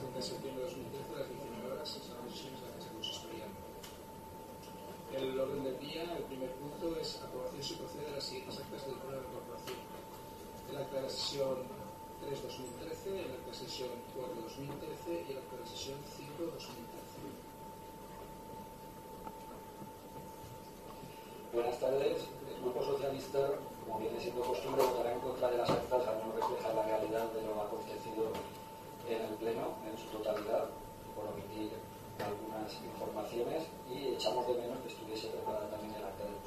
30 de septiembre de 2013 a las 19 horas Consistorial. El orden del día, el primer punto es aprobación si procede de las siguientes actas del pleno de corporación. El acta de la sesión 3-2013, el acta de sesión 4-2013 y el acta de la sesión 5-2013. Buenas tardes. El Grupo Socialista, como viene siendo costumbre, votará en contra de las actas al no reflejar la realidad de lo acontecido en el Pleno en su totalidad, por omitir algunas informaciones y echamos de menos que estuviese preparada también el acta del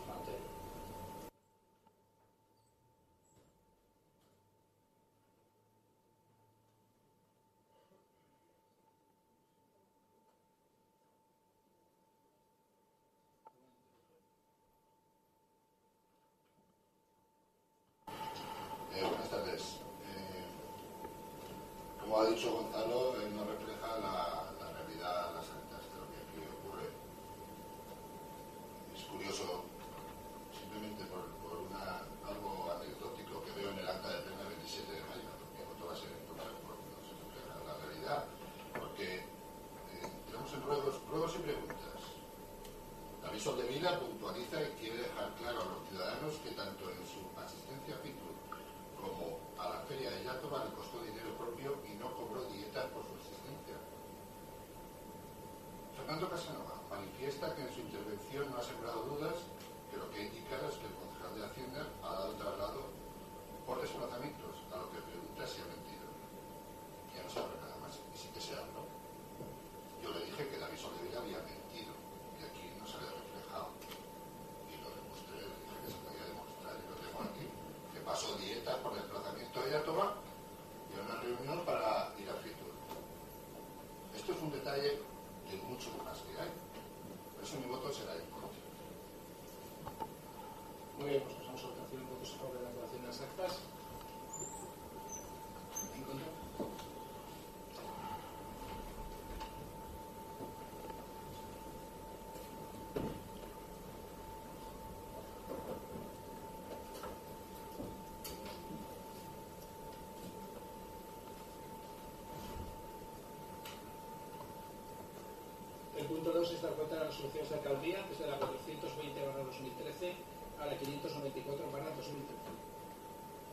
punto 2 es dar cuenta de las resoluciones de alcaldía desde la 420-2013 a la 594-2013.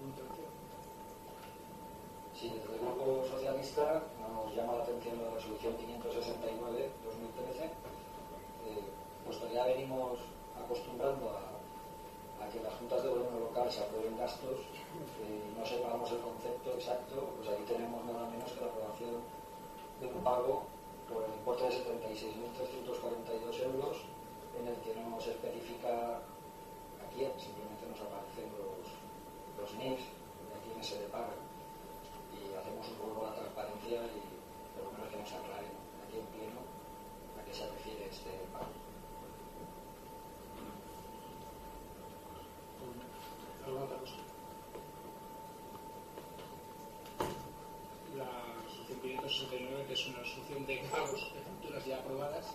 Intervención. Sí, desde el Grupo Socialista nos llama la atención la resolución 569-2013, eh, puesto que venimos acostumbrando a, que las juntas de gobierno local se aprueben gastos, eh, no sepamos el concepto exacto, pues aquí tenemos nada menos que la aprobación de un pago el importe de 76.342 euros, en el que no se especifica a quién, simplemente nos aparecen los, los NIFs de quiénes se le pagan y hacemos un poco la transparencia y por lo menos que nos aclaren aquí en pleno a qué se refiere este pago. que es una resolución de pagos de facturas ya aprobadas,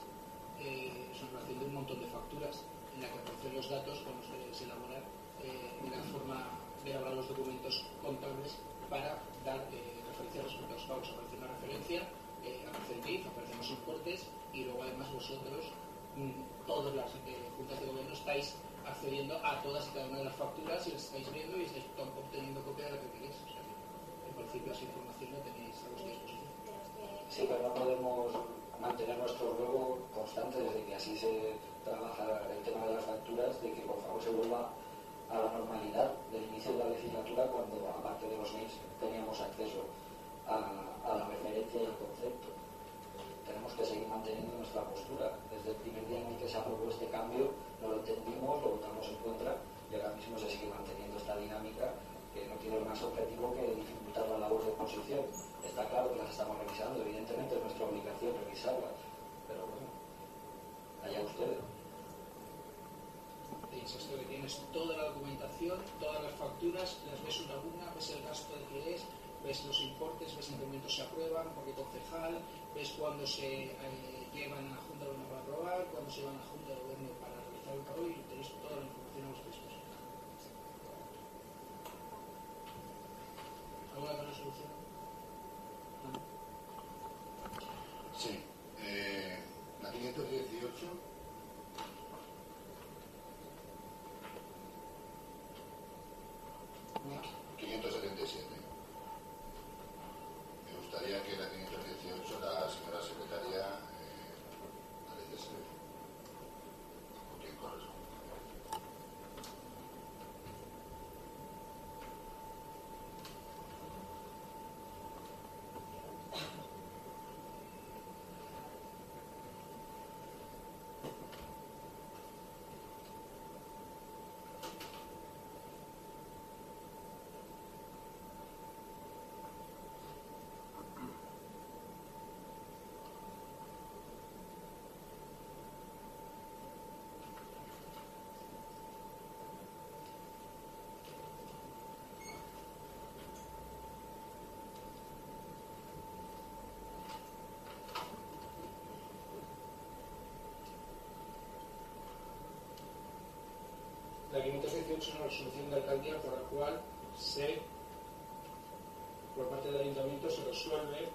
eh, es una relación de un montón de facturas en la que aparecen los datos con los que se elaborar eh, la forma de elaborar los documentos contables para dar eh, referencia respecto a los pagos. Aparece una referencia, eh, aparece el DIF, aparecen los importes y luego además vosotros, mm, todas las eh, juntas de gobierno, estáis accediendo a todas y cada una de las facturas y las estáis viendo y estáis obteniendo copia de lo que queréis. O sea, en principio esa información la tenéis a vuestra. Sí, pero no podemos mantener nuestro ruego constante desde que así se trabaja el tema de las facturas, de que por favor se vuelva a la normalidad del inicio de la legislatura cuando, aparte de los NIFs, teníamos acceso a, a la referencia y al concepto. Tenemos que seguir manteniendo nuestra postura. Desde el primer día en el que se aprobó este cambio, no lo entendimos, lo votamos en contra y ahora mismo se sigue manteniendo esta dinámica que no tiene más objetivo que dificultar la labor de oposición. Está claro que las estamos revisando, evidentemente es nuestra obligación revisarlas, pero bueno, allá ustedes. Piensas esto que tienes toda la documentación, todas las facturas, las ves una a una, ves el gasto de que es, ves los importes, ves en qué momento se aprueban, por qué concejal, ves cuándo se eh, llevan a la Junta de Gobierno para aprobar, cuándo se llevan a la Junta de Gobierno para realizar el pago y tenéis toda la información a vuestra disposición. ¿Alguna otra resolución? No. que la 518 la señora secretaria eh, la ley de ser, con quien corresponde. La 518 es una resolución de alcaldía por la cual se, por parte del ayuntamiento se resuelve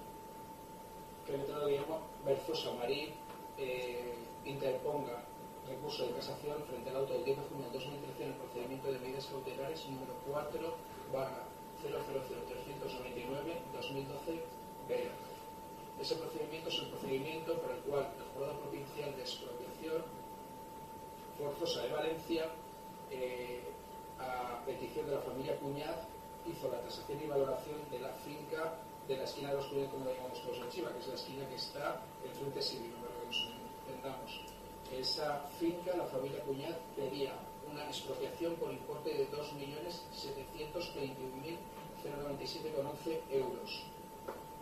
que el letrado Guillermo Berzosa Marín eh, interponga recurso de casación frente al auto del 10 de junio de 2013 en el procedimiento de medidas cautelares número 4 barra 000399 2012 B. Ese procedimiento es el procedimiento por el cual el Jurado Provincial de Expropiación Forzosa de Valencia eh, petición de la familia Cuñaz, hizo la tasación y valoración de la finca de la esquina de los Cuñaz, como la llamamos todos en Chiva, que es la esquina que está en frente civil, para que nos entendamos. Esa finca, la familia Cuñaz, pedía una expropiación por importe de 2.721.097,11 euros.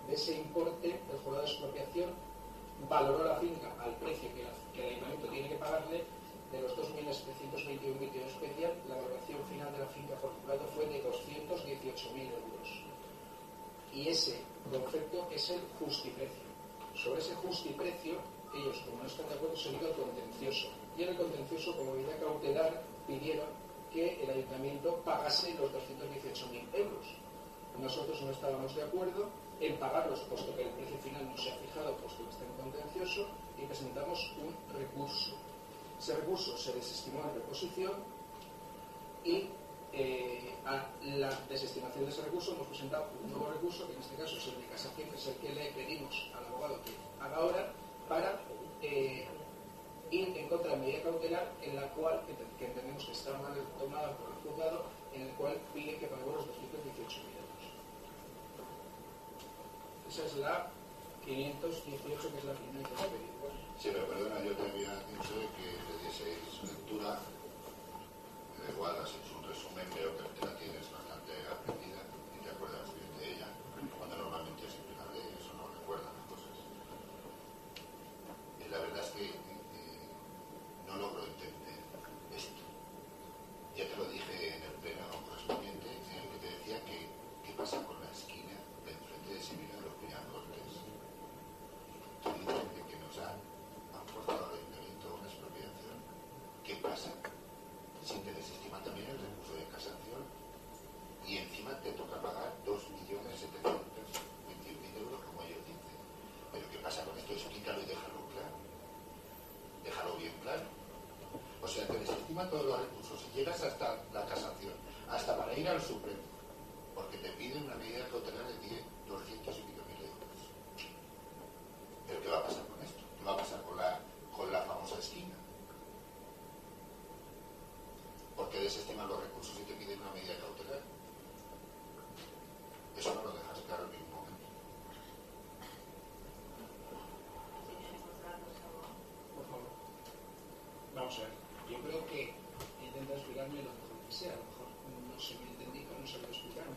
De ese importe, el jurado de expropiación valoró la finca al precio que, la, que el ayuntamiento tiene que pagarle de los 2.721 vídeos especial, la valoración final de la finca por jurado fue de 218.000 euros. Y ese concepto es el justiprecio. Sobre ese justiprecio, ellos, como no están de acuerdo, se ido al contencioso. Y en el contencioso, como medida cautelar, pidieron que el ayuntamiento pagase los 218.000 euros. Nosotros no estábamos de acuerdo en pagarlos, puesto que el precio final no se ha fijado, puesto que está en contencioso, y presentamos un recurso. Ese recurso se desestimó en reposición y eh, a la desestimación de ese recurso hemos presentado un nuevo recurso, que en este caso es el de casación, que es el que le pedimos al abogado que haga ahora, para eh, ir en contra de la medida cautelar en la cual, que entendemos que está mal tomada por el juzgado, en el cual pide que paguemos los 218.000 euros. Esa es la 518, que es la primera que hemos pedido. Sí, pero perdona, yo te había dicho que le dieseis lectura, da igual, has hecho un resumen, veo que la tienes bastante aprendida Vamos a. Yo creo que intenta explicarme lo mejor que sea. A lo mejor no se me entendido, no sabía explicarme.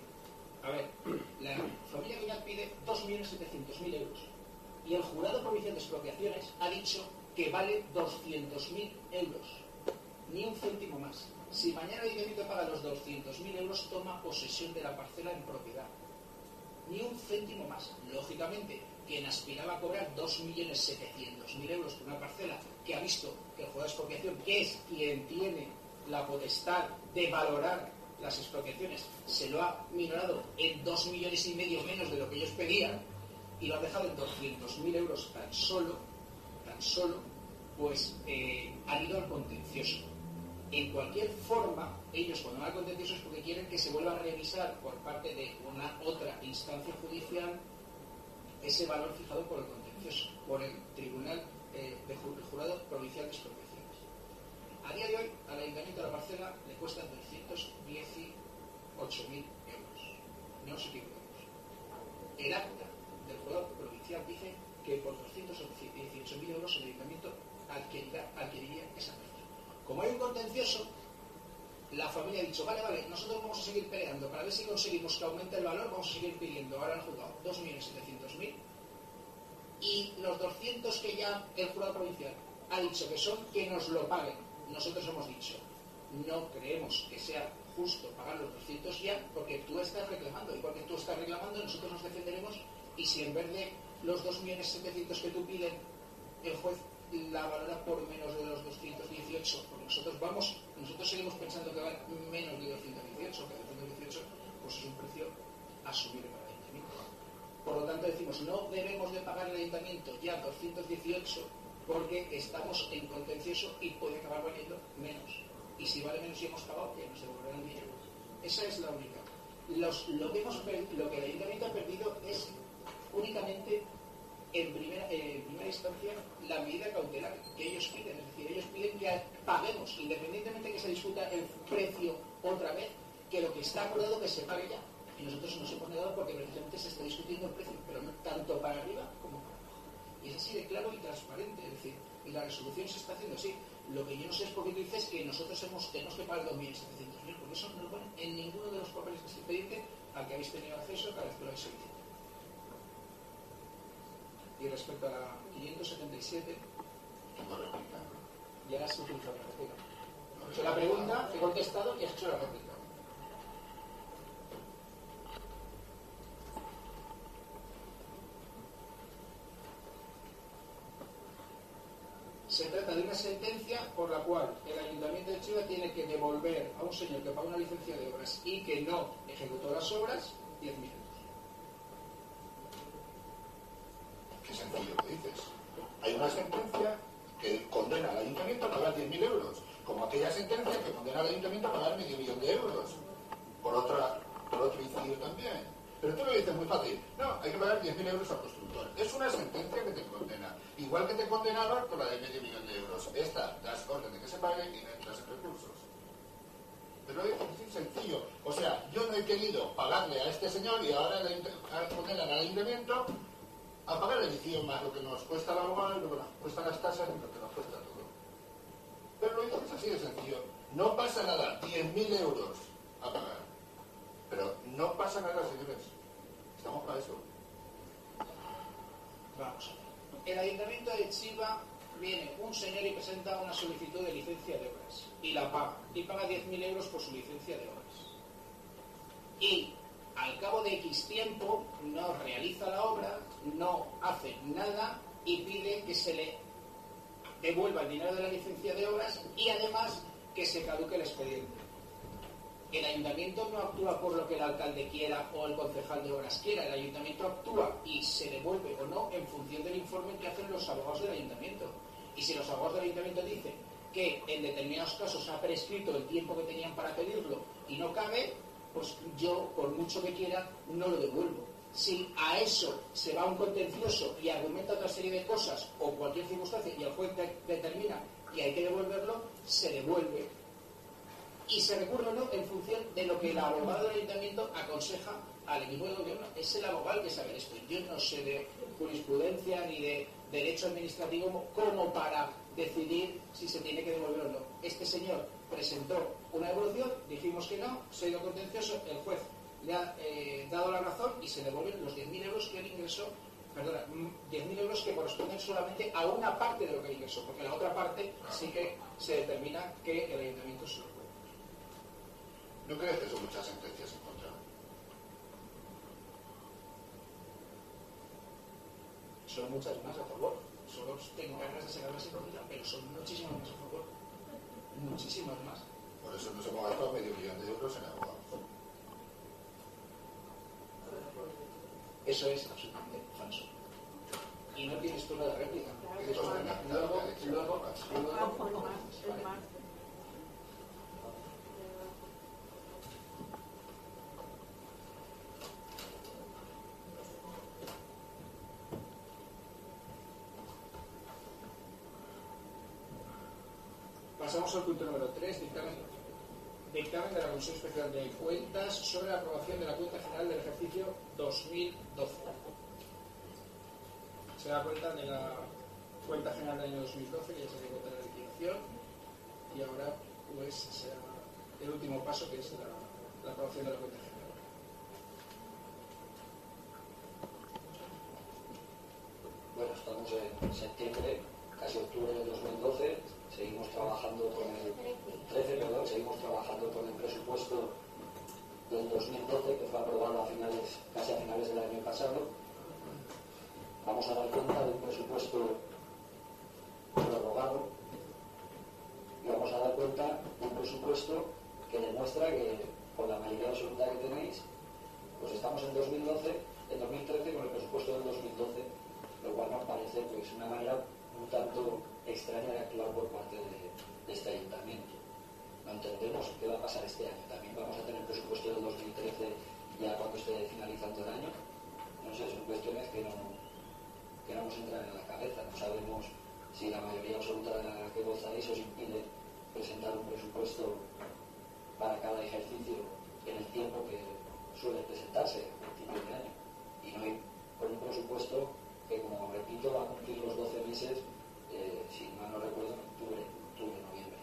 A ver, la familia Guiñat pide 2.700.000 euros. Y el jurado provincial de expropiaciones ha dicho que vale 200.000 euros. Ni un céntimo más. Si mañana el ayuntamiento paga los 200.000 euros, toma posesión de la parcela en propiedad. Ni un céntimo más. Lógicamente, quien aspiraba a cobrar 2.700.000 euros por una parcela que ha visto que el juez de expropiación, que es quien tiene la potestad de valorar las expropiaciones, se lo ha minorado en 2 millones y medio menos de lo que ellos pedían y lo ha dejado en 200.000 euros tan solo, tan solo, pues eh, han ido al contencioso. En cualquier forma, ellos cuando van al contencioso es porque quieren que se vuelva a revisar por parte de una otra instancia judicial ese valor fijado por el contencioso, por el Tribunal eh, de Jurado Provincial de Expropiaciones. A día de hoy, al Ayuntamiento de la Parcela le cuesta 218.000 euros. No nos equivoquemos. El acta del Jurado Provincial dice que por 218.000 euros el Ayuntamiento adquiriría esa parcela. Como hay un contencioso, la familia ha dicho, vale, vale, nosotros vamos a seguir peleando para ver si conseguimos que aumente el valor, vamos a seguir pidiendo, ahora han juzgado 2.700.000 y los 200 que ya el jurado provincial ha dicho que son, que nos lo paguen. Nosotros hemos dicho, no creemos que sea justo pagar los 200 ya porque tú estás reclamando y porque tú estás reclamando nosotros nos defenderemos y si en vez de los 2.700.000 que tú pides el juez la valora por menos de los 218, porque nosotros vamos, nosotros seguimos pensando que vale menos de 218, que 218 pues es un precio asumible para el ayuntamiento. Por lo tanto decimos, no debemos de pagar el ayuntamiento ya 218 porque estamos en contencioso y puede acabar valiendo menos. Y si vale menos y hemos pagado, que nos devolverán dinero. Esa es la única. Lo, que hemos, lo que el ayuntamiento ha perdido es únicamente en primera, en primera instancia la medida cautelar que ellos piden. Es decir, ellos piden que paguemos, independientemente que se discuta el precio otra vez, que lo que está acordado que se pague ya. Y nosotros nos hemos negado porque precisamente se está discutiendo el precio, pero no tanto para arriba como para abajo. Y es así de claro y transparente. Es decir, y la resolución se está haciendo así. Lo que yo no sé es por qué dices que nosotros hemos, tenemos que pagar 2.700.000, porque eso no lo ponen en ninguno de los papeles que se expediente al que habéis tenido acceso cada vez que lo habéis y respecto a la 577, ya has utilizado la réplica. La pregunta, he contestado y has hecho la réplica. Se trata de una sentencia por la cual el Ayuntamiento de Chile tiene que devolver a un señor que paga una licencia de obras y que no ejecutó las obras 10.000 sencillo que dices. Hay una sentencia que condena al ayuntamiento a pagar 10.000 euros, como aquella sentencia que condena al ayuntamiento a pagar medio millón de euros, por, otra, por otro incidio también. Pero tú lo dices muy fácil. No, hay que pagar 10.000 euros al constructor. Es una sentencia que te condena. Igual que te condenaba por la de medio millón de euros. Esta das orden de que se pague y no entras en recursos. Pero es sencillo. O sea, yo no he querido pagarle a este señor y ahora le condenan al ayuntamiento a pagar la edición más lo que nos cuesta la abogado, lo que nos cuesta las tasas y lo que nos cuesta todo. Pero lo es así de sencillo. No pasa nada, 10.000 euros a pagar. Pero no pasa nada, señores. Estamos para eso. Vamos. El ayuntamiento de Chiva viene un señor y presenta una solicitud de licencia de obras y la paga. Y paga 10.000 euros por su licencia de obras. Y al cabo de X tiempo no realiza la obra, no hace nada y pide que se le devuelva el dinero de la licencia de obras y además que se caduque el expediente. El ayuntamiento no actúa por lo que el alcalde quiera o el concejal de obras quiera, el ayuntamiento actúa y se devuelve o no en función del informe que hacen los abogados del ayuntamiento. Y si los abogados del ayuntamiento dicen que en determinados casos ha prescrito el tiempo que tenían para pedirlo y no cabe, pues yo, por mucho que quiera, no lo devuelvo. Si a eso se va un contencioso y argumenta otra serie de cosas o cualquier circunstancia y el juez determina que hay que devolverlo, se devuelve. Y se recurre o no en función de lo que el abogado del ayuntamiento aconseja al equipo de gobierno. Es el abogado que sabe esto. Yo no sé de jurisprudencia ni de derecho administrativo como para decidir si se tiene que devolver o no. Este señor presentó una evolución, dijimos que no, se ido contencioso, el juez le ha eh, dado la razón y se devuelven los 10.000 euros que él ingresó, perdona, 10.000 euros que corresponden solamente a una parte de lo que ingresó, porque la otra parte sí que se determina que el ayuntamiento se lo puede. ¿No crees que son muchas sentencias en contra? Son muchas más a favor. Solo tengo ganas de sacarlas en contra, pero son muchísimas más a favor. Muchísimas más. Por eso nos hemos gastado medio millón de euros en abogados. Eso es absolutamente falso. Y no tienes tú la réplica. Luego, luego, luego. Pasamos al punto número 3, dictamen dictamen de la Comisión Especial de Cuentas sobre la aprobación de la cuenta general del ejercicio 2012. Se da cuenta de la cuenta general del año 2012, que ya se dio cuenta de la liquidación, y ahora pues será el último paso, que es la, la aprobación de la cuenta general. Bueno, estamos en septiembre, casi octubre del 2012, seguimos trabajando con el 13, perdón, seguimos trabajando con el presupuesto del 2012 que fue aprobado a finales, casi a finales del año pasado. Vamos a dar cuenta de un presupuesto prorrogado y vamos a dar cuenta de un presupuesto que demuestra que con la mayoría absoluta que tenéis, pues estamos en 2012, en 2013 con el presupuesto del 2012, lo cual nos parece pues una manera un tanto extraña de actuar por parte de, este ayuntamiento. No entendemos qué va a pasar este año. También vamos a tener presupuesto del 2013 ya cuando esté finalizando el año. No sé, son cuestiones que no, que no nos entran en la cabeza. No sabemos si la mayoría absoluta de la que gozáis os impide presentar un presupuesto para cada ejercicio en el tiempo que suele presentarse a principios de año. Y no ir con un presupuesto que, como repito, va a cumplir los 12 meses, eh, si mal no recuerdo, en octubre, octubre, noviembre.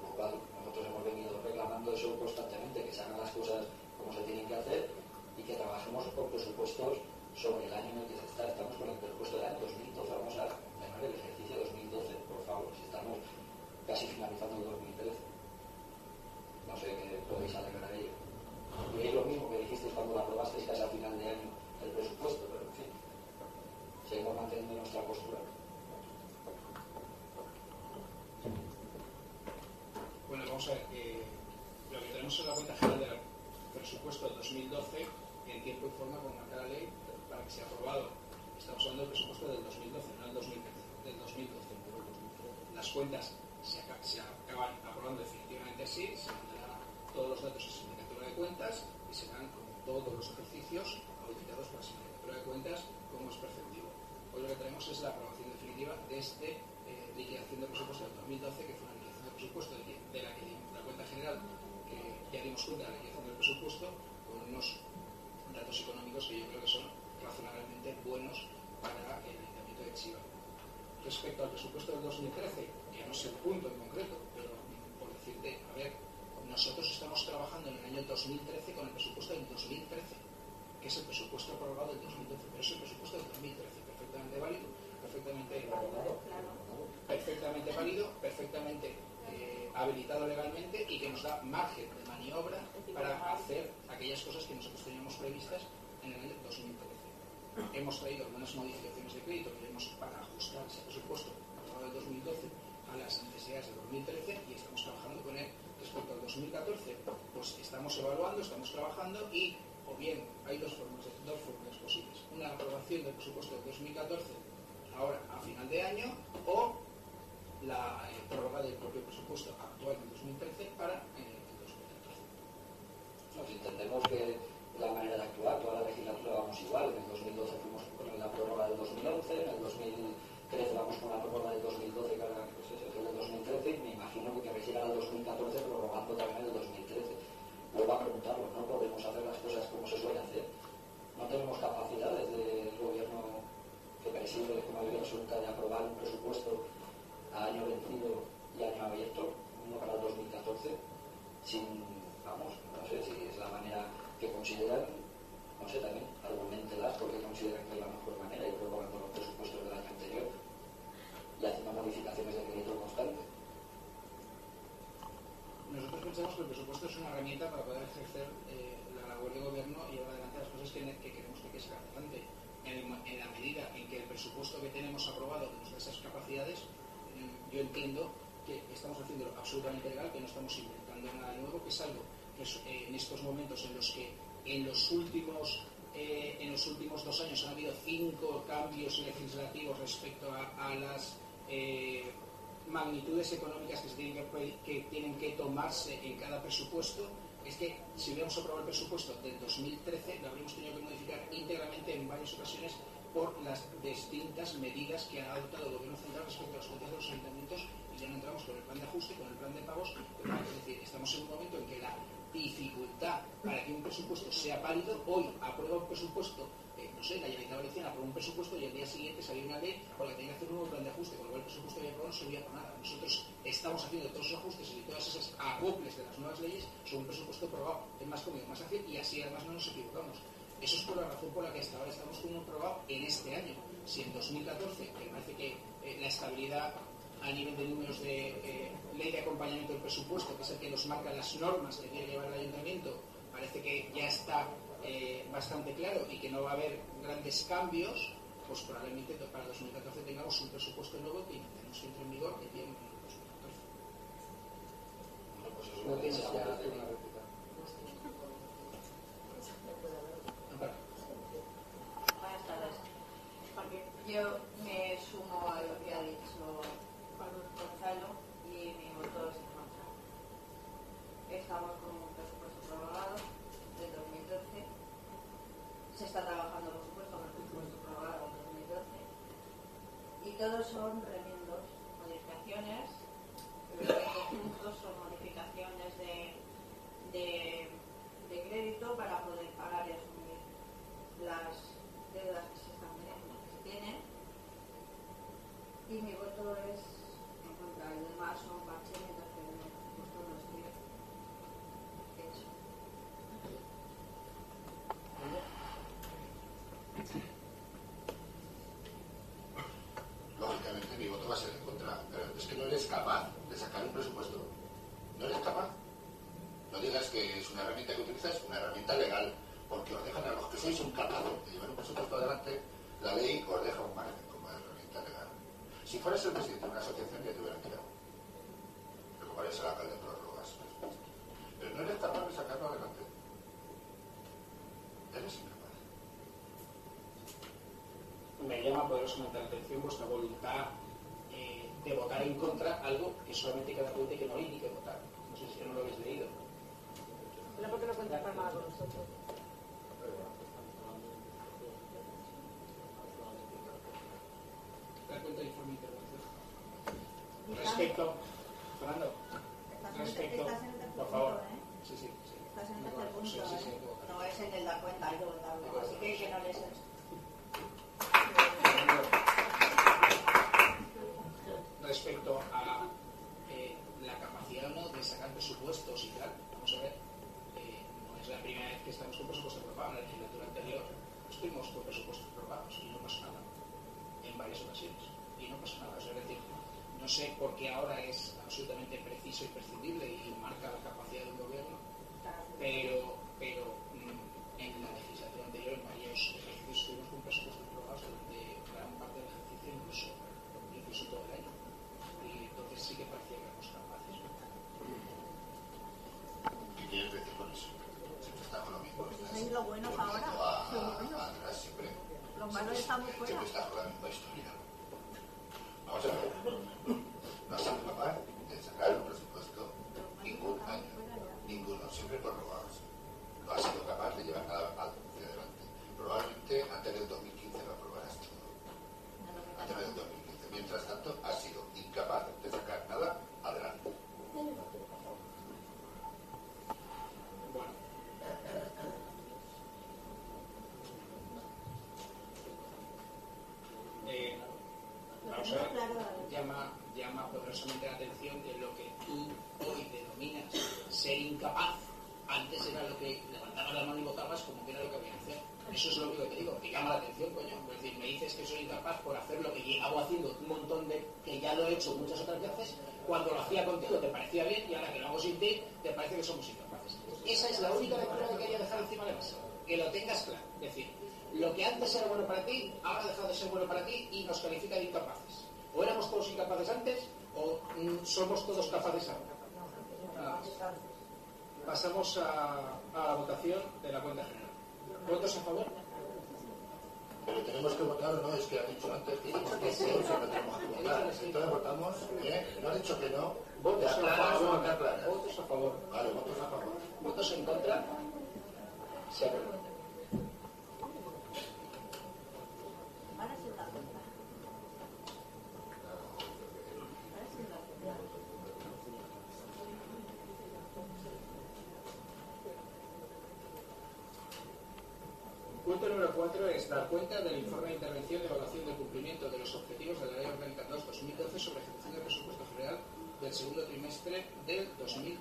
Por lo cual, nosotros hemos venido reclamando eso constantemente, que se hagan las cosas como se tienen que hacer y que trabajemos con presupuestos sobre el año en el que se está. Estamos con el presupuesto del año 2012, vamos a ganar el ejercicio 2012, por favor, si estamos casi finalizando el 2013. No sé qué podéis alegrar a ello. Y es lo mismo que dijisteis cuando la aprobasteis casi a final de año el presupuesto, pero en fin, seguimos manteniendo nuestra postura. Bueno, vamos a ver, eh, lo que tenemos en la cuenta general del presupuesto del 2012, en tiempo y forma con marcada ley, para que sea aprobado. Estamos hablando del presupuesto del 2012, no del 2013, del 2012. Las cuentas se, aca- se acaban aprobando definitivamente así, se mandarán todos los datos a sindicatura de cuentas y serán, como todos los ejercicios, auditados por la sindicatura de cuentas como es preceptivo. Hoy lo que tenemos es la aprobación definitiva de este eh, liquidación del presupuesto del 2012, que fue una liquidación presupuesto de, que- de la que la cuenta general, que ya dimos cuenta de la liquidación del presupuesto, con unos datos económicos que yo creo que son razonablemente buenos para el Ayuntamiento de Chiva. Respecto al presupuesto del 2013, ya no sé el punto en concreto, pero por decirte, a ver, nosotros estamos trabajando en el año 2013 con el presupuesto del 2013, que es el presupuesto aprobado del 2012, pero es el presupuesto del 2013, perfectamente válido, perfectamente perfectamente válido, perfectamente habilitado legalmente y que nos da margen de maniobra para hacer aquellas cosas que nosotros teníamos previstas en el año 2013. Hemos traído algunas modificaciones de crédito que hemos para ajustar ese presupuesto aprobado del 2012 a las necesidades del 2013 y estamos trabajando con él. Respecto al 2014, pues estamos evaluando, estamos trabajando y, o bien, hay dos formas, dos fórmulas posibles. Una aprobación del presupuesto del 2014 ahora a final de año o la eh, prórroga del propio presupuesto actual del 2013 para eh, el 2014. Nos entendemos que la manera de actuar, toda la legislatura vamos igual. En el 2012 fuimos con la prórroga del 2011, en el 2013 vamos con la prórroga del 2012, que ahora pues eso, es el del 2013, y me imagino que querréis llegar al 2014 prorrogando también el 2013. Vuelvo a preguntarlo, no podemos hacer las cosas como se suele hacer. No tenemos capacidad desde el gobierno que preside con mayoría absoluta de aprobar un presupuesto a año vencido y año abierto, uno para el 2014, sin, vamos, no sé si es la manera que consideran, no sé también, argumentelas porque consideran que es la mejor manera y prorrogando los presupuestos del año anterior y haciendo modificaciones de crédito constante. Nosotros pensamos que el presupuesto es una herramienta para poder ejercer eh, la labor de gobierno y llevar adelante las cosas que, queremos que, se adelante. En, la medida en que el presupuesto que tenemos aprobado da esas capacidades, yo entiendo que estamos haciendo absolutamente legal, que no estamos inventando nada nuevo, que es algo que eh, en estos momentos en los que en los últimos eh, en los últimos dos años han habido cinco cambios legislativos respecto a, las eh, magnitudes económicas que, tienen que, que tienen que tomarse en cada presupuesto, es que si hubiéramos aprobado el presupuesto del 2013, lo habríamos tenido que modificar íntegramente en varias ocasiones por las distintas medidas que ha adoptado el gobierno central respecto a las cuentas de los ayuntamientos y ya no entramos con el plan de ajuste, con el plan de pagos, es decir, estamos en un momento en que la dificultad para que un presupuesto sea válido, hoy aprueba un presupuesto eh, no sé, la Generalitat Valenciana aprobó un presupuesto y el día siguiente salió una ley con la que tenía que hacer un nuevo plan de ajuste, con lo cual el presupuesto había aprobado no servía para nada. Nosotros estamos haciendo todos esos ajustes y todas esas acoples de las nuevas leyes sobre un presupuesto aprobado, es más cómodo, más fácil y así además no nos equivocamos. Eso es por la razón por la que hasta ahora estamos con uno aprobado en este año. Si en 2014, que parece que eh, la estabilidad a nivel de números de eh, ley de acompañamiento del presupuesto, que es el que nos marca las normas que tiene que llevar el ayuntamiento, parece que ya está eh, bastante claro y que no va a haber grandes cambios, pues probablemente para 2014 tengamos un presupuesto nuevo que tenemos que entre en vigor que tiene en 2014. No tienes ya una réplica. Buenas tardes. Porque yo me sumo a lo que ha dicho Gonzalo y mi voto es en contra. Estamos con un presupuesto prorrogado del 2012. Se está trabajando, por supuesto, con el presupuesto prorrogado del 2012. Y todos son remendos, modificaciones. Los 20 puntos son modificaciones de, de, de crédito para poder pagar y asumir las deudas que se están teniendo, que se tienen. Y mi voto es en contra. El demás son parches mientras que el presupuesto no esté hecho. Lógicamente mi voto va a ser en contra, pero es que no eres capaz de sacar un presupuesto. No eres capaz. No digas que es una herramienta que utilizas, una herramienta legal, porque os dejan a los que sois incapaces de llevar un presupuesto adelante, la ley os deja un margen como herramienta legal. Si fueras el presidente de una asociación ya te hubieran tirado. Pero como eres el alcalde prórrogas. Pero no eres capaz de sacarlo adelante. Eres incapaz. me llama poderosamente la atención vuestra voluntad eh, de votar en contra algo que cuenta y que no hay ni que votar. No sé si no lo habéis leído. Pero ¿por qué no cuenta para nada con nosotros? Dar cuenta del informe de intervención. Respecto, Fernando, Estás en, respecto, estás en el tercer por favor. punto, ¿eh? Sí, sí, sí. Estás en el Me tercer acuerdo. punto, Sí, sí, sí, ¿eh? hay que votar. No es en el dar cuenta, hay que votarlo. Así que que no lees esto. respecto a eh, la capacidad o no de sacar presupuestos y tal, vamos a ver, eh, no es la primera vez que estamos con presupuestos aprobados. En la legislatura anterior estuvimos con presupuestos aprobados y no pasó nada, en varias ocasiones, y no pasó nada. Es decir, no sé por qué ahora es absolutamente preciso y prescindible y marca la capacidad de un gobierno, pero, pero mm, en la legislatura anterior, en varios ejercicios, estuvimos con presupuestos aprobados durante gran parte del ejercicio, incluso, incluso todo el año. Y entonces sí que parecía que éramos capaces. ¿no? ¿Qué quieres decir con eso? Siempre estamos lo mismo. Porque estás sois lo bueno volviendo ahora. Los malos estamos fuera. Siempre estás con la misma historia. Vamos a ver. No has sido capaz de sacar un presupuesto ningún año. Ninguno. Siempre prorrogados. No has sido capaz de llevar nada hacia adelante. Probablemente antes del 2015 lo aprobarás todo. Antes del 2015. Mientras tanto, has sido incapaz de sacar nada adelante. Bueno. Eh, vamos a ver, llama, llama poderosamente la atención que lo que tú hoy denominas ser incapaz, antes era lo que levantabas la mano y votabas como que era lo que había que hacer. Eso es lo único que te digo, te llama la atención, coño. Es decir, me dices que soy incapaz por hacer lo que llevo haciendo un montón de, hecho muchas otras veces, cuando lo hacía contigo te parecía bien y ahora que lo hago sin ti, te parece que somos incapaces. Esa es la única lectura que quería dejar encima de la mesa. Que lo tengas claro. Es decir, lo que antes era bueno para ti, ahora ha dejado de ser bueno para ti y nos califica de incapaces. O éramos todos incapaces antes, o mm, somos todos capaces ahora. Pasamos a, a la votación de la cuenta general. ¿Votos a favor? Pero tenemos que votar o no, es que ha dicho antes que hicimos que sí, que no tenemos que votar. Entonces votamos, ¿eh? No ha dicho que no. ¿Votos a favor? ¿Votos a favor? Vale, votos a favor. ¿Votos en contra? Se aprueba. 4 es dar cuenta del informe de intervención y evaluación del cumplimiento de los objetivos de la Ley Orgánica 2-2012 sobre ejecución del presupuesto general del segundo trimestre del 2013.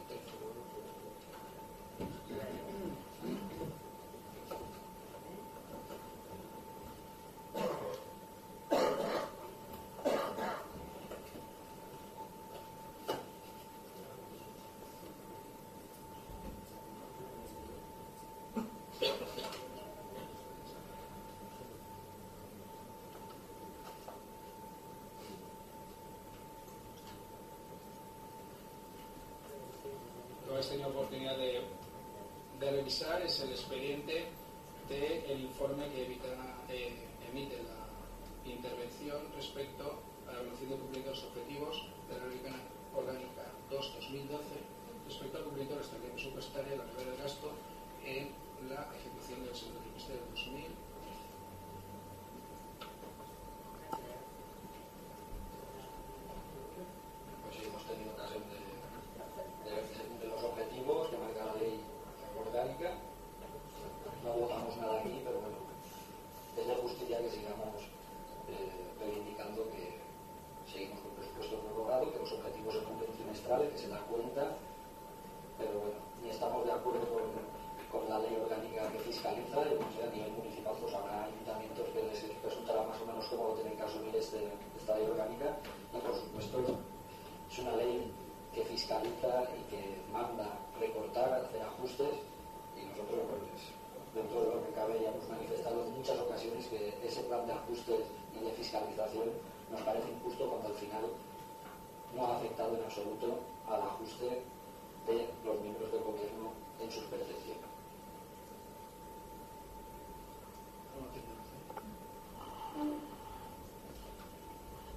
de los miembros del gobierno en sus percepciones.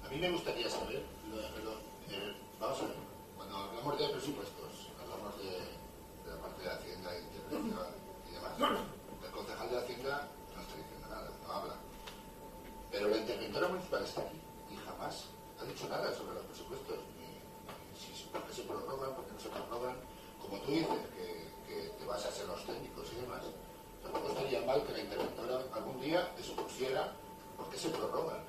A mí me gustaría saber, lo, eh, vamos a ver, cuando hablamos de presupuestos, hablamos de, de la parte de Hacienda Internacional y demás, el concejal de Hacienda no está diciendo nada, no habla. Pero la interventora municipal está aquí. construir, del que, que, te a en los técnicos y demás, tampoco estaría mal que la interventora algún día se pusiera porque se prorrogan.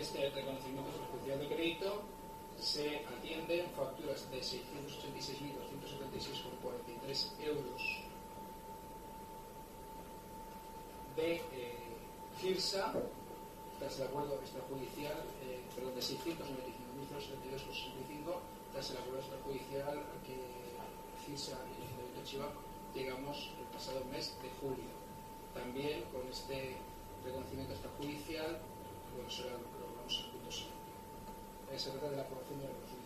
este reconocimiento especial de crédito se atienden facturas de 686.276,43 euros de eh, GIRSA tras el acuerdo extrajudicial, eh, perdón, de 695.272,65 tras el acuerdo extrajudicial que GIRSA y el Ayuntamiento de llegamos el pasado mes de julio. También con este reconocimiento extrajudicial, bueno, será se trata de la población de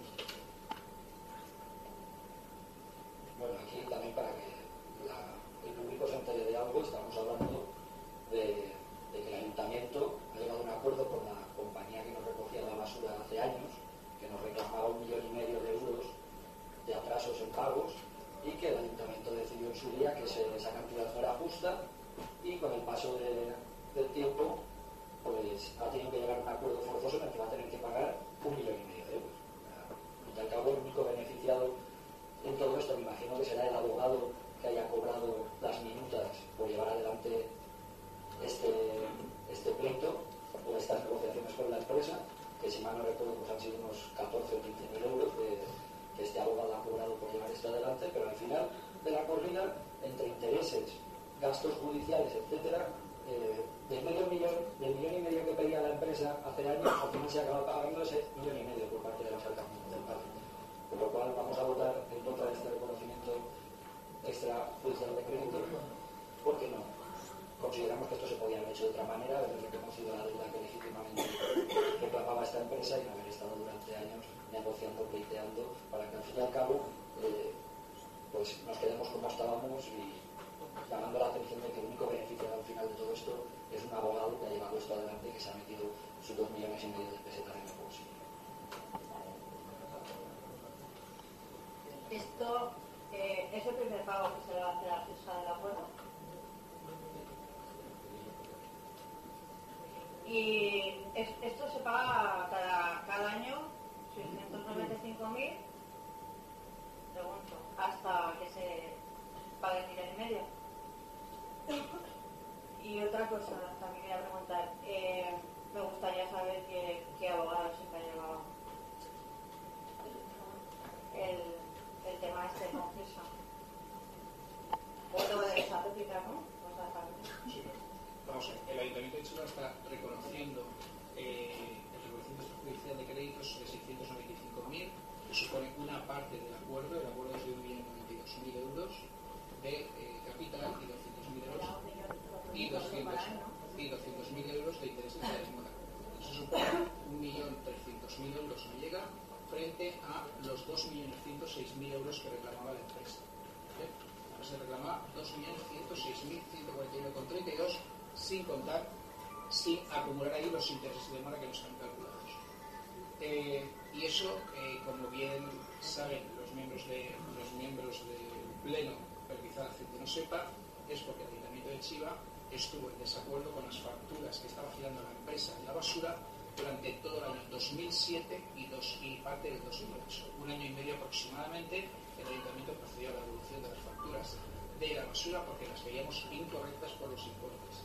basura durante todo el año 2007 y, dos, y parte del 2008. Un año y medio aproximadamente, el Ayuntamiento procedió a la devolución de las facturas de la basura porque las veíamos incorrectas por los importes.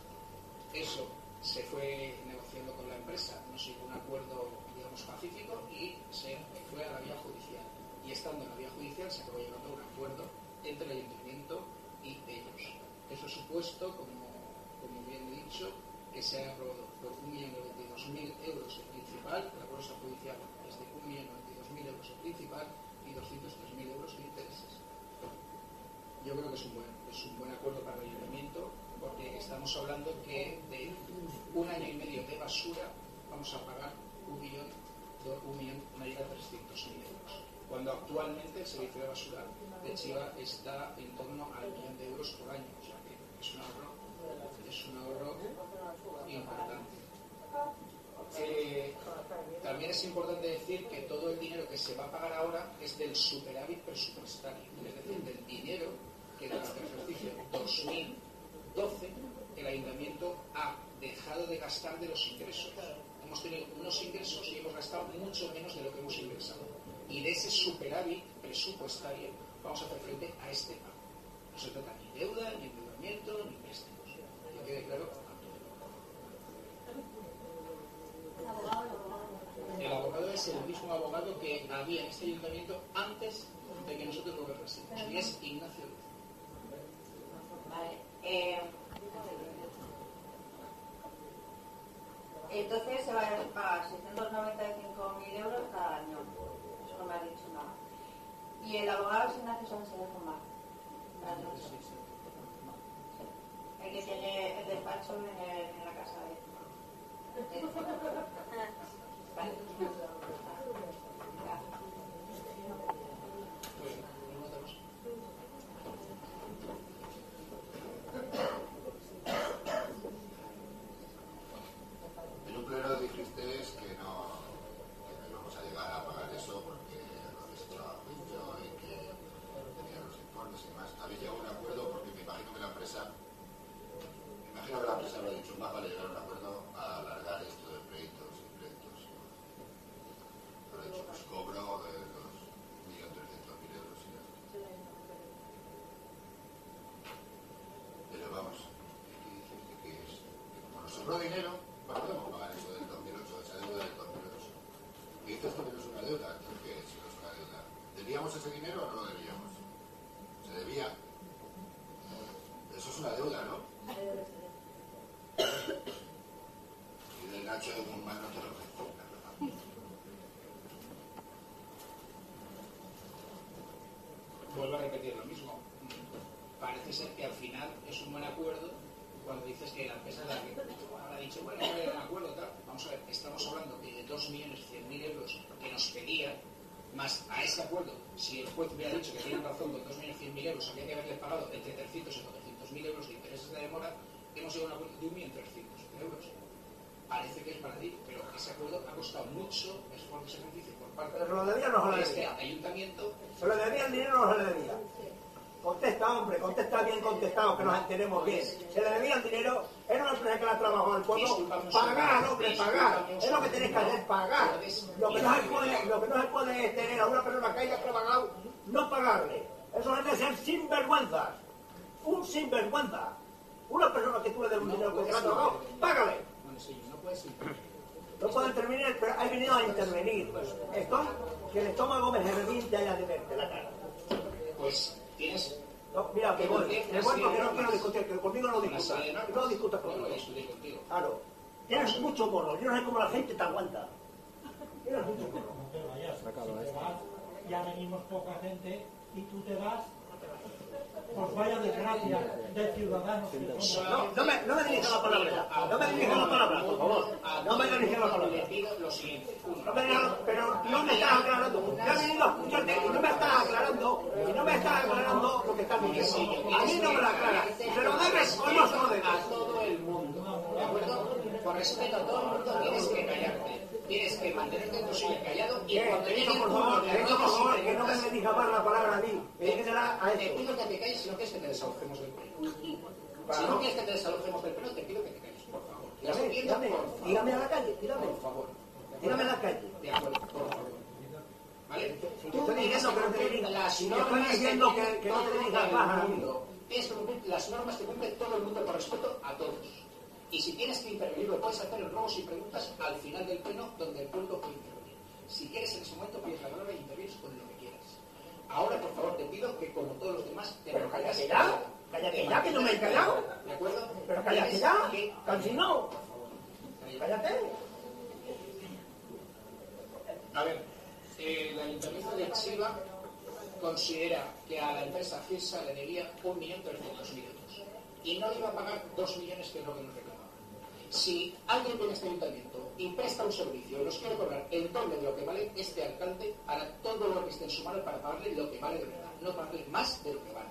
Eso se fue negociando con la empresa, no se un acuerdo, digamos, pacífico y se fue a la vía judicial. Y estando en la vía judicial se acabó llegando a un acuerdo entre el ayuntamiento y ellos. Eso supuesto, como, bien he dicho, que se ha aprobado por 1.092.000 euros el principal, el acuerdo judicial es de 1.092.000 euros el principal y 203.000 euros de intereses. Yo creo que es un buen, es un buen acuerdo para el ayuntamiento porque estamos hablando que de un año y medio de basura vamos a pagar un millón, un millón, una llega a 300.000 euros. Cuando actualmente el servicio de basura de Chiva está en torno al millón de euros por año. O sea que es un ahorro, es un ahorro importante. Eh, también es importante decir que todo el dinero que se va a pagar ahora es del superávit presupuestario, es decir, del dinero que durante el ejercicio 2012 el ayuntamiento ha dejado de gastar de los ingresos. Hemos tenido unos ingresos y hemos gastado mucho menos de lo que hemos ingresado. Y de ese superávit presupuestario vamos a hacer frente a este pago. No se trata ni deuda, ni endeudamiento, ni préstamos. Que quede claro a todo. El abogado es el mismo abogado que había en este ayuntamiento antes de que nosotros lo gobernásemos. Y es Ignacio. Vale. Eh, entonces se va a pagar 695.000 euros cada año. Eso no me ha dicho nada. Y el abogado es Ignacio Sánchez de Fumar. El que tiene el despacho en, el- en la casa de. Thank you. Parece ser que al final es un buen acuerdo cuando dices que la empresa la que ha dicho, bueno, no era un acuerdo, tal. Vamos a ver, estamos hablando que de 2.100.000 euros que nos pedía, más a ese acuerdo, si el juez hubiera dicho que tiene razón con 2.100.000 euros, habría que haberle pagado entre 300 y 400.000 euros de intereses de demora, hemos llegado a un acuerdo de 1.300.000 euros. Parece que es para ti, pero ese acuerdo ha costado mucho esfuerzo y sacrificio por parte de este ayuntamiento ¿Se lo debía el dinero no se le debía? Contesta, hombre, contesta bien contestado, que nos enteremos bien. ¿Se le debía el dinero? ¿Es una empresa que la ha trabajado al pueblo? Pagar, hombre, pagar. Es lo que tenéis que hacer, pagar. Lo que no se puede, lo que no se puede tener a una persona que haya trabajado, no pagarle. Eso es de ser sinvergüenzas. Un sinvergüenza. Una persona que tú le des un dinero que te ha trabajado, págale. No puedes intervenir. Pero he venido a intervenir. Estoy que el estómago me reviente allá de la cara. Pues tienes No, mira, que voy, me voy porque no quiero discutir, que conmigo no una discutas. No discutas voy a conmigo. Claro. Tienes mucho morro, yo no sé cómo la gente te aguanta. Tienes mucho morro. No te vayas. Si te vas, ya venimos poca gente y tú te vas, pues vaya desgracia de ciudadanos. No, no me, no me dirijas la palabra. No me dirijas la palabra, por favor. No me dirijas la Le palabra. pido lo siguiente. Uno, No me dirijas- pero no me estás aclarando. Yo he venido a escucharte y no me estás aclarando. Y no me estás aclarando lo que estás diciendo. A mí no me lo aclaras. ¿Se lo debes o no se lo a debes? todo el mundo. ¿De acuerdo? Por respeto a todo el mundo tienes que callarte. Tienes que mantenerte en tu sitio callado y Eh, cuando Te llegue por favor, te por favor que no me más la palabra a mí. Dígesela a Te esto. pido que te calles si no quieres que te desalojemos del pleno. Si no quieres que te desalojemos del pleno, te pido que te calles, por favor. Te dígame a la calle, dígame. Por favor. Dígame a la calle. De acuerdo, por favor. ¿Vale? Te estoy diciendo que no te digas- las te normas diciendo que que- no te todo digas el más a mí. mundo. Tienes que cumplir las normas que cumple todo el mundo por respeto a todos. Y si tienes que intervenir, lo puedes hacer en ruegos y preguntas al final del pleno, donde el pueblo puede intervenir. Si quieres en ese momento, pides la palabra y intervienes con lo que quieras. Ahora, por favor, te pido que, como todos los demás, te Pero cállate ya, cállate Te ya, que no me he callado. ¿De acuerdo? Pero cállate ya, que- cansino. Cállate. A ver, eh, el Ayuntamiento de Chiva considera que a la empresa FISA le debía 1.300.000 euros y no le iba a pagar 2 millones, que es lo que nos reclamaba. Si alguien de este ayuntamiento y presta un servicio y nos quiere cobrar el doble de lo que vale, este alcalde hará todo lo que esté en su mano para pagarle lo que vale de verdad, no pagarle más de lo que vale.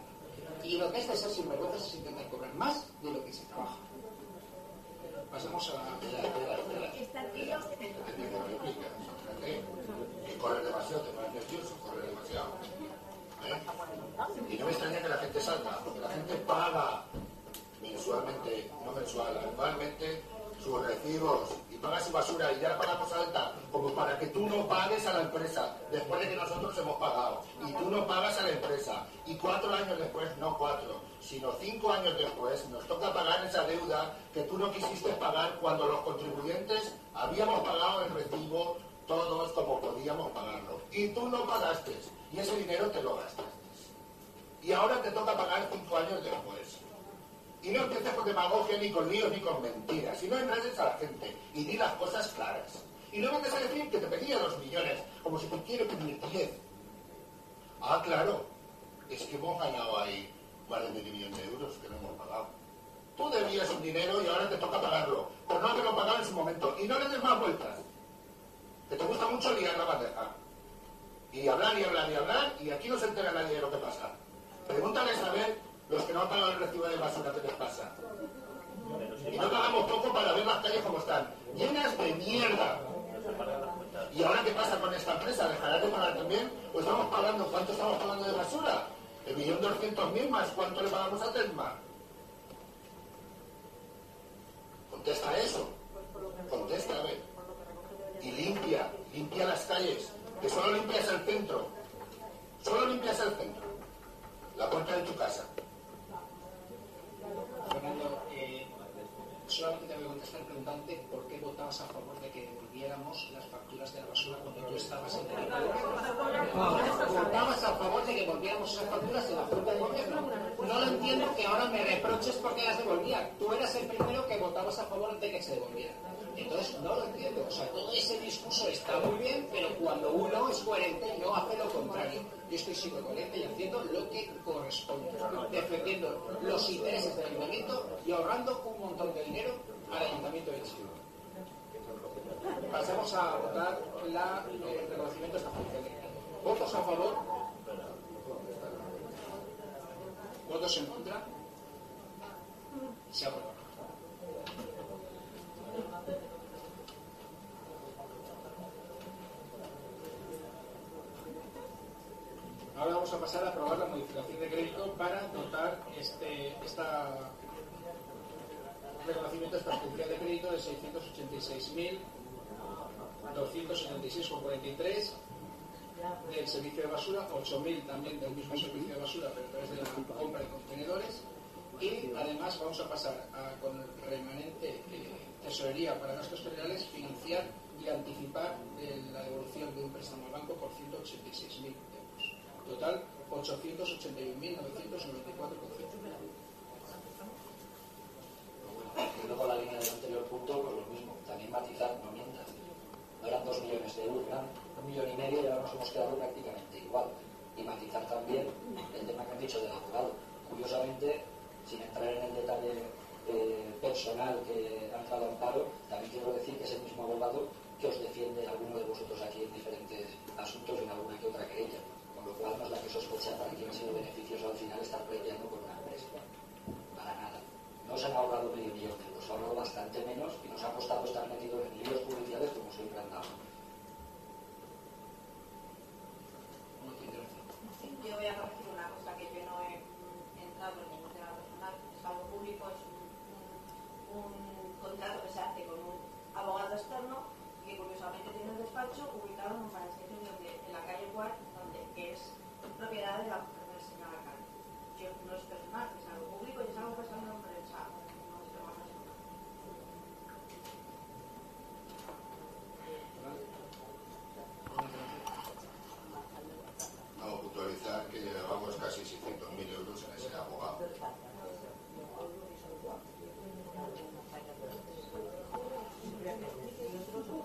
Y lo que es de ser sinvergüenza es intentar cobrar más de lo que se trabaja. Pasamos a la... a la- Está tío. Tiene que réplica, fíjate, que corre demasiado, te pones nervioso, corre demasiado. ¿eh? Y no me extraña que la gente salga, porque la gente paga mensualmente, no mensual, anualmente sus recibos y paga su basura y ya la pagamos alta, como para que tú no pagues a la empresa después de que nosotros hemos pagado. Y tú no pagas a la empresa y cuatro años después, no cuatro, sino cinco años después nos toca pagar esa deuda que tú no quisiste pagar cuando los contribuyentes habíamos pagado el recibo todos como podíamos pagarlo. Y tú no pagaste y ese dinero te lo gastaste. Y ahora te toca pagar cinco años después. Y no empieces con demagogia, ni con líos, ni con mentiras. Y no enredes a la gente. Y di las cosas claras. Y no vengas a decir que te pedía dos millones, como si te quiere pedir diez. Ah, claro. Es que hemos ganado ahí más de medio millón de euros que no hemos pagado. Tú debías un dinero y ahora te toca pagarlo. Por no haberlo pagado en su momento. Y no le des más vueltas. Que te gusta mucho liar la bandeja. Y hablar y hablar y hablar. Y aquí no se entera nadie de lo que pasa. Pregúntales a ver los que no pagado el recibo de basura qué les pasa. Y no pagamos poco para ver las calles como están, llenas de mierda. ¿Y ahora qué pasa con esta empresa? ¿Dejará de pagar también? Pues estamos pagando, ¿cuánto estamos pagando de basura? El millón doscientos mil más, ¿cuánto le pagamos a Tesma? Contesta eso. Contesta, a ver. Y limpia, limpia las calles. Que solo limpias el centro. Solo limpias el centro. La puerta de tu casa. Fernando, eh, solamente te voy a contestar preguntándote por qué votabas a favor de que devolviéramos las facturas de la basura cuando tú estabas en el Ah, votabas a favor de que volviéramos esas facturas en la Junta de Gobierno. No lo entiendo que ahora me reproches porque las devolvía. Tú eras el primero que votabas a favor de que se devolvieran. Entonces no lo entiendo. O sea, todo ese discurso está muy bien, pero cuando uno es coherente no hace lo contrario. Yo estoy siendo coherente y haciendo lo que corresponde, defendiendo los intereses del ayuntamiento y ahorrando un montón de dinero al ayuntamiento de Chile. Pasamos a votar la, el reconocimiento de esta función. ¿Votos a favor? ¿Votos en contra? Se aprueba. Ahora vamos a pasar a aprobar la modificación de crédito para dotar este esta reconocimiento función de crédito de 686.276,43 del servicio de basura, 8.000 también del mismo servicio de basura, pero a través de la compra de contenedores. Y además vamos a pasar con el remanente eh, tesorería para gastos generales, financiar y anticipar eh, la devolución de un préstamo al banco por 186.000 euros. Total, 881.994,5. Y luego la línea del anterior punto, pues lo mismo, también matizar, no mientas. No eran dos millones de euros, eran un millón y medio y ahora nos hemos quedado prácticamente igual. Y matizar también el tema que han dicho del abogado. Curiosamente, sin entrar en el detalle eh, personal que ha entrado Amparo, también quiero decir que es el mismo abogado que os defiende alguno de vosotros aquí en diferentes asuntos en alguna que otra querella. Lo cual no es la que sospecha para quién ha sido beneficioso al final estar peleando con una empresa. Para nada. No se han ahorrado medio millón de euros, se ha ahorrado bastante menos y nos ha costado estar metidos en líos judiciales como siempre han dado. Yo voy a corregir una cosa que yo no he mm, entrado en ningún tema personal. Es algo público, es un, un, un contrato que se hace con un abogado externo que curiosamente tiene un despacho ubicado en un paraíso donde, en la calle Cuart, donde que es propiedad de la mujer del señor alcalde. Yo, no es personal, es algo público y es algo personal no pensado. No es tema personal. Vamos a puntualizar que llevamos casi 600.000 euros en ese abogado.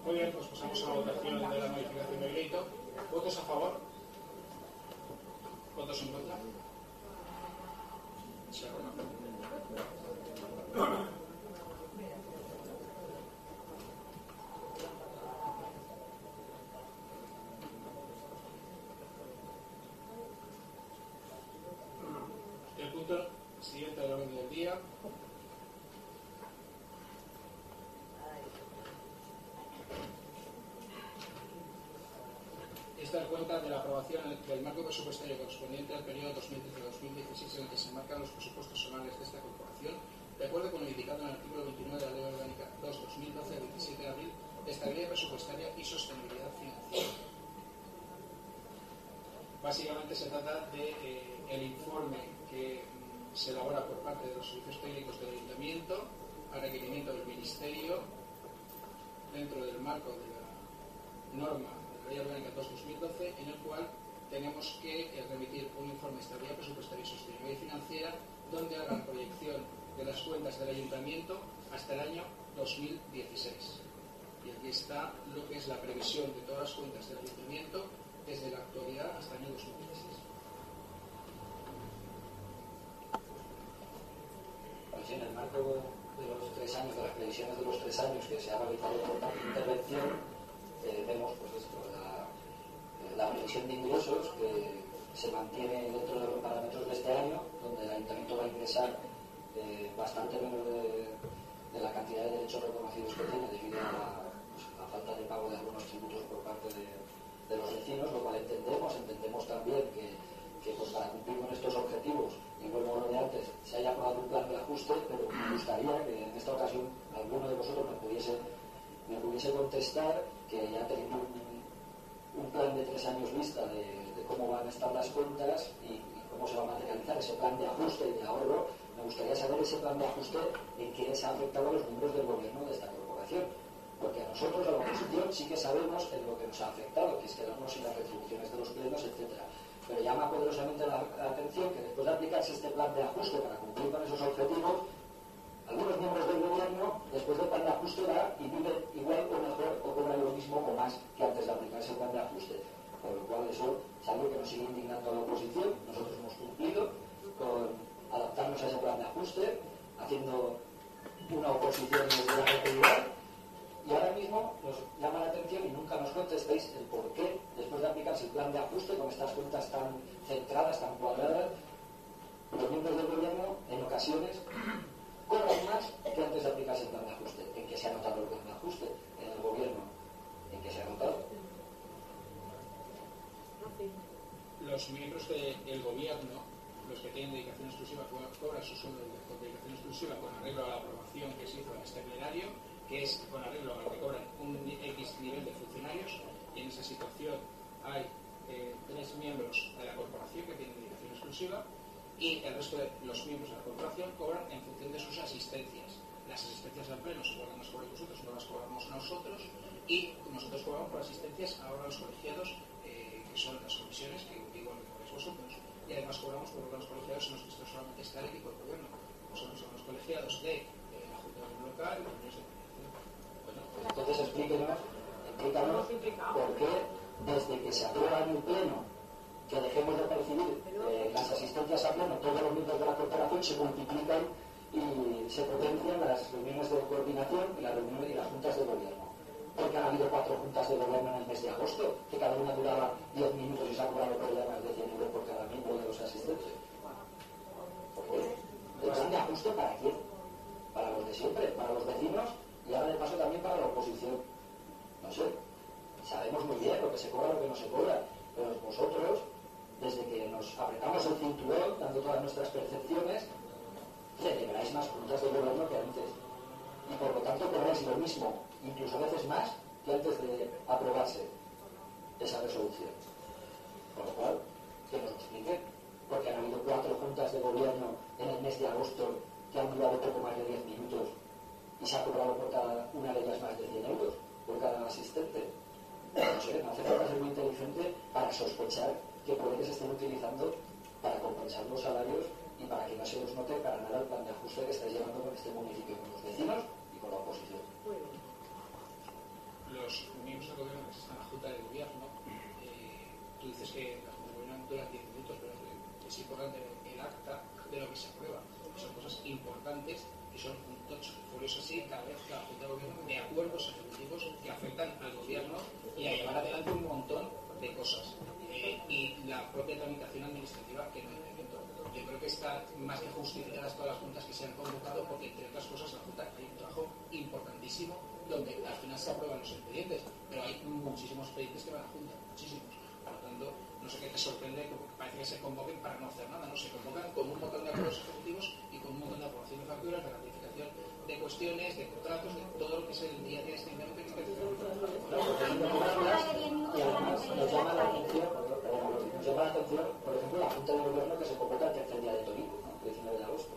Muy bien, pues pasamos a la votación de la modificación de crédito. ¿Votos a favor? ¿Votos en contra? Se aprueba. El punto siguiente del orden del día es dar cuenta de la aprobación del marco presupuestario correspondiente al periodo 2013-2016 en el que se marcan los presupuestos anuales de esta corporación, de acuerdo con lo indicado en el artículo 29 de la Ley Orgánica 2-2012 del 27 de abril de estabilidad presupuestaria y sostenibilidad financiera. Básicamente se trata de eh, informe que mm, se elabora por parte de los servicios técnicos del ayuntamiento a requerimiento del ministerio dentro del marco de la norma Orgánica 2-2012 en el cual tenemos que eh, remitir un informe de estabilidad presupuestaria y sostenibilidad financiera donde haga la proyección de las cuentas del ayuntamiento hasta el año 2016. Y aquí está lo que es la previsión de todas las cuentas del ayuntamiento desde la actualidad hasta el año 2016. Pues en el marco de los tres años, de las previsiones de los tres años que se ha realizado por la intervención, eh, vemos pues esto, la, previsión de ingresos que se mantiene dentro de los parámetros de este año, donde el ayuntamiento va a ingresar eh, bastante menos de, la cantidad de derechos reconocidos que tiene debido a la, pues, a la falta de pago de algunos tributos por parte de, los vecinos, lo cual entendemos, entendemos también que, pues para cumplir con estos objetivos, y vuelvo lo de antes, se haya aprobado un plan de ajuste, pero me gustaría que en esta ocasión alguno de vosotros me pudiese, me pudiese contestar que ya teniendo un, un plan de tres años vista de, cómo van a estar las cuentas y, y cómo se va a materializar ese plan de ajuste y de ahorro, me gustaría saber ese plan de ajuste en qué se ha afectado a los miembros del gobierno de esta corporación. Porque a nosotros, a la oposición, sí que sabemos en lo que nos ha afectado, que es quedarnos sin las retribuciones de los plenos, etcétera. Pero llama poderosamente la atención que después de aplicarse este plan de ajuste para cumplir con esos objetivos, algunos miembros del gobierno, después de ajuste, va y vive igual o mejor o cobran lo mismo o más que antes de aplicarse el plan de ajuste. Por lo cual eso es algo que nos sigue indignando a la oposición. Nosotros hemos cumplido con adaptarnos a ese plan de ajuste, haciendo una oposición desde la. Y ahora mismo nos llama la atención y nunca nos contestéis el por qué, después de aplicarse el plan de ajuste con estas cuentas tan centradas, tan cuadradas, los miembros del gobierno en ocasiones más que antes de aplicarse el plan de. ¿En qué se ha notado el plan de ajuste? En el gobierno. ¿En qué se ha notado? Los miembros del gobierno, los que tienen dedicación exclusiva, cobran su sueldo de dedicación exclusiva con arreglo a la aprobación que se hizo en este plenario, que es con arreglo a lo que cobran un X nivel de funcionarios, y en esa situación hay eh, tres miembros de la corporación que tienen dedicación exclusiva y el resto de los miembros de la corporación cobran en función de sus asistencias. Las asistencias al pleno se cobran por vosotros, no las cobramos nosotros y nosotros cobramos por asistencias ahora los colegiados, eh, que son las comisiones, que igual que cobráis vosotros, y además cobramos por los colegiados en los que solamente está el equipo de gobierno, son, son los colegiados de eh, la Junta de Local y los de bueno, Entonces explíquenos, explícanos por qué desde que se aprueba en el pleno que dejemos de percibir las asistencias a pleno, todos los miembros de la corporación se multiplican y se potencian las reuniones de coordinación y las reuniones y las juntas de gobierno. Porque han habido cuatro juntas de gobierno en el mes de agosto, que cada una duraba 10 minutos y se ha cobrado por ella más de 100 euros por cada miembro de los asistentes. ¿Por qué? ¿El de ajuste para quién? Para los de siempre, para los vecinos y ahora de paso también para la oposición. No sé, sabemos muy bien lo que se cobra, lo que no se cobra, pero vosotros desde que nos apretamos el cinturón, dando todas nuestras percepciones, celebráis más juntas de gobierno que antes. Y por lo tanto cobráis lo mismo, incluso a veces más, que antes de aprobarse esa resolución. Por lo cual, que nos expliquen, porque han habido cuatro juntas de gobierno en el mes de agosto que han durado poco más de 10 minutos y se ha cobrado por cada una de ellas más de 100 euros por cada asistente. No sé, no hace falta ser muy inteligente para sospechar que puede que se estén utilizando para compensar los salarios y para que no se os note para nada el plan de ajuste que estáis llevando con este municipio, con los vecinos y con la oposición. Los miembros del gobierno que están en la Junta de Gobierno, eh, tú dices que la Junta de Gobierno dura 10 minutos, pero es importante el acta de lo que se aprueba. Son cosas importantes y son un tocho. Por eso así, cada vez que la Junta de Gobierno de acuerdos ejecutivos que afectan al gobierno y a llevar adelante un montón de cosas y la propia tramitación administrativa que no hay Yo creo que está más que justificadas todas las juntas que se han convocado porque, entre otras cosas, la Junta hay un trabajo importantísimo donde al final se aprueban los expedientes, pero hay muchísimos expedientes que van a Junta, muchísimos. Por lo tanto, no sé qué te sorprende que parece que se convoquen para no hacer nada, no se convocan con un montón de acuerdos ejecutivos y con un montón de aprobación de facturas, de de cuestiones, de contratos, de todo lo que es el día a día estrictamente que está y además nos llama la atención, nos llama la atención, por ejemplo, la Junta de Gobierno que se convoca el tercer día de Torico, ¿no? el 19 de agosto.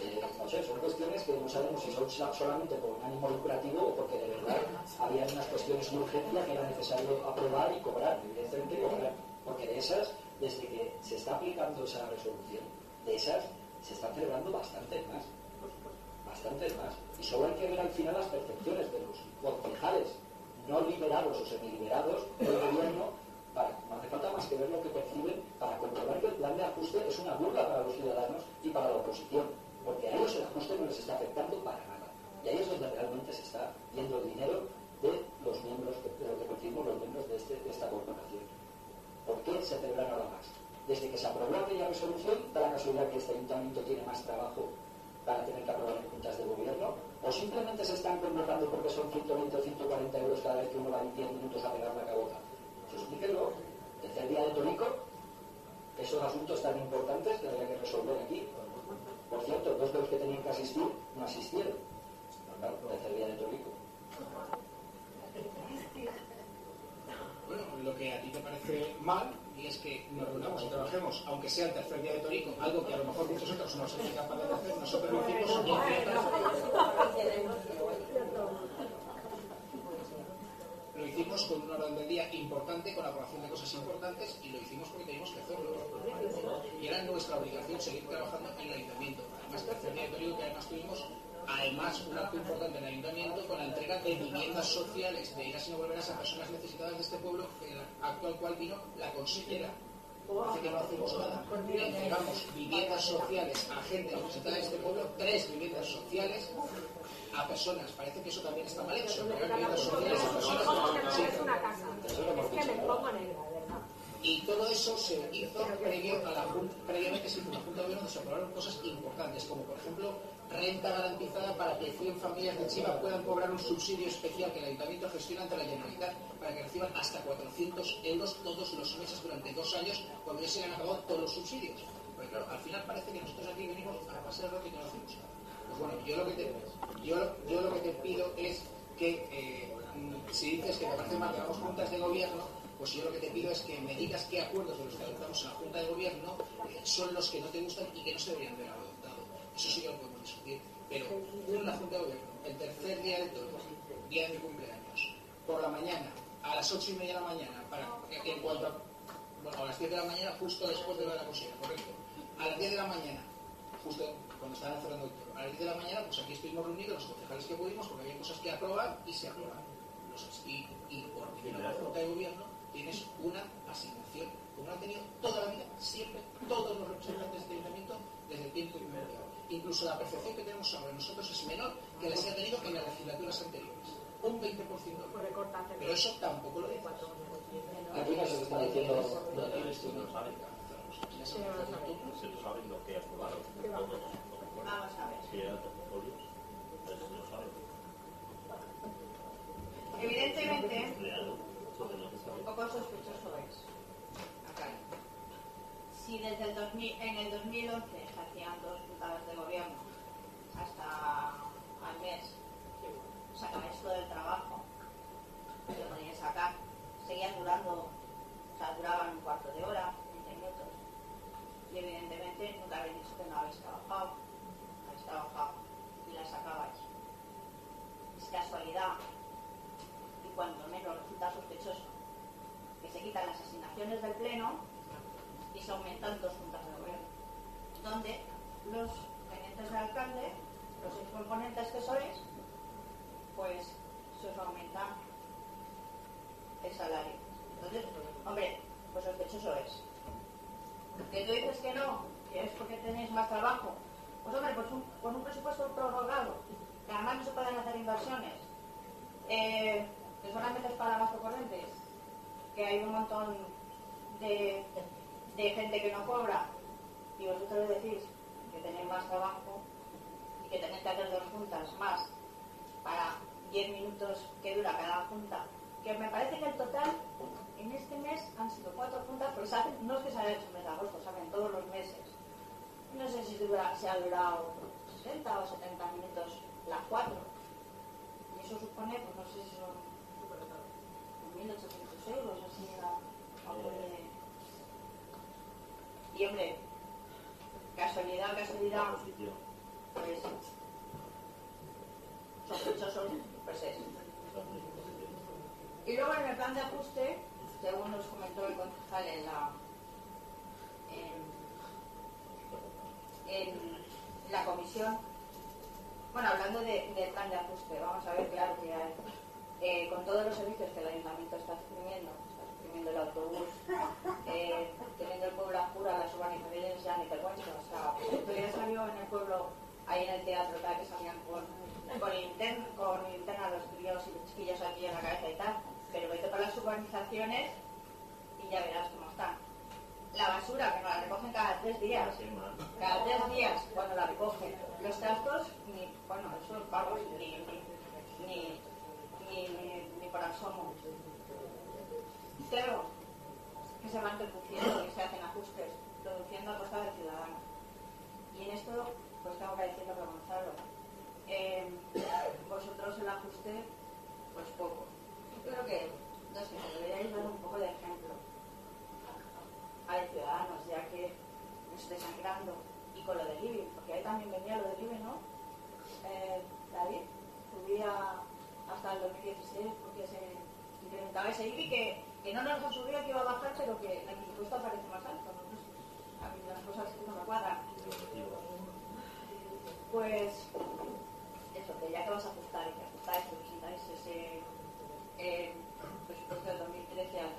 Eh, no sé, son cuestiones que no sabemos si son solamente por un ánimo lucrativo o porque de verdad había unas cuestiones de urgencia que era necesario aprobar y cobrar, evidentemente cobrar, porque de esas, desde que se está aplicando esa resolución, de esas se están celebrando bastantes más, bastantes más. Y solo hay que ver al final las percepciones de los concejales no liberados o semiliberados del gobierno, para, no hace falta más que ver lo que perciben para comprobar que el plan de ajuste es una burla para los ciudadanos y para la oposición, porque a ellos el ajuste no les está afectando para nada. Y ahí es donde realmente se está viendo el dinero de los miembros, de lo que percibimos los miembros de, este, de esta corporación. ¿Por qué se celebra nada más? Desde que se aprobó aquella resolución, da la casualidad que este ayuntamiento tiene más trabajo para tener que aprobar juntas de gobierno, o simplemente se están convocando porque son 120 o 140 euros cada vez que uno va en 10 minutos a pegar la cabota. Pues explíquenlo. Tercer día de Torico, esos asuntos tan importantes que había que resolver aquí. Por cierto, dos de los que tenían que asistir no asistieron. tercer día de Torico. Bueno, lo que a ti te parece mal y es que nos reunamos y trabajemos, aunque sea el tercer día de Torico, algo que a lo mejor muchos otros no son capaces de hacer, nosotros permitimos hicimos con una orden del día importante, con la aprobación de cosas importantes y lo hicimos porque teníamos que hacerlo. Y era nuestra obligación seguir trabajando en el ayuntamiento. Además, tercer día te digo que además tuvimos además un acto importante en el ayuntamiento con la entrega de viviendas sociales de ir y no volverás a personas necesitadas de este pueblo, el acto al cual vino la consejera Hace que no hacemos nada. entregamos viviendas sociales a gente necesitada de este pueblo, tres viviendas sociales a personas. Parece que eso también está mal hecho. viviendas sociales a personas. Y todo eso se hizo previo a la previamente se hizo una junta de gobierno donde se aprobaron cosas importantes, como por ejemplo renta garantizada para que 100 familias de Chiva puedan cobrar un subsidio especial que el Ayuntamiento gestiona ante la Generalitat para que reciban hasta 400 euros todos los meses durante dos años cuando ya se han acabado todos los subsidios. Porque claro, al final parece que nosotros aquí venimos a pasar el rato y no hacemos. Pues bueno, yo lo que te, yo, lo que te pido es que eh, si dices que te parece mal que hagamos juntas de gobierno, pues yo lo que te pido es que me digas qué acuerdos de los que adoptamos en la Junta de Gobierno eh, son los que no te gustan y que no se deberían adoptado. Eso sí que lo podemos discutir. Pero en la Junta de Gobierno, el tercer día de todo, día de mi cumpleaños, por la mañana, a las ocho y media de la mañana, para, en cuanto a, bueno, a las 10 de la mañana, justo después de la consejera, correcto. A las 10 de la mañana, justo cuando estaban cerrando el toro, a las 10 de la mañana, pues aquí estuvimos reunidos los concejales que pudimos, porque había cosas que aprobar y se aprobaron. Y, y por la Junta de Gobierno tienes una asignación, como lo han tenido toda la vida, siempre, todos los representantes del ayuntamiento desde el tiempo inmemorial. Incluso la percepción que tenemos sobre nosotros es menor que la que ha tenido en las legislaturas anteriores. Un 20%. Pero eso tampoco lo dice. Aquí no se está diciendo. Se lo saben lo que aprobaron. Vamos a ver. Si era saben. Evidentemente, un poco sospechoso es. Si desde el 2000, en el 2011 se hacían dos juntadas de gobierno hasta al mes, sacabais todo el trabajo, lo podíais sacar, seguían durando, o sea, duraban un cuarto de hora, 20 minutos. Y evidentemente nunca habéis dicho que no habéis trabajado, habéis trabajado y la sacabais. Es casualidad y cuanto menos resulta sospechoso que se quitan las asignaciones del Pleno y se aumentan dos juntas de gobierno, donde los tenientes de alcalde, los componentes que sois, pues se os aumenta el salario. Entonces, hombre, pues sospechoso es. Que tú dices que no, que es porque tenéis más trabajo. Pues hombre, pues con un presupuesto prorrogado, que además no se pueden hacer inversiones, eh, que solamente es para gasto corriente, que hay un montón de, de gente que no cobra y vosotros decís que tenéis más trabajo y que tenéis que hacer dos juntas más para 10 minutos que dura cada junta, que me parece que el total en este mes han sido cuatro juntas, porque saben, no es que se haya hecho el mes de agosto, saben todos los meses. No sé si dura, se ha durado 60 o 70 minutos las cuatro. Y eso supone, pues no sé si son 1.800 euros, así algo de... Casualidad, casualidad, pues sospechosos, pues es. Y luego en el plan de ajuste, según nos comentó el concejal en la en, la comisión, bueno, hablando de, del plan de ajuste, vamos a ver, claro, que hay, eh, con todos los servicios que el ayuntamiento está suprimiendo, el autobús, eh, teniendo el pueblo a jura, las urbanizaciones ya ni te cuento, o sea, ya salió en el pueblo, ahí en el teatro, tal, que salían con, con, inter, con interna los críos y los chiquillos aquí en la cabeza y tal, pero vete para las urbanizaciones y ya verás cómo están. La basura, que nos la recogen cada tres días. Cada tres días cuando la recogen. Los trastos, ni, bueno, eso pagos ni, ni, ni, ni, ni por asomo. Cero, que se van reduciendo y se hacen ajustes, produciendo a costa del ciudadano. Y en esto, pues tengo que decirlo que Gonzalo. Eh, vosotros el ajuste, pues poco creo que, no sé, deberíais dar un poco de ejemplo a los ciudadanos, ya que me estoy sangrando. Y con lo del IBI, porque ahí también venía lo del IBI, ¿no? Eh, David, subía hasta el 2016 porque se, incrementaba ese IBI que, que no nos subido, que iba a bajar, pero que el presupuesto aparece más alto. ¿no? A mí las cosas que no me cuadran. Pues eso, que ya que vas a ajustar y que ajustáis, que presentáis ese eh, presupuesto del 2013 al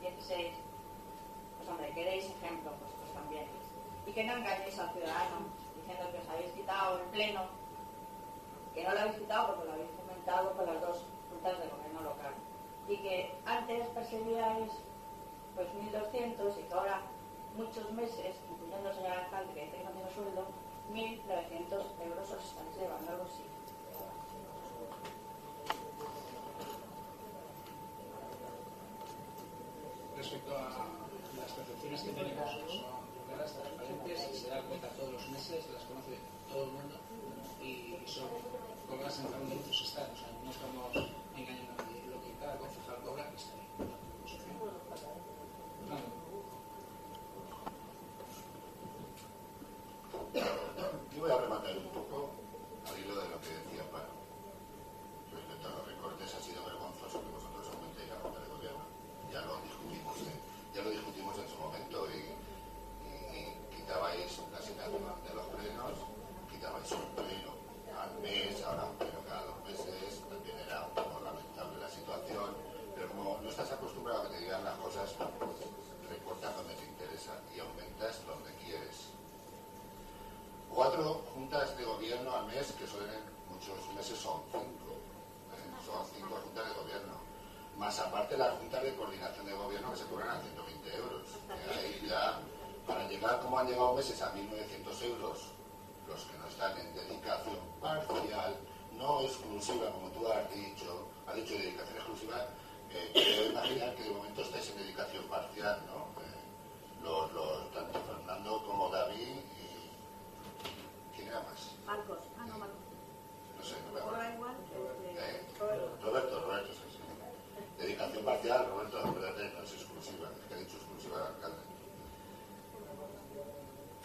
2016, pues hombre, queréis ejemplo, pues, pues también. Y que no engañéis al ciudadano diciendo que os habéis quitado el pleno, que no lo habéis quitado porque lo habéis fomentado con las dos juntas de gobierno local. Y que antes perseguíais pues 1.200 y que ahora muchos meses, incluyendo señor alcalde que está haciendo sueldo, 1.900 euros os estáis llevando algo así. Respecto a las percepciones que tenemos, son claras, transparentes, se dan cuenta todos los meses, las conoce todo el mundo y son cobras en cada uno de estados. O sea, no estamos engañando Yo voy a rematar un poco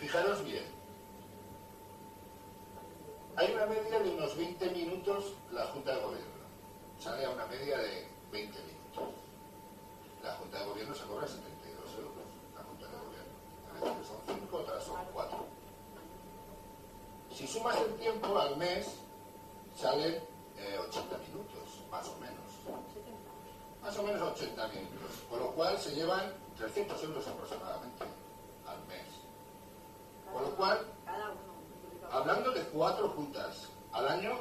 Fijaros bien. Hay una media de unos 20 minutos la Junta de Gobierno. Sale a una media de 20 minutos. La Junta de Gobierno se cobra 72 euros. La Junta de Gobierno. A veces son 5, otras son 4. Si sumas el tiempo al mes, salen eh, 80 minutos, más o menos. Más o menos 80 minutos. Con lo cual se llevan 300 euros aproximadamente. Con lo cual, hablando de cuatro juntas al año,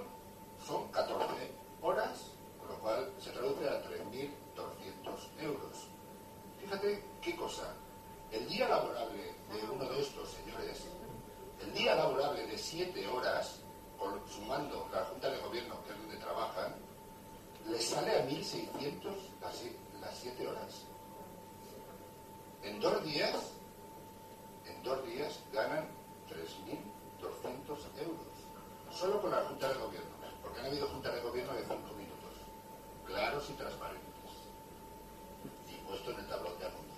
son 14 horas, con lo cual se traduce a 3.200 euros. Fíjate qué cosa. El día laborable de uno de estos señores el día laborable de siete horas, por- sumando la Junta de Gobierno, que es donde trabajan, les sale a 1.600 las, sie- las siete horas. En dos días, en dos días ganan 3.200 euros. Solo con la Junta de Gobierno, porque han habido Juntas de Gobierno de cinco minutos, claros y transparentes. Y puesto en el tablón de anuncios.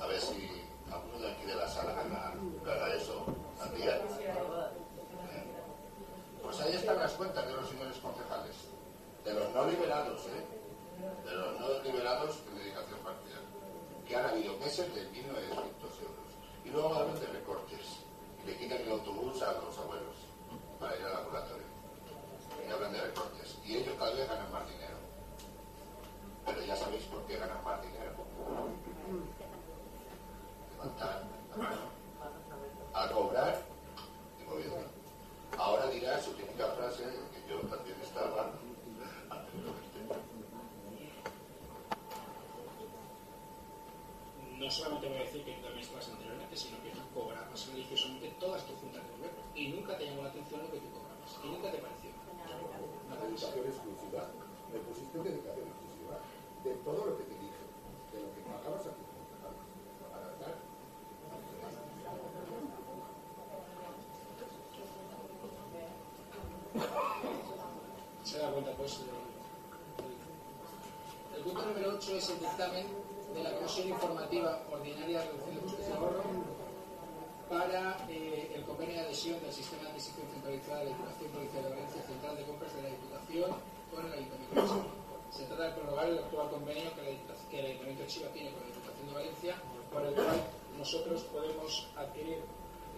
A ver si alguno de aquí de la sala gana, gana eso día. ¿Eh? Pues ahí están las cuentas de los señores concejales. De los no liberados, ¿eh? De los no liberados en dedicación parcial. Que han habido meses de 1.900 euros. Y luego hablan de recortes. Y le quitan el autobús a los abuelos para ir al laboratorio. Y hablan de recortes. Y ellos cada vez ganan más dinero. Pero ya sabéis por qué ganan más dinero levantar a cobrar y gobierno. Ahora dirá su típica frase que yo también estaba atento que esté. No solamente voy a decir que tú también estabas anteriormente, sino que tú cobrabas religiosamente todas tus juntas de gobierno. Y nunca te llamó la atención lo que tú cobrabas. Y nunca te pareció. Nada más. Dedicación exclusiva. Me pusiste dedicación exclusiva de todo lo que te dije, de lo que pagabas a tus concejales. Para estar. Se da cuenta, pues. El, el punto número 8 es el dictamen de la Comisión Informativa Ordinaria de Reducción de Ahorro para eh, el convenio de adhesión del Sistema de Adquisición Centralizada de la Diputación Provincial de Valencia Central de Compras de la Diputación con el Ayuntamiento de Chiva. Se trata de prorrogar el actual convenio que, la que el Ayuntamiento de Chiva tiene con la Diputación de Valencia, por el cual nosotros podemos adquirir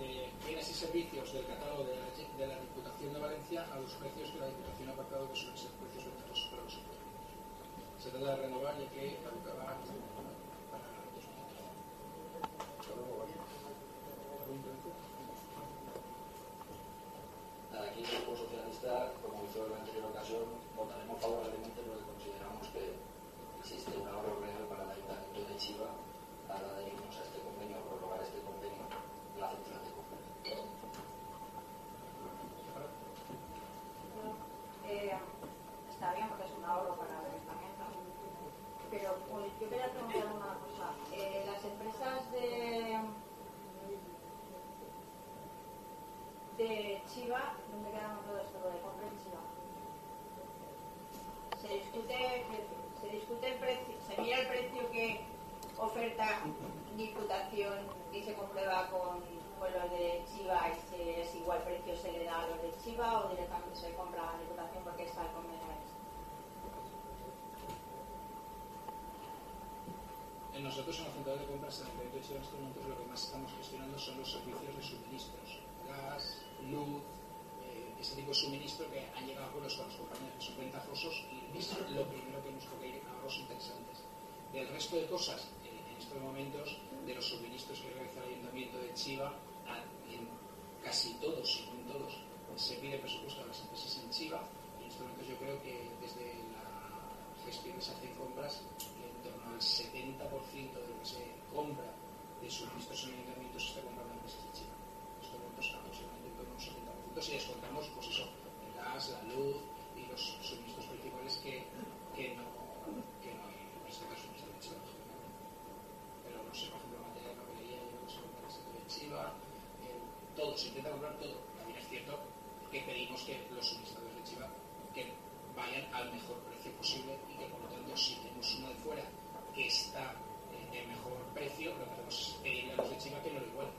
eh, bienes y servicios del catálogo de la, de la Diputación de Valencia a los precios que la Diputación ha pactado que suelen ser precios ventajosos para los sectores. Se trata de renovar ya que caducaba para 2014. Nada, aquí el Grupo Socialista, como hizo en la anterior ocasión, votaremos favorablemente porque consideramos que existe un ahorro real para el Ayuntamiento de Chiva al adherirnos a este convenio, a prorrogar este convenio la central de compras. Eh, está bien porque es un ahorro para el ayuntamiento. Pero yo quería preguntar una cosa. Eh, las empresas de de Chiva, ¿dónde quedamos todo esto? Lo de compra en Chiva. Se discute, se discute el precio, se mira el precio que oferta Diputación y se comprueba con, con los de Chiva y si es igual precio se le da a los de Chiva o directamente se compra a Diputación porque está el convenio nosotros en la central de compras en el de Chiva en estos momentos lo que más estamos gestionando son los servicios de suministros, gas, luz, ese tipo de suministro que han llegado a acuerdos con los compañeros que son ventajosos y es lo primero que nos toca ir a interesantes. Del resto de cosas, eh, en estos momentos, de los suministros que realiza el Ayuntamiento de Chiva, en casi todos, si no en todos, se pide presupuesto a las empresas en Chiva y en estos momentos yo creo que desde la gestión que se hacen compras en torno al 70% de lo que se compra de suministros en ayuntamientos se está comprando en empresas en Chiva. En estos momentos aproximadamente en torno al 70%. Entonces les contamos, pues eso, el gas, la luz y los suministros principales que, que no que no hay en este caso de este Chiva. Pero no sé, por ejemplo, la materia de papelería, yo no sé cómo se de Chiva, todo, se intenta comprar todo. También es cierto que pedimos que los suministradores de Chiva que vayan al mejor precio posible y que por lo tanto si tenemos uno de fuera que está eh, de mejor precio, lo que hacemos es pedirle a los de Chiva que no lo igualen,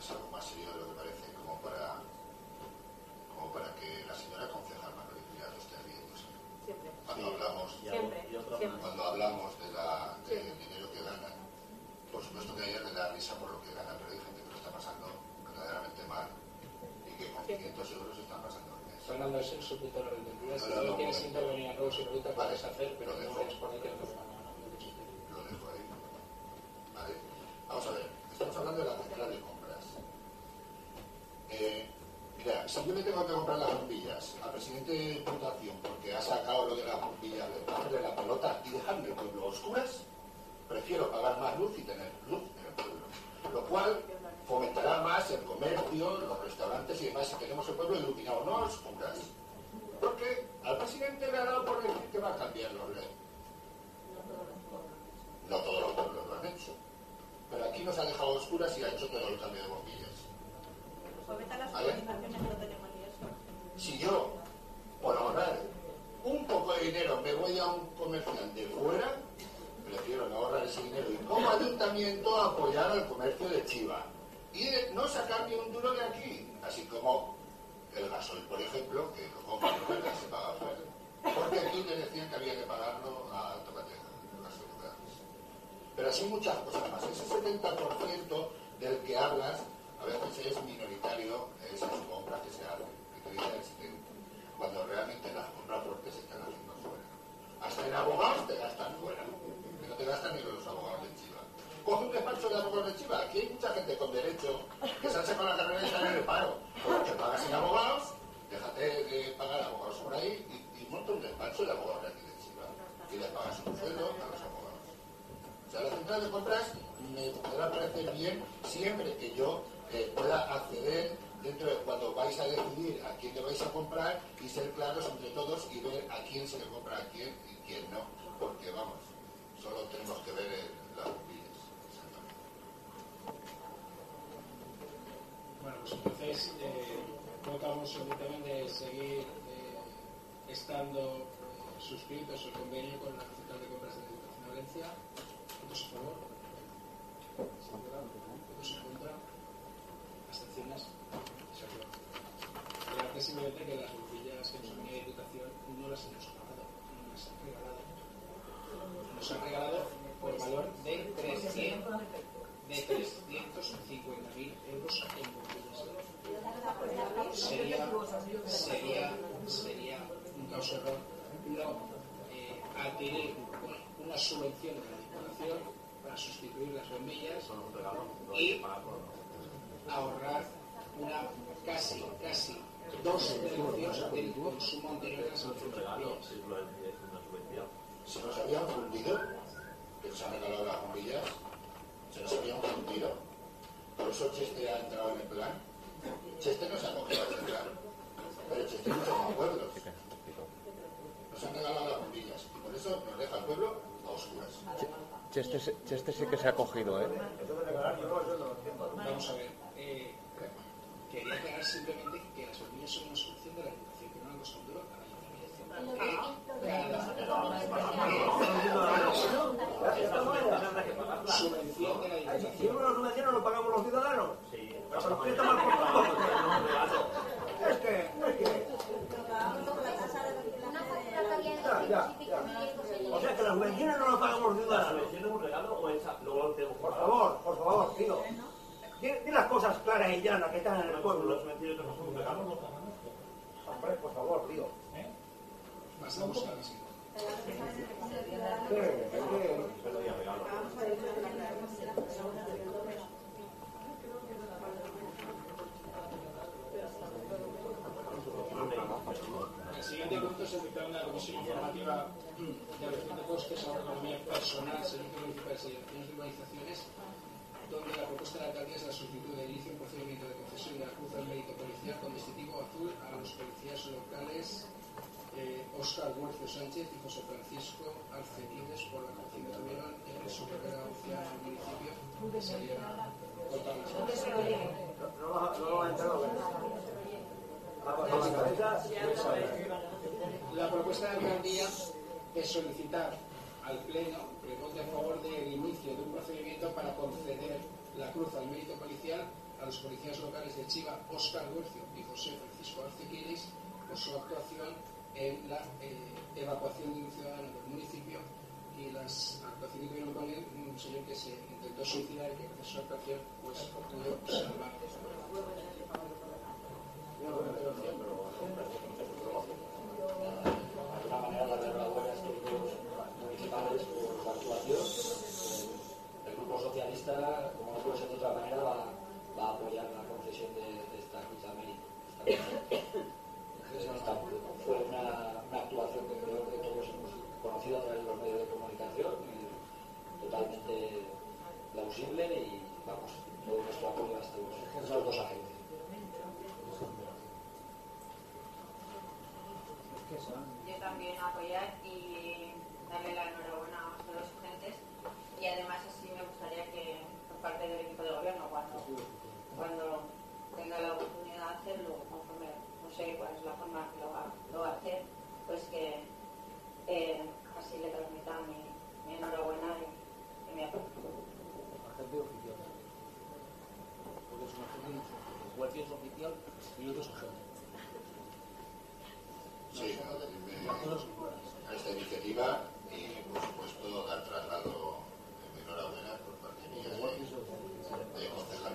es algo más serio de lo que parece, como para, como para que la señora concejal Manuel Criado esté riéndose. Siempre. Cuando Sí. hablamos, Siempre, cuando hablamos de la, del dinero que ganan, por supuesto que a ella le da risa por lo que ganan, pero hay gente que lo está pasando verdaderamente mal y que con 500 euros están pasando el mes. Fernando, es el de No, no, no no, quieres momento. intervenir en algo, si lo Vale, puedes hacer, pero lo no dejo. es por ahí que no no, no, no, no, no. Lo dejo ahí. Vale. Vamos a ver, estamos hablando de la central de compras. Eh, mira, si yo me tengo que comprar las bombillas al presidente de Diputación porque ha sacado lo de las bombillas, de hacerle la pelota y dejarme el pueblo a oscuras, prefiero pagar más luz y tener luz en el pueblo. Lo cual fomentará más el comercio, los restaurantes y demás si tenemos el pueblo iluminado, no a oscuras. Porque al presidente le ha dado leyes. Pueblo a oscuras. Cheste, Cheste sí que se ha cogido, ¿eh? No, no. Vamos a ver. eh, quería aclarar simplemente que las bombillas son una solución de la Diputación, que no han costado un duro a la subvención de la Si uno lo pagamos los ciudadanos. Sí, Pero ¿por qué está mal puesto? Es que, es que, ya, ya, ya. O sea que las subvenciones no las pagamos los ¿La ciudadanos. subvención es un regalo o es luego lo tengo que Por pagar? favor, por favor, tío. Di, di y llanas que están en el pueblo. Hombre, por favor, tío. Pasamos a la siguiente. El siguiente punto es de la Comisión Informativa de Evaluación de Costes a la Economía Personal, Servicios Municipales y Direcciones de Urbanizaciones, donde la propuesta de la alcaldía es la solicitud de inicio un procedimiento de concesión de la cruz al mérito policial con distintivo azul a los policías locales eh, Óscar Huercio Sánchez y José Francisco Arcenides por la acción que tuvieron en su carrera oficial en el municipio que cosas. No, no, no lo ha entrado. La La propuesta de alcaldía es solicitar al Pleno que vote a favor del inicio de un procedimiento para conceder la cruz al mérito policial a los policías locales de Chiva, Óscar Huercio y José Francisco Arcequiris por su actuación en la eh, evacuación de un ciudadano del municipio y las actuaciones que tuvieron con él, un señor que se intentó suicidar y que gracias su actuación pues, pudo salvar. de alguna manera dar las enhorabuena a estos grupos municipales por su actuación. El Socialista, como no puede ser de otra manera, va, va a apoyar la concesión de, de esta cruz a mérito. Esta- fue una, una actuación que creo que todos hemos conocido a través de los medios de comunicación y totalmente plausible y vamos, todo nuestro apoyo a estos, a estas dos agencias. yo también apoyar y darle la enhorabuena a estos dos agentes y además me gustaría que por parte del equipo de gobierno cuando, cuando tenga la oportunidad de hacerlo conforme no sé cuál es la forma que lo va, lo va a hacer pues que eh, así le transmita mi, mi enhorabuena y, y mi apoyo. Agente oficial. Porque es un agente, Huercio es oficial y otro es agente. Sí, a esta iniciativa y, por supuesto, dar traslado よかった。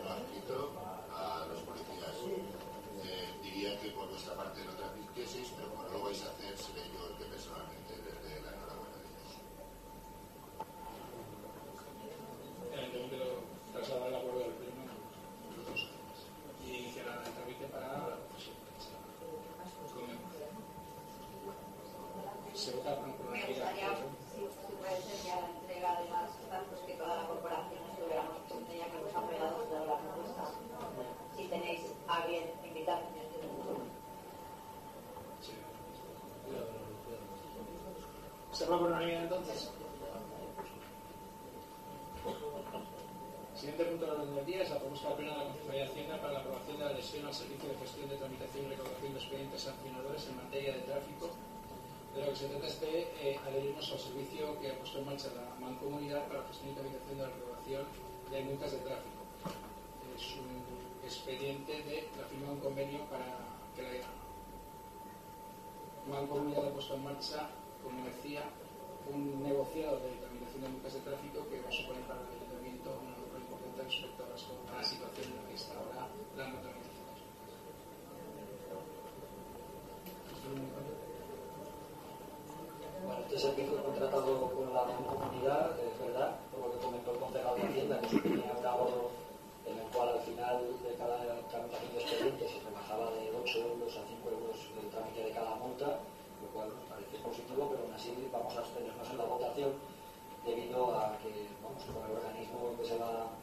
pues el organismo que se va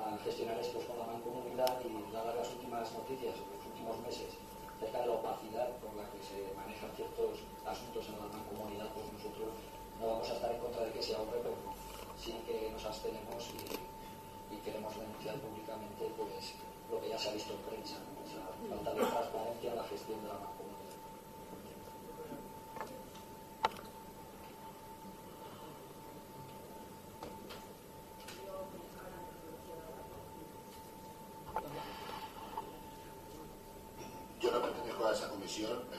a gestionar esto con la mancomunidad y dadas las últimas noticias de los últimos meses acerca de la opacidad con la que se manejan ciertos asuntos en la mancomunidad, pues nosotros no vamos a estar en contra de que sea un pero sí que nos abstenemos y, queremos denunciar públicamente pues, lo que ya se ha visto en prensa, o sea, falta de transparencia en la gestión de la mancomunidad. year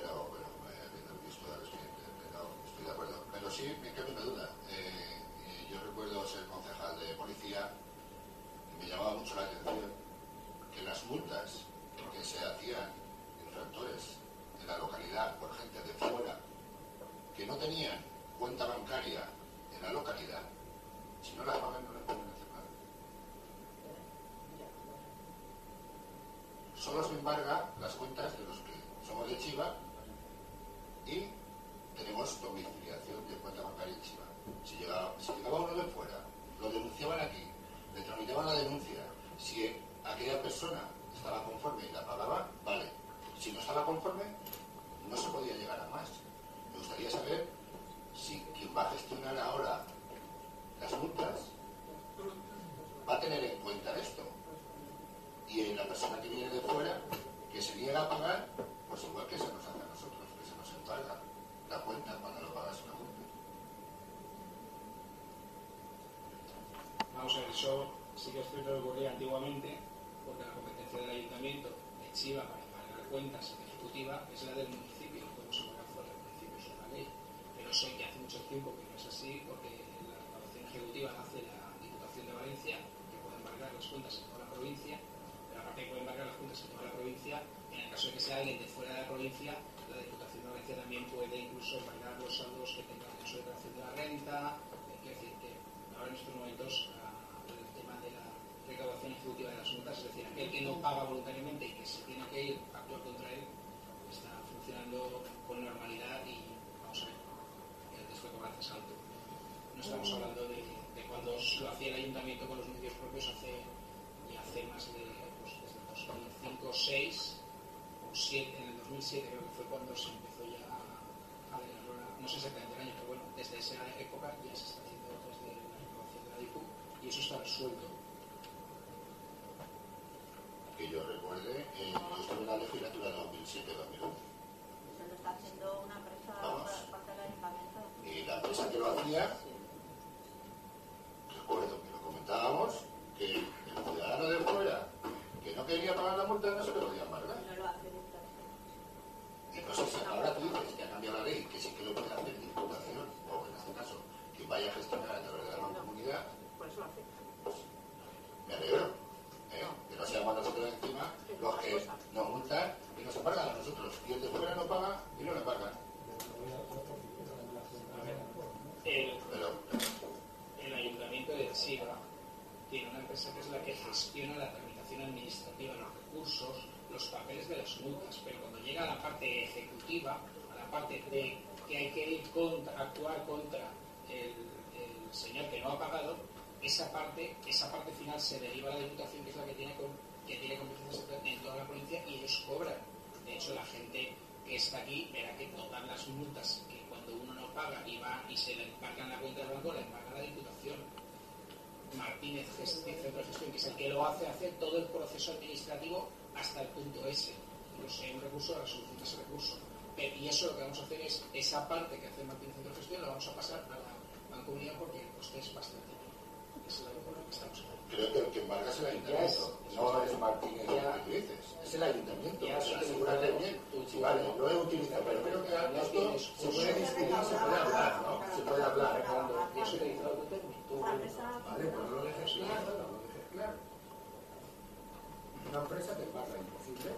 las cuentas en toda la provincia, pero aparte de poder embargar las cuentas en toda la provincia, en el caso de que sea alguien de fuera de la provincia, la Diputación de Valencia también puede incluso embargar los saldos que tengan en su declaración de la renta, es decir, que ahora en estos momentos el tema de la recaudación ejecutiva de las multas, es decir, aquel que no paga voluntariamente y que se tiene que ir a actuar contra él, está funcionando con normalidad y vamos a ver, el riesgo de cobranza es alto. No estamos hablando de cuando lo hacía el ayuntamiento con los medios propios hace, hace más de, pues, desde el 2005, 6 o 7, en el 2007 creo que fue cuando se empezó ya a degradarla, no sé exactamente el año, pero bueno, desde esa época ya se está haciendo desde la renovación de la DIFU y eso está resuelto. Que yo recuerde, eh, en la legislatura de 2007-2011. Se lo está haciendo una empresa parte del ayuntamiento. Y la empresa que lo hacía está aquí verá que todas las multas que cuando uno no paga y va y se le embarcan la cuenta del banco, la embarca la Diputación. Martínez Centro de Gestión, que es el que lo hace, hace todo el proceso administrativo hasta el punto S. Incluso hay un recurso, la resolución ese recurso. Y eso lo que vamos a hacer es, esa parte que hace Martínez Centro de Gestión la vamos a pasar a la Bancomunidad porque el coste es bastante. Eso es lo que estamos haciendo. Creo que el que embarga es el ayuntamiento. No es Martínez, Ya. lo que tú dices. Es el ayuntamiento. Asegúrate bien. Vale, lo he utilizado, pero creo que esto se puede discutir, se puede hablar, ¿no? Se puede hablar. Vale, pues no lo dejes claro, no lo dejes claro. Una empresa te paga imposible,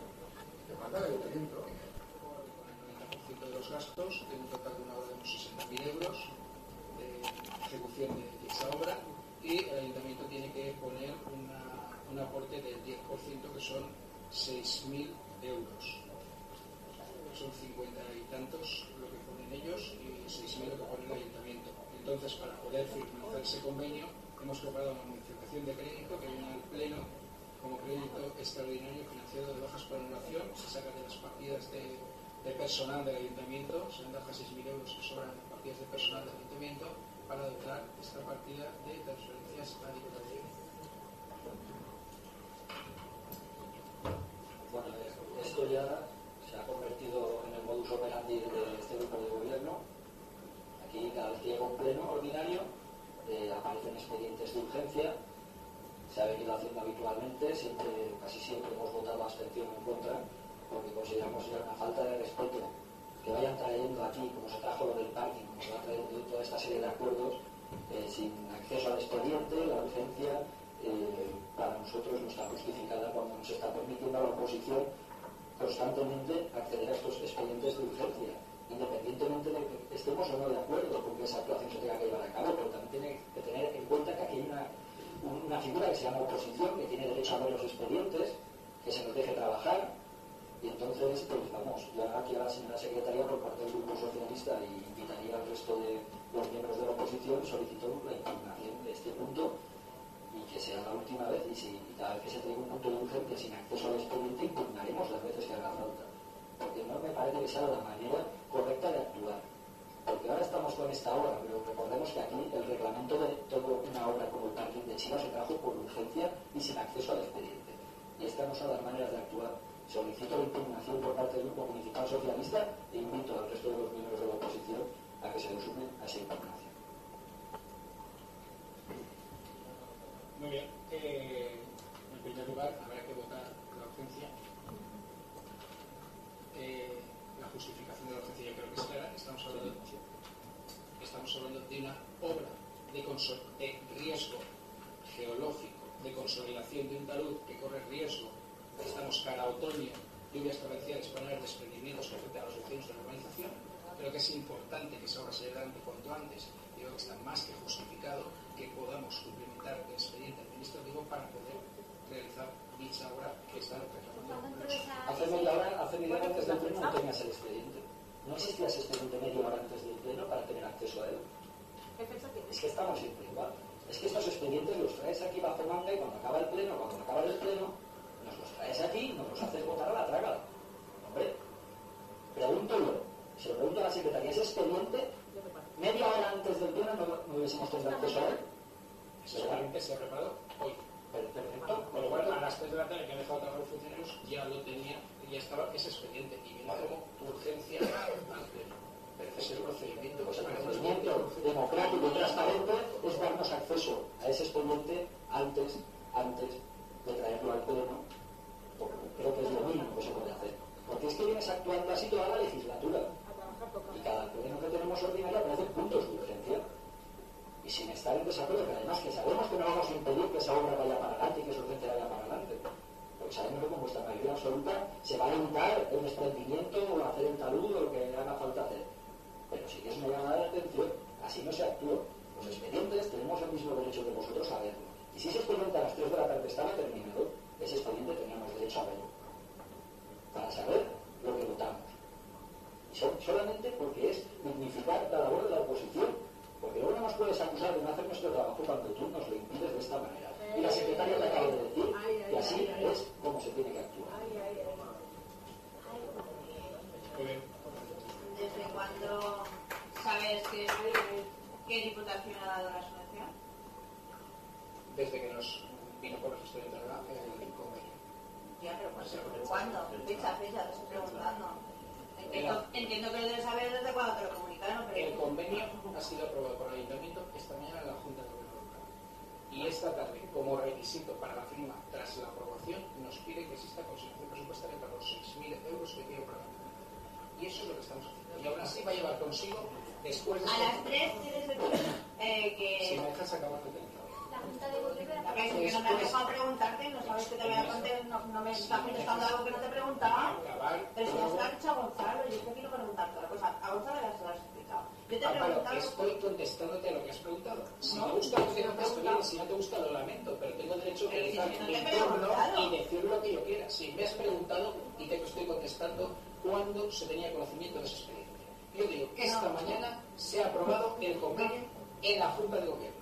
te paga el ayuntamiento. con el 90% de los gastos, de un total de una obra de unos 60.000 euros de ejecución de dicha obra y el ayuntamiento tiene que poner un aporte del 10% que son 6.000 euros. Son 50 y tantos lo que ponen ellos y 6.000 lo que pone el ayuntamiento. Entonces, para poder finalizar ese convenio, hemos preparado una modificación de crédito que viene al Pleno como crédito extraordinario financiado de bajas por anulación, se saca de las partidas de, personal del ayuntamiento, se han dado 6.000 euros que sobran partidas de personal del ayuntamiento para dotar esta partida de transferencias a Diputación. Bueno, esto ya se ha convertido en el modus operandi de este grupo de gobierno. Aquí, cada vez que llega un pleno ordinario, eh, aparecen expedientes de urgencia. Se ha venido haciendo habitualmente, siempre, casi siempre hemos votado abstención en contra, porque consideramos ya una falta de respeto que vayan trayendo aquí, como se trajo lo del parking, como se va trayendo toda esta serie de acuerdos, eh, sin acceso al expediente, la urgencia, eh, para nosotros no está justificada cuando nos está permitiendo a la oposición constantemente acceder a estos expedientes de urgencia, independientemente de que estemos o no de acuerdo con que esa actuación se tenga que llevar a cabo, pero también tiene que tener en cuenta que aquí hay una, figura que se llama oposición, que tiene derecho a ver los expedientes, que se nos deje trabajar, y entonces, pues vamos, ya aquí a la señora secretaria por parte del Grupo Socialista y invitaría al resto de los miembros de la oposición, solicitó la impugnación de este punto y que sea la última vez y si cada vez que se tenga un punto de urgencia sin acceso al expediente impugnaremos las veces que haga falta. Porque no me parece que sea la manera correcta de actuar. Porque ahora estamos con esta obra pero recordemos que aquí el reglamento de toda una obra como el parking de China se trajo por urgencia y sin acceso al expediente. Y estas no son las maneras de actuar. Solicito la impugnación por parte del Grupo Municipal Socialista e invito al resto de los miembros de la oposición a que se nos sumen a esa impugnación Muy bien. Eh, en primer lugar, habrá que votar la urgencia. Eh, la justificación de la urgencia yo creo que es clara. Estamos hablando, estamos hablando de una obra de, riesgo geológico, de consolidación de un talud que corre riesgo. Estamos cara a otoño, lluvias torrenciales para haber desprendimientos que afectan a los vecinos de la urbanización. Creo que es importante que esa obra se lleve adelante cuanto antes. Creo que está más que justificado que podamos cumplimentar el expediente administrativo para poder realizar dicha obra que está reclamando. Hace media hora, hace media hora antes del pleno no tenías el expediente. No existía ese expediente media hora antes del pleno para tener acceso a él. Es que estamos siempre igual. Es que estos expedientes los traes aquí bajo manga y cuando acaba el pleno, cuando acaba el pleno, nos los traes aquí y nos los haces votar a la traga. Hombre, pregunto yo, se lo pregunto a la secretaria, ese expediente, media hora antes del pleno no, hubiésemos tenido acceso a él. Expediente se ha preparado hoy. Perfecto. Con lo cual, a las 3 de la tarde que han dejado trabajar los funcionarios, ya lo tenía, ya estaba ese expediente. Y viene como urgencia. Pero ese es procedimiento. Pues el procedimiento democrático y transparente es darnos acceso a ese expediente antes, antes de traerlo al pleno. Creo que es lo mínimo que se puede hacer. Porque es que vienes actuando así toda la legislatura. Y cada pleno que tenemos ordinario aparecen puntos de urgencia. Y sin estar en desacuerdo, que además que sabemos que no vamos a impedir que esa obra vaya para adelante y que esa urgencia vaya para adelante. Porque sabemos que con vuestra mayoría absoluta se va a evitar el desprendimiento o hacer el talud o lo que haga falta hacer. Pero que es una llamada de atención. Así no se actúa. Los expedientes tenemos el mismo derecho que vosotros a verlo. Y si ese expediente a las 3 de la tarde estaba terminado, ese expediente teníamos derecho a verlo. Para saber lo que votamos solamente porque es dignificar la labor de la oposición. Porque luego no nos puedes acusar de no hacer nuestro trabajo cuando tú nos lo impides de esta manera. Y la secretaria te acaba de decir que así es como se tiene que actuar. ¿Desde cuándo sabes que, qué diputación ha dado la asociación? Desde que nos vino por el registro de entrada el convenio. Ya, pero ¿cuándo? Fecha, fecha, te estoy preguntando. Entiendo, que lo debes saber desde cuando te lo comunicaron, El pero... convenio ha sido aprobado por el Ayuntamiento esta mañana en la Junta de Gobierno local. Y esta tarde, como requisito para la firma tras la aprobación, nos pide que exista consignación presupuestaria para los 6.000 euros que quiero para la Y eso es lo que estamos haciendo. Y aún así va a llevar consigo, después de... A las 3 tienes eh, Si que... me dejas acabar de tener La Junta de La que no me has dejado preguntarte, no sabes que te voy a contestar, no, no me estás contestando algo que no te preguntaba. Pero si ya ha dicho a Gonzalo, yo te quiero preguntarte otra cosa. A Gonzalo ya se lo has explicado. Yo te he Amparo, preguntado... estoy contestándote a lo que has preguntado. Si No, te gusta lo que no te bien. gusta. Si no te gusta, lo lamento. Pero tengo derecho a te mi turno preguntado. y decir lo que yo quiera. Si me has preguntado y te estoy contestando cuándo se tenía conocimiento de esa experiencia. Yo digo, esta mañana se ha aprobado el convenio en la Junta de Gobierno.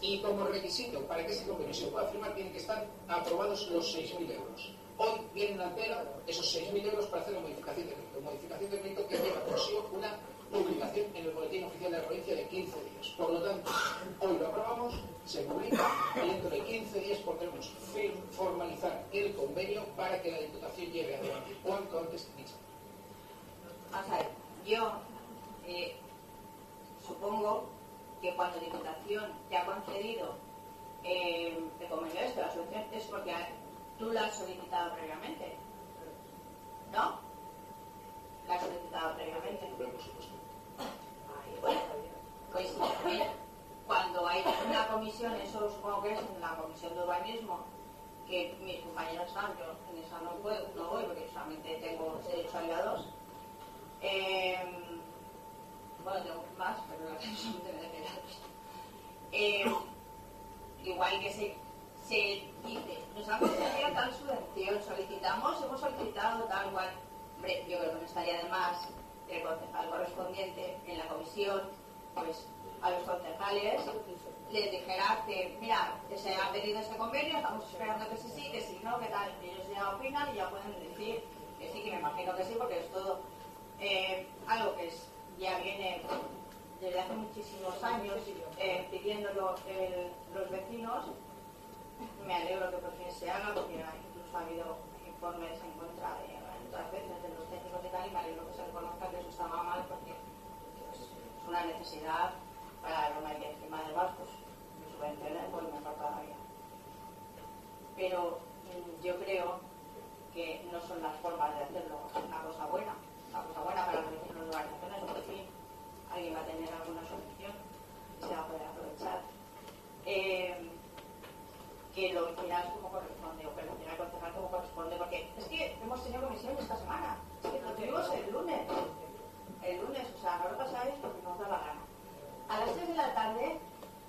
Y como requisito para que ese convenio se pueda firmar, tienen que estar aprobados los 6.000 euros. Hoy vienen al pleno esos 6.000 euros para hacer la modificación de crédito. Modificación de crédito que lleva consigo una publicación en el Boletín Oficial de la Provincia de 15 días. Por lo tanto, hoy lo aprobamos, se publica y dentro de 15 días podremos formalizar el convenio para que la Diputación lleve adelante cuanto antes dicho. Vamos a yo eh, supongo que cuando Diputación te ha concedido eh, el convenio este, la subvención, es porque tú la has solicitado previamente. ¿No? La has solicitado previamente. Por supuesto. Bueno, pues mira, cuando hay una comisión, eso supongo que es en la comisión de urbanismo, que mis compañeros están, yo en esa no, puedo, no voy porque solamente tengo derecho a ir a dos. Eh, bueno, tengo más, pero la a dos. Eh, igual que se, se dice, nos han concedido tal subvención, solicitamos, hemos solicitado tal cual. Hombre, yo creo que no estaría de más el concejal correspondiente en la comisión, pues a los concejales les dijera que, mira, que se ha pedido este convenio, estamos esperando que sí, sí, que sí, no, que tal. Ellos ya opinan y ya pueden decir que sí, que me imagino que sí, porque es todo eh, algo que es, ya viene desde hace muchísimos años eh, pidiéndolo el- los vecinos. Me alegro que por fin se haga, porque incluso ha habido informes en contra de otras veces de los técnicos de tal y me alegro que se reconozca que eso estaba mal porque pues, es una necesidad para la broma y encima de vascos de subvenciones, pues mejor todavía. Pero mm, yo creo que no son las formas de hacerlo una cosa buena, una cosa buena para vecinos de organizaciones, por fin alguien va a tener alguna solución y se va a poder aprovechar. Eh, que lo hicieras como corresponde, o que lo hiciera el concejal como corresponde, porque es que hemos tenido comisión esta semana, es que lo tuvimos el lunes, el lunes, o sea, no lo pasáis porque no os daba gana. A las 3 de la tarde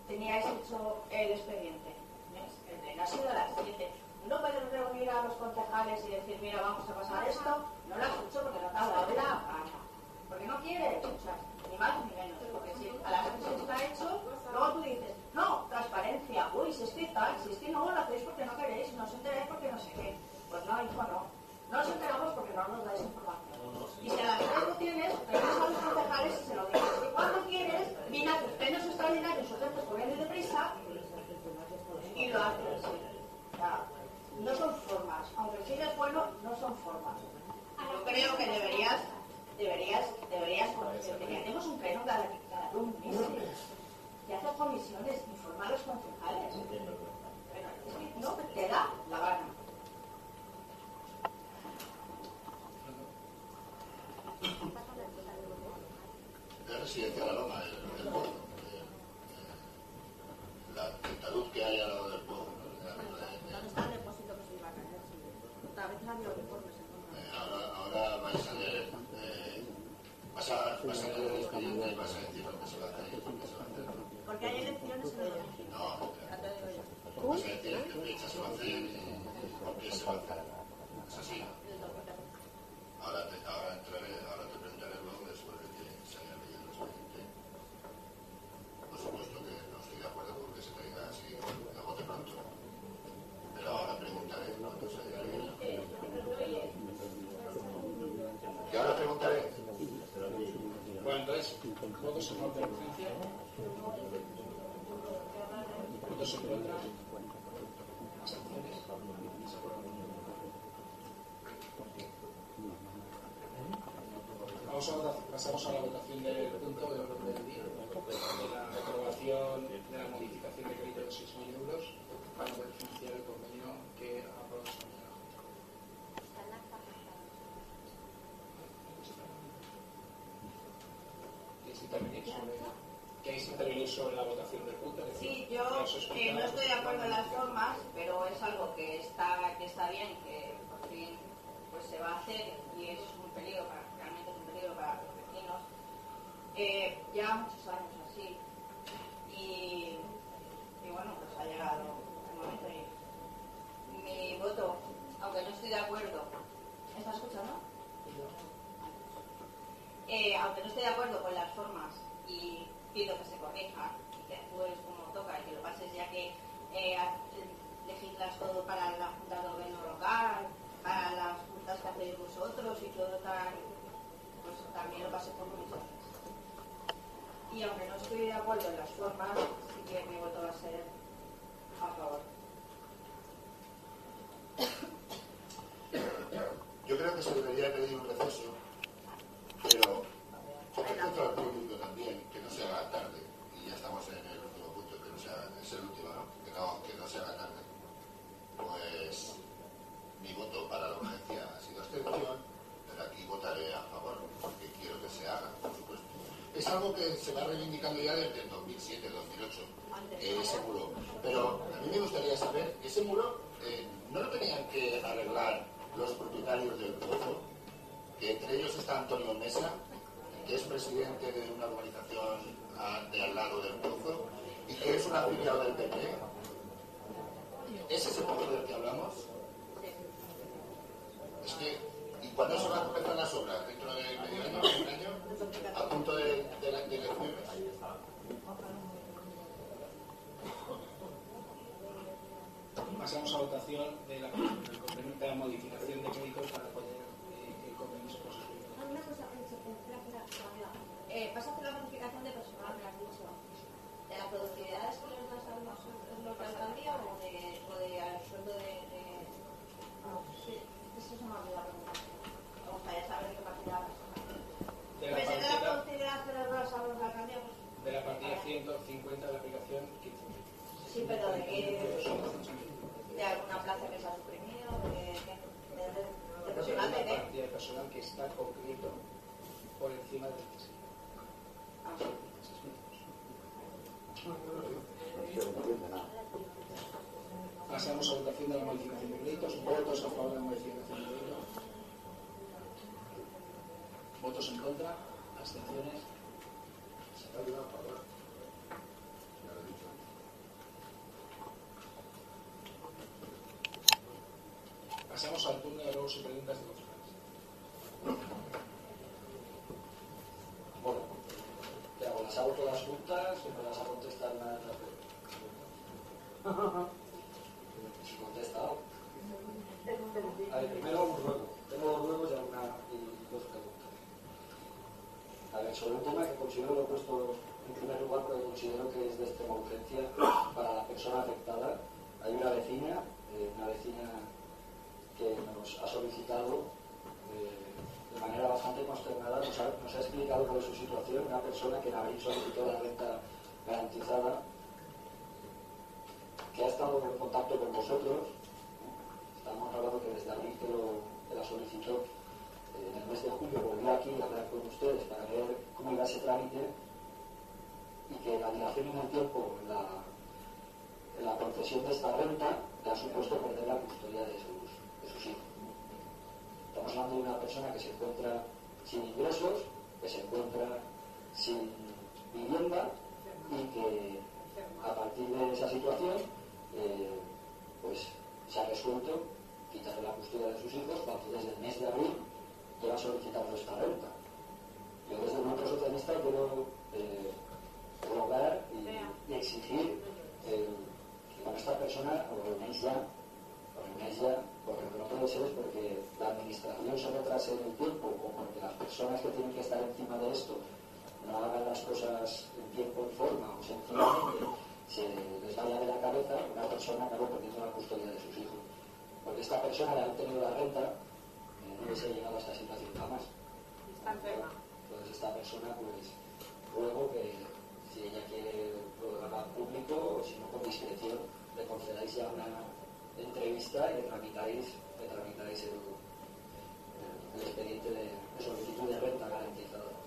teníais hecho el expediente, ¿ves? el pleno ha sido a las 7. No podemos reunir a los concejales y decir, mira, vamos a pasar esto, no lo has hecho porque no te ha dado la gana, porque no quieres, o sea, ni más ni menos, porque si a las 3 está hecho, luego tú dices, no, transparencia, uy, si es que tal, si es que no lo hacéis porque no queréis, no os enteráis porque no sé qué. Pues no, hijo, no. No nos enteramos porque no nos dais información. Y si a las 3 lo tienes, reúnes a los concejales y se lo dices. Y cuando quieres, viene a tus plenos extraordinarios, urgentes, corriendo deprisa, y lo haces. O sea, no son formas. Aunque si eres bueno, no son formas. Yo creo que deberías, deberías, deberías Tenemos un pleno cada, cada un mes y hacer comisiones, informar a los concejales. Pero es que no te da la gana. de residencia de la Loma, del, del pueblo. eh, eh, la talud que hay al lado del pueblo. ¿Dónde está el depósito que se iba a caer? Sí. Otra vez ha habido informes en contra. eh, ahora, vais a leer, eh, vas, a, vas a leer el expediente y vas a decir lo que se va a hacer y lo que se va a hacer. Porque hay elecciones en el No, yo. vas a decir qué fecha se va a hacer y por qué se va a hacer. Es así. Ahora te, ahora entraré, ahora te preguntaré Vamos a pasamos a la votación del punto de orden del día, de la aprobación de la modificación de crédito de 6.000 euros para poder financiar el convenio que ha esta mañana. ¿Queréis intervenir sobre, ¿Queréis intervenir sobre la votación del punto? Sí, ya yo eh, no estoy de acuerdo en las formas, pero es algo que está, que está bien, que por fin pues, se va a hacer y es un peligro, para, realmente es un peligro para los vecinos. Eh, lleva muchos años así y, y bueno, pues ha llegado el momento y mi voto, aunque no estoy de acuerdo, ¿está escuchando? Eh, aunque no estoy de acuerdo con las formas y pido que se corrijan y que actúes como toca y que lo pases ya que eh, legislas todo para la Junta de Gobierno local, para las juntas que hacéis vosotros y todo tan, pues también lo pasé por comisiones. Y aunque no estoy de acuerdo en las formas, sí que mi voto va a ser a favor. Yo creo que se debería pedir un receso, pero respecto al público también, se haga tarde, y ya estamos en el último punto, que no se haga, es el último, ¿no? Que no, que no se haga tarde. Pues mi voto para la urgencia ha sido abstención, pero aquí votaré a favor, porque quiero que se haga, por supuesto. Es algo que se va reivindicando ya desde el 2007, 2008, eh, ese muro. Pero a mí me gustaría saber, ese muro, eh, ¿no lo tenían que arreglar los propietarios del pozo? Que entre ellos está Antonio Mesa, es presidente de una organización ah, de al lado del pozo y que es un afiliado del PP. ¿Es ese pozo del que hablamos? Es que, ¿y cuándo se van a comenzar las obras? ¿Dentro de medio año, un año? ¿A punto de, de, la- de elecciones? Pasamos a votación de la, del de la modificación de créditos para poder eh, el convenio se pueda suscribir. Una cosa, espera, espera, espera. Eh, ¿Vas a hacer la modificación de personal, me has dicho? ¿De las productividades que les das a los, de alcaldía o de, o de al sueldo de, de... No, sí, eso me ha olvidado preguntar. Me gustaría saber qué partida vas a De la Pensé que la productividad a los de alcaldía, pues... de la partida 150 de la aplicación 15. Sí, pero de qué... 15.000. ¿De alguna plaza que se ha suprimido? ¿De, qué? de, de, de personal de una de personal que está concreto por encima del Pasamos a votación de la modificación de créditos. ¿Votos a favor de la modificación de créditos? ¿Votos en contra? ¿Abstenciones? Se ha olvidado a favor. Ya lo he dicho. Pasamos al turno de ruegos y preguntas de concejales. Bueno, ¿qué hago? ¿Las hago todas juntas o me las a contestar una tras otra? Si contestado. A ver, primero un ruego. Tengo dos ruegos y, y dos preguntas. A ver, sobre un tema que considero lo he puesto en primer lugar porque considero que es de extrema urgencia para la persona afectada. Hay una vecina, eh, una vecina que nos ha solicitado eh, de manera bastante consternada, nos ha, nos ha explicado cuál es su situación, una persona que en abril solicitó la renta garantizada, que ha estado en contacto con vosotros, estamos hablando que desde abril que, lo, que la solicitó, eh, en el mes de julio volvió aquí a hablar con ustedes para ver cómo iba ese trámite y que la dilación en el tiempo la, la concesión de esta renta le ha supuesto perder la custodia de sus, de sus hijos. Estamos hablando de una persona que se encuentra sin ingresos, que se encuentra sin vivienda y que a partir de esa situación eh, pues se ha resuelto quitarle la custodia de sus hijos cuando desde el mes de abril lleva solicitando esta renta. Yo desde el Grupo Socialista quiero eh, rogar y, y exigir el- que con esta persona os reunéis ya, os reunéis ya, porque lo que no puede ser es porque la administración se retrase en el tiempo o porque las personas que tienen que estar encima de esto no hagan las cosas en tiempo y forma o sencillamente se les vaya de la cabeza, una persona acaba perdiendo la custodia de sus hijos porque esta persona de haber tenido la renta eh, no hubiese llegado a esta situación jamás. Está enferma. Entonces esta persona pues ruego que si ella quiere programa público o si no con discreción le concedáis ya una entrevista y le tramitáis, le tramitáis el, expediente de solicitud de renta garantizada.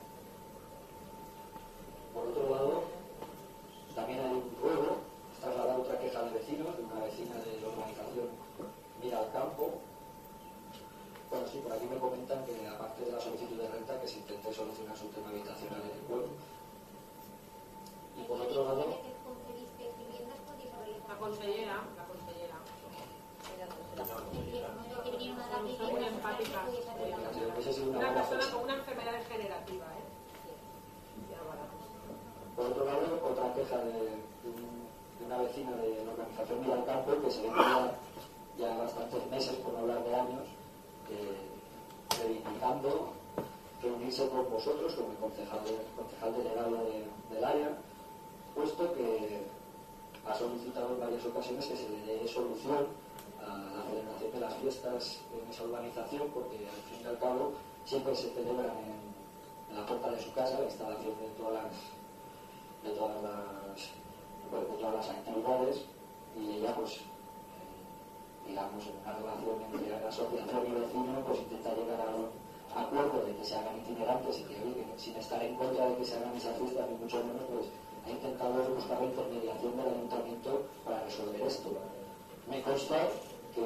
Porque al fin y al cabo siempre se celebran en, la puerta de su casa la instalación de todas las de todas las bueno, de todas las actividades y ella pues eh, digamos en una relación entre la asociación y vecino pues intenta llegar a un acuerdo de que se hagan itinerantes y que sin estar en contra de que se hagan esas fiestas ni mucho menos pues ha intentado buscar la intermediación del ayuntamiento para resolver esto. Me consta que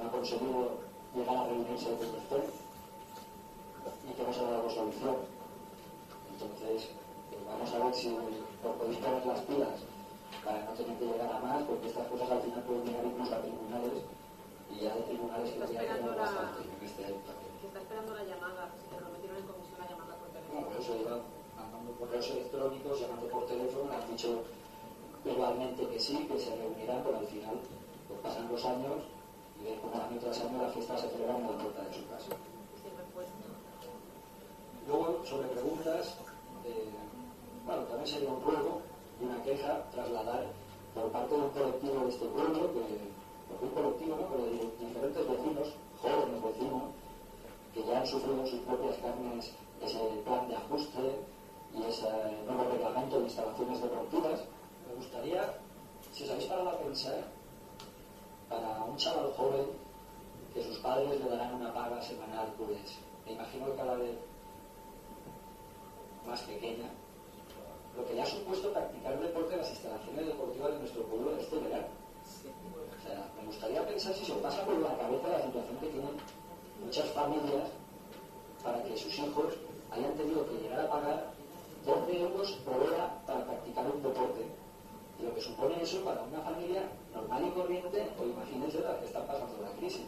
no ha conseguido llegar a reunirse con usted y que no se ha dado solución entonces pues vamos a ver si os podéis poner las pilas para no tener que llegar a más, porque estas cosas al final pueden llegar incluso a tribunales y ya de tribunales que ya tenemos la- bastante en este. Que está esperando la llamada, se te lo metieron en comisión la llamada por Bueno, teléfono. por eso iban mandando correos electrónicos, llamando por teléfono, han dicho igualmente que sí, que se reunirán, pero al final pues pasan los años y como año tras año la fiesta se celebra en la puerta de su casa. Luego, sobre preguntas, eh, bueno, también sería un ruego y una queja trasladar por parte de un colectivo de este pueblo, que, un colectivo, ¿no? pero de diferentes vecinos, jóvenes vecinos, que ya han sufrido en sus propias carnes ese plan de ajuste y ese nuevo reglamento de instalaciones deportivas. Me gustaría, si os habéis parado a pensar, para un chaval joven que sus padres le darán una paga semanal, pues me imagino que cada vez más pequeña, lo que le ha supuesto practicar el deporte en las instalaciones deportivas de nuestro pueblo este verano. O sea, me gustaría pensar si se pasa por la cabeza la situación que tienen muchas familias para que sus hijos hayan tenido que llegar a pagar 12 euros por hora para practicar un deporte. Y lo que supone eso para una familia normal y corriente, o imagínense las que están pasando la crisis.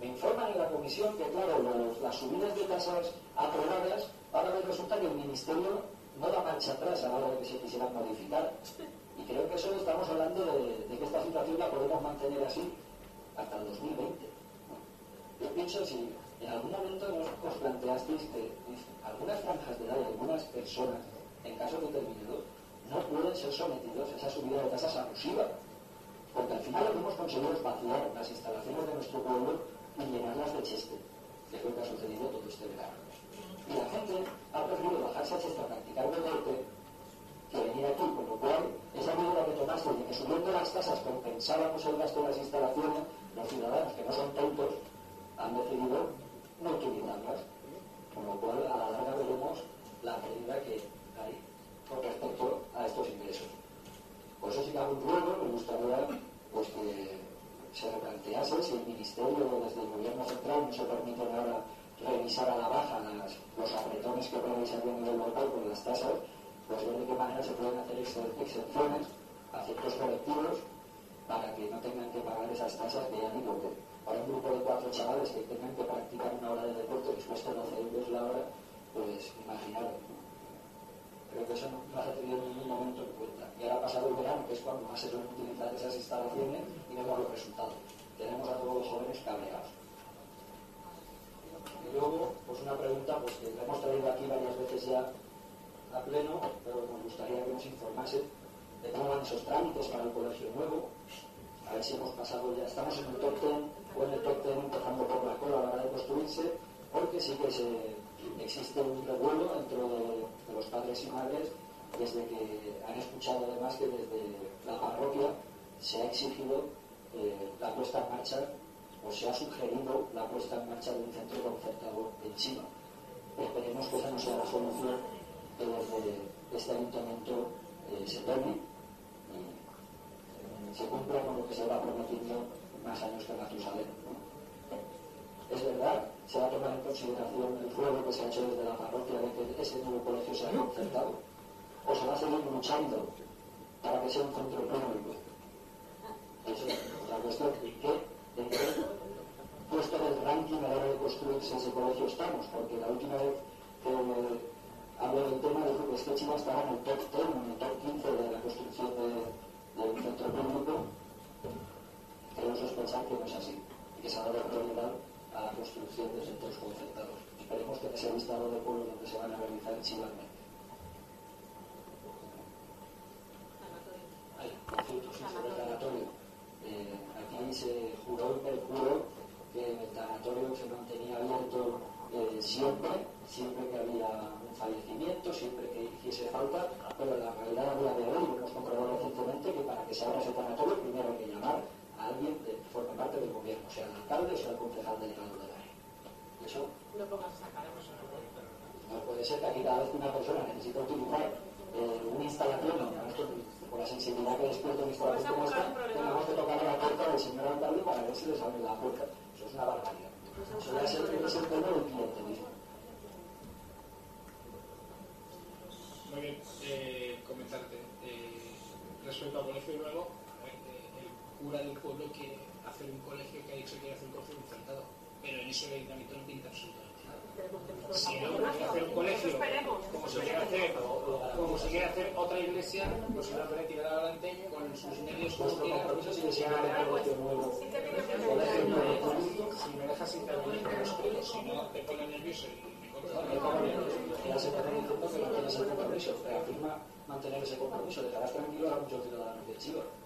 Me informan en la comisión que, claro, las subidas de tasas aprobadas, ahora resulta que el Ministerio no da marcha atrás a la hora de que se quisieran modificar. Y creo que eso estamos hablando de, de que esta situación la podemos mantener así hasta el 2020. Yo pienso si en algún momento os planteasteis que algunas franjas de edad y algunas personas, en casos determinados, no pueden ser sometidos a esa subida de tasas abusiva. Porque al final lo que hemos conseguido es vaciar las instalaciones de nuestro pueblo y llenarlas de cheste, que es lo que ha sucedido todo este verano. Y la gente ha preferido bajarse a cheste a practicar deporte que venir aquí, con lo cual esa medida que tomaste de que subiendo las tasas compensábamos el gasto de las instalaciones, los ciudadanos que no son tontos han decidido no utilizarlas, con lo cual a la larga veremos la medida que hay con respecto a estos ingresos. Por eso un ruego, me gustaría pues, que se replantease si el Ministerio desde el Gobierno Central no se permiten ahora revisar a la baja los apretones que podéis haber a nivel local con las tasas, pues ver de qué manera se pueden hacer ex- exenciones a ciertos colectivos para que no tengan que pagar esas tasas que ya digo para un grupo de cuatro chavales que tengan que practicar una hora de deporte que les cueste 12 euros la hora, pues imaginaros. Creo que eso no, no se ha tenido en ningún momento en cuenta. Y ahora ha pasado el verano, que es cuando más se suelen utilizar esas instalaciones, y vemos los resultados. Tenemos a todos los jóvenes cabreados. Y luego, pues una pregunta pues, que hemos traído aquí varias veces ya a pleno, pero nos gustaría que nos informase de cómo van esos trámites para el colegio nuevo. A ver si hemos pasado ya, estamos en el top 10 o en el top 10 empezando por la cola a la hora de construirse, porque sí que se, existe un revuelo dentro de, los padres y madres desde que han escuchado además que desde la parroquia se ha exigido eh, la puesta en marcha o se ha sugerido la puesta en marcha de un centro concertado en China. Esperemos que esa no sea la solución que desde este ayuntamiento eh, se tome y eh, se cumpla con lo que se va prometiendo más años que Matusalén. ¿no? Es verdad, se va a tomar en consideración el fuego que se ha hecho desde la parroquia de que ese nuevo colegio sea concertado. O se va a seguir luchando para que sea un centro público. Eso es la cuestión. ¿Y qué, en qué puesto del ranking a la hora de construirse ese colegio estamos? Porque la última vez que habló del tema dijo que este China estaba en el top 10, en el top 15 de la construcción de, de un centro público. Queremos sospechar que no es así y que se ha dado prioridad a la construcción de centros concertados. Esperemos que en ese listado de pueblos donde se van a realizar chivalmente. Hay sobre el tanatorio. Eh, aquí se juró y perjuró que el tanatorio se mantenía abierto eh, siempre, siempre que había un fallecimiento, siempre que hiciese falta, pero la realidad a día de hoy, hemos comprobado recientemente, que para que se abra ese tanatorio primero hay que llamar a alguien que forme parte del gobierno, sea el alcalde o sea el concejal delegado de la área. Y eso No pues no puede. no puede ser que aquí cada vez que una persona necesita utilizar eh, una instalación, no, esto, por la sensibilidad que despierta una instalación como esta, tengamos que tocar la puerta del señor alcalde para ver si les abre la puerta. Eso es una barbaridad. Eso ya es el, es el tema del clientelismo. Muy bien, eh, comentarte. Eh, respecto luego, a ver, eh, el cura del pueblo quiere hacer un colegio que ha dicho que quiere hacer un colegio concertado, pero en eso el ayuntamiento no pinta absolutamente nada. Si luego quiere hacer un colegio, como si quiere hacer, como si quiere hacer otra iglesia, pues se va a poner tirada adelante con sus medios quiera. Eso sí que se llama el colegio nuevo. Colegio nuevo. Si me dejas intervenir con los primos, si no te pone nervioso y me cortas Ya se está diciendo que no tienes el compromiso, reafirma mantener ese compromiso, dejarás tranquilo a muchos ciudadanos de Chivas.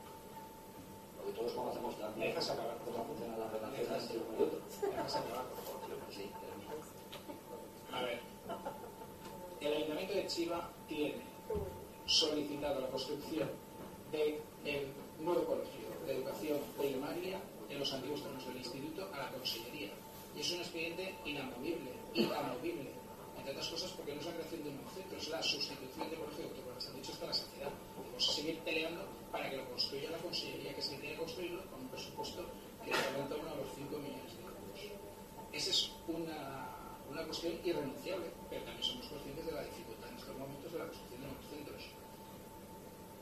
Porque todos conocemos ¿Me también dejas acabar? cómo funcionan las relaciones entre uno y otro. ¿Me dejas acabar, por favor? Sí, termina. A ver, el Ayuntamiento de Chiva tiene solicitado la construcción del nuevo colegio de educación primaria en los antiguos terrenos del instituto a la Consellería. Y es un expediente inamovible, inamovible. Entre otras cosas porque no es la creación de un nuevo centro, es la sustitución del colegio de doctor se han dicho hasta la saciedad. Vamos a seguir peleando para que lo construya la Consellería, que se tiene que construirlo con un presupuesto que está en torno a los 5 millones de euros. Esa es una, una cuestión irrenunciable, pero también somos conscientes de la dificultad en estos momentos de la construcción de nuevos centros.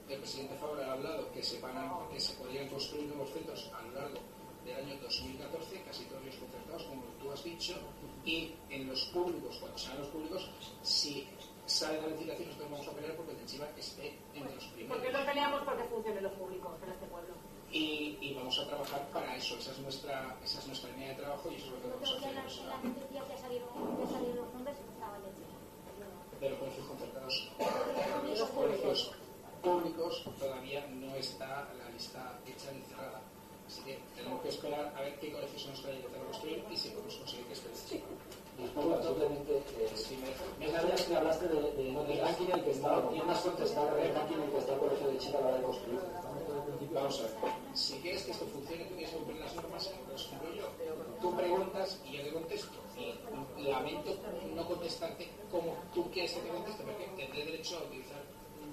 El presidente Fabra ha hablado que se, van a- que se podrían construir nuevos centros a lo largo del año 2014, casi todos ellos concertados, como tú has dicho, y en los públicos, cuando sean los públicos, si sale la licitación, nosotros vamos a pelear porque el de Chiva esté entre los primeros ¿Por qué no peleamos porque funcionen los públicos en este pueblo? y, y vamos a trabajar para eso. Esa es nuestra, esa es nuestra línea de trabajo y eso es lo que vamos a que hacer. la, la salieron, ya salieron los nombres y no estaban hechos. de los colegios concertados. Los Los colegios públicos todavía no está la lista hecha ni cerrada. Así que tenemos que esperar a ver qué colegios son los que hay que construir y si podemos conseguir que esté hecho. Disculpa, simplemente, eh, Si me me que hablaste de, de, del ranking en el que está, y has contestado del ranking en el que está el colegio de Chica a la hora de construir. Vamos. Si quieres que esto funcione, tú tienes que cumplir las normas las cumplo yo. Tú preguntas y yo te contesto. Y lamento no contestarte como tú quieres que te conteste, porque tendré derecho a utilizar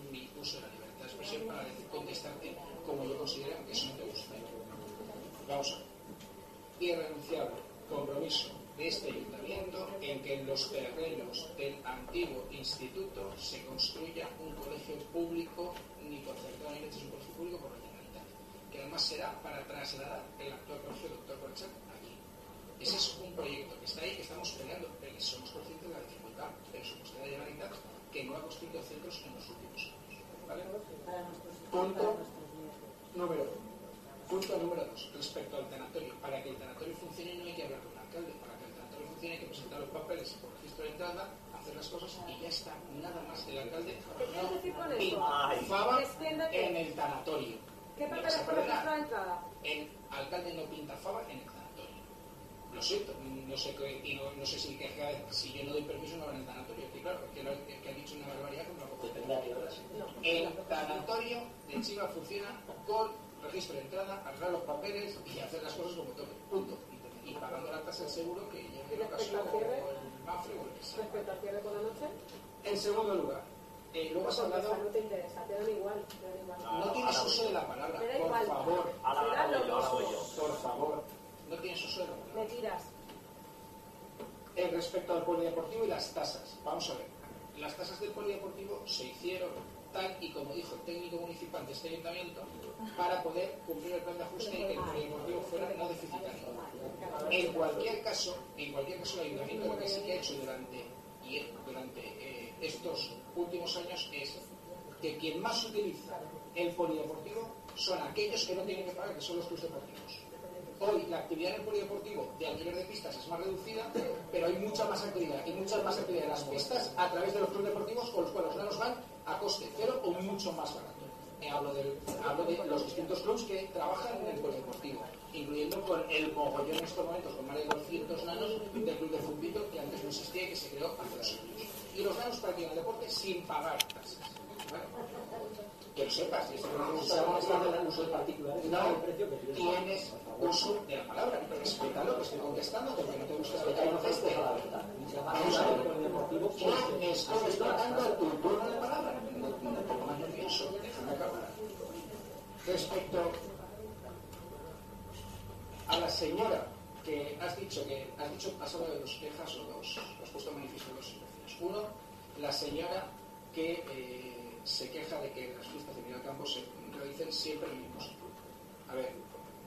mi uso de la libertad de expresión para contestarte como yo considero que eso no te gusta. Vamos a. Irrenunciable compromiso de este ayuntamiento en que en los terrenos del antiguo instituto se construya un colegio público, ni concertado ni es un colegio público por la Generalitat, que además será para trasladar el actual colegio Doctor Corchat aquí. Ese es un proyecto que está ahí, que estamos peleando, pero que somos conscientes de la dificultad presupuestaria de la Generalitat que no ha construido centros en los últimos años. ¿Vale? Punto número uno. Punto número dos, respecto al tanatorio. Para que el tanatorio funcione no hay que hablar con el alcalde. Para que el tanatorio funcione hay que presentar los papeles por registro de entrada, hacer las cosas y ya está. Nada más el alcalde ¿Qué quieres decir con no en el tanatorio. ¿Qué papeles por registro de entrada? El alcalde no pinta fava en el tanatorio. Lo siento, no sé, qué- y no, no sé si, que, si yo no doy permiso no va en el tanatorio. Que claro, que, lo- que ha dicho una barbaridad como la Depende Depende a qué hora, sí. El tanatorio de Chiva funciona con registro de entrada, arreglar los papeles y hacer las cosas como toque. Punto. Y, y pagando la tasa de seguro que lleve el ocaso o el mafre o el que sea. Respecto al cierre por la noche, En segundo lugar, eh, luego has hablado... no te interesa, te dan igual. Te dan igual. No tienes uso de la palabra, Me da por igual. favor. Por favor. No tienes uso de la palabra. Me tiras. Eh, respecto al polideportivo y las tasas, vamos a ver. Las tasas del polideportivo se hicieron y como dijo el técnico municipal de este ayuntamiento para poder cumplir el plan de ajuste y que el polideportivo fuera no deficitario. En cualquier caso, en cualquier caso el ayuntamiento lo que sí que ha hecho durante, durante eh, estos últimos años es que quien más utiliza el polideportivo son aquellos que no tienen que pagar, que son los clubes deportivos. Hoy la actividad en el polideportivo de alquiler de pistas es más reducida, pero hay mucha más actividad y mucha más actividad en las pistas a través de los clubes deportivos con los cuales los granos van a coste cero o mucho más barato. Hablo, de los distintos clubes que trabajan en el polideportivo, incluyendo con el mogollón en estos momentos, con más de 200 nanos del club de fútbol que antes no existía y que se creó hace dos años. Y los nanos practican el deporte sin pagar tasas. Que lo sepas, y esto no me gusta Estamos hablando molestar. del uso de particulares No que tienes. uso de la palabra. Explícalo, que estoy contestando, porque no te gusta Hay que este. Y Vamos a ver. Yo estoy explicando tu turno de palabra. No te pongas nervioso, déjame acabar. Respecto a la señora que has dicho que has dicho has hablado de dos quejas o dos has puesto manifiesto dos situaciones. Uno, la señora que eh, se queja de que las fiestas de Miracampo se realicen siempre en el mismo sitio. A ver,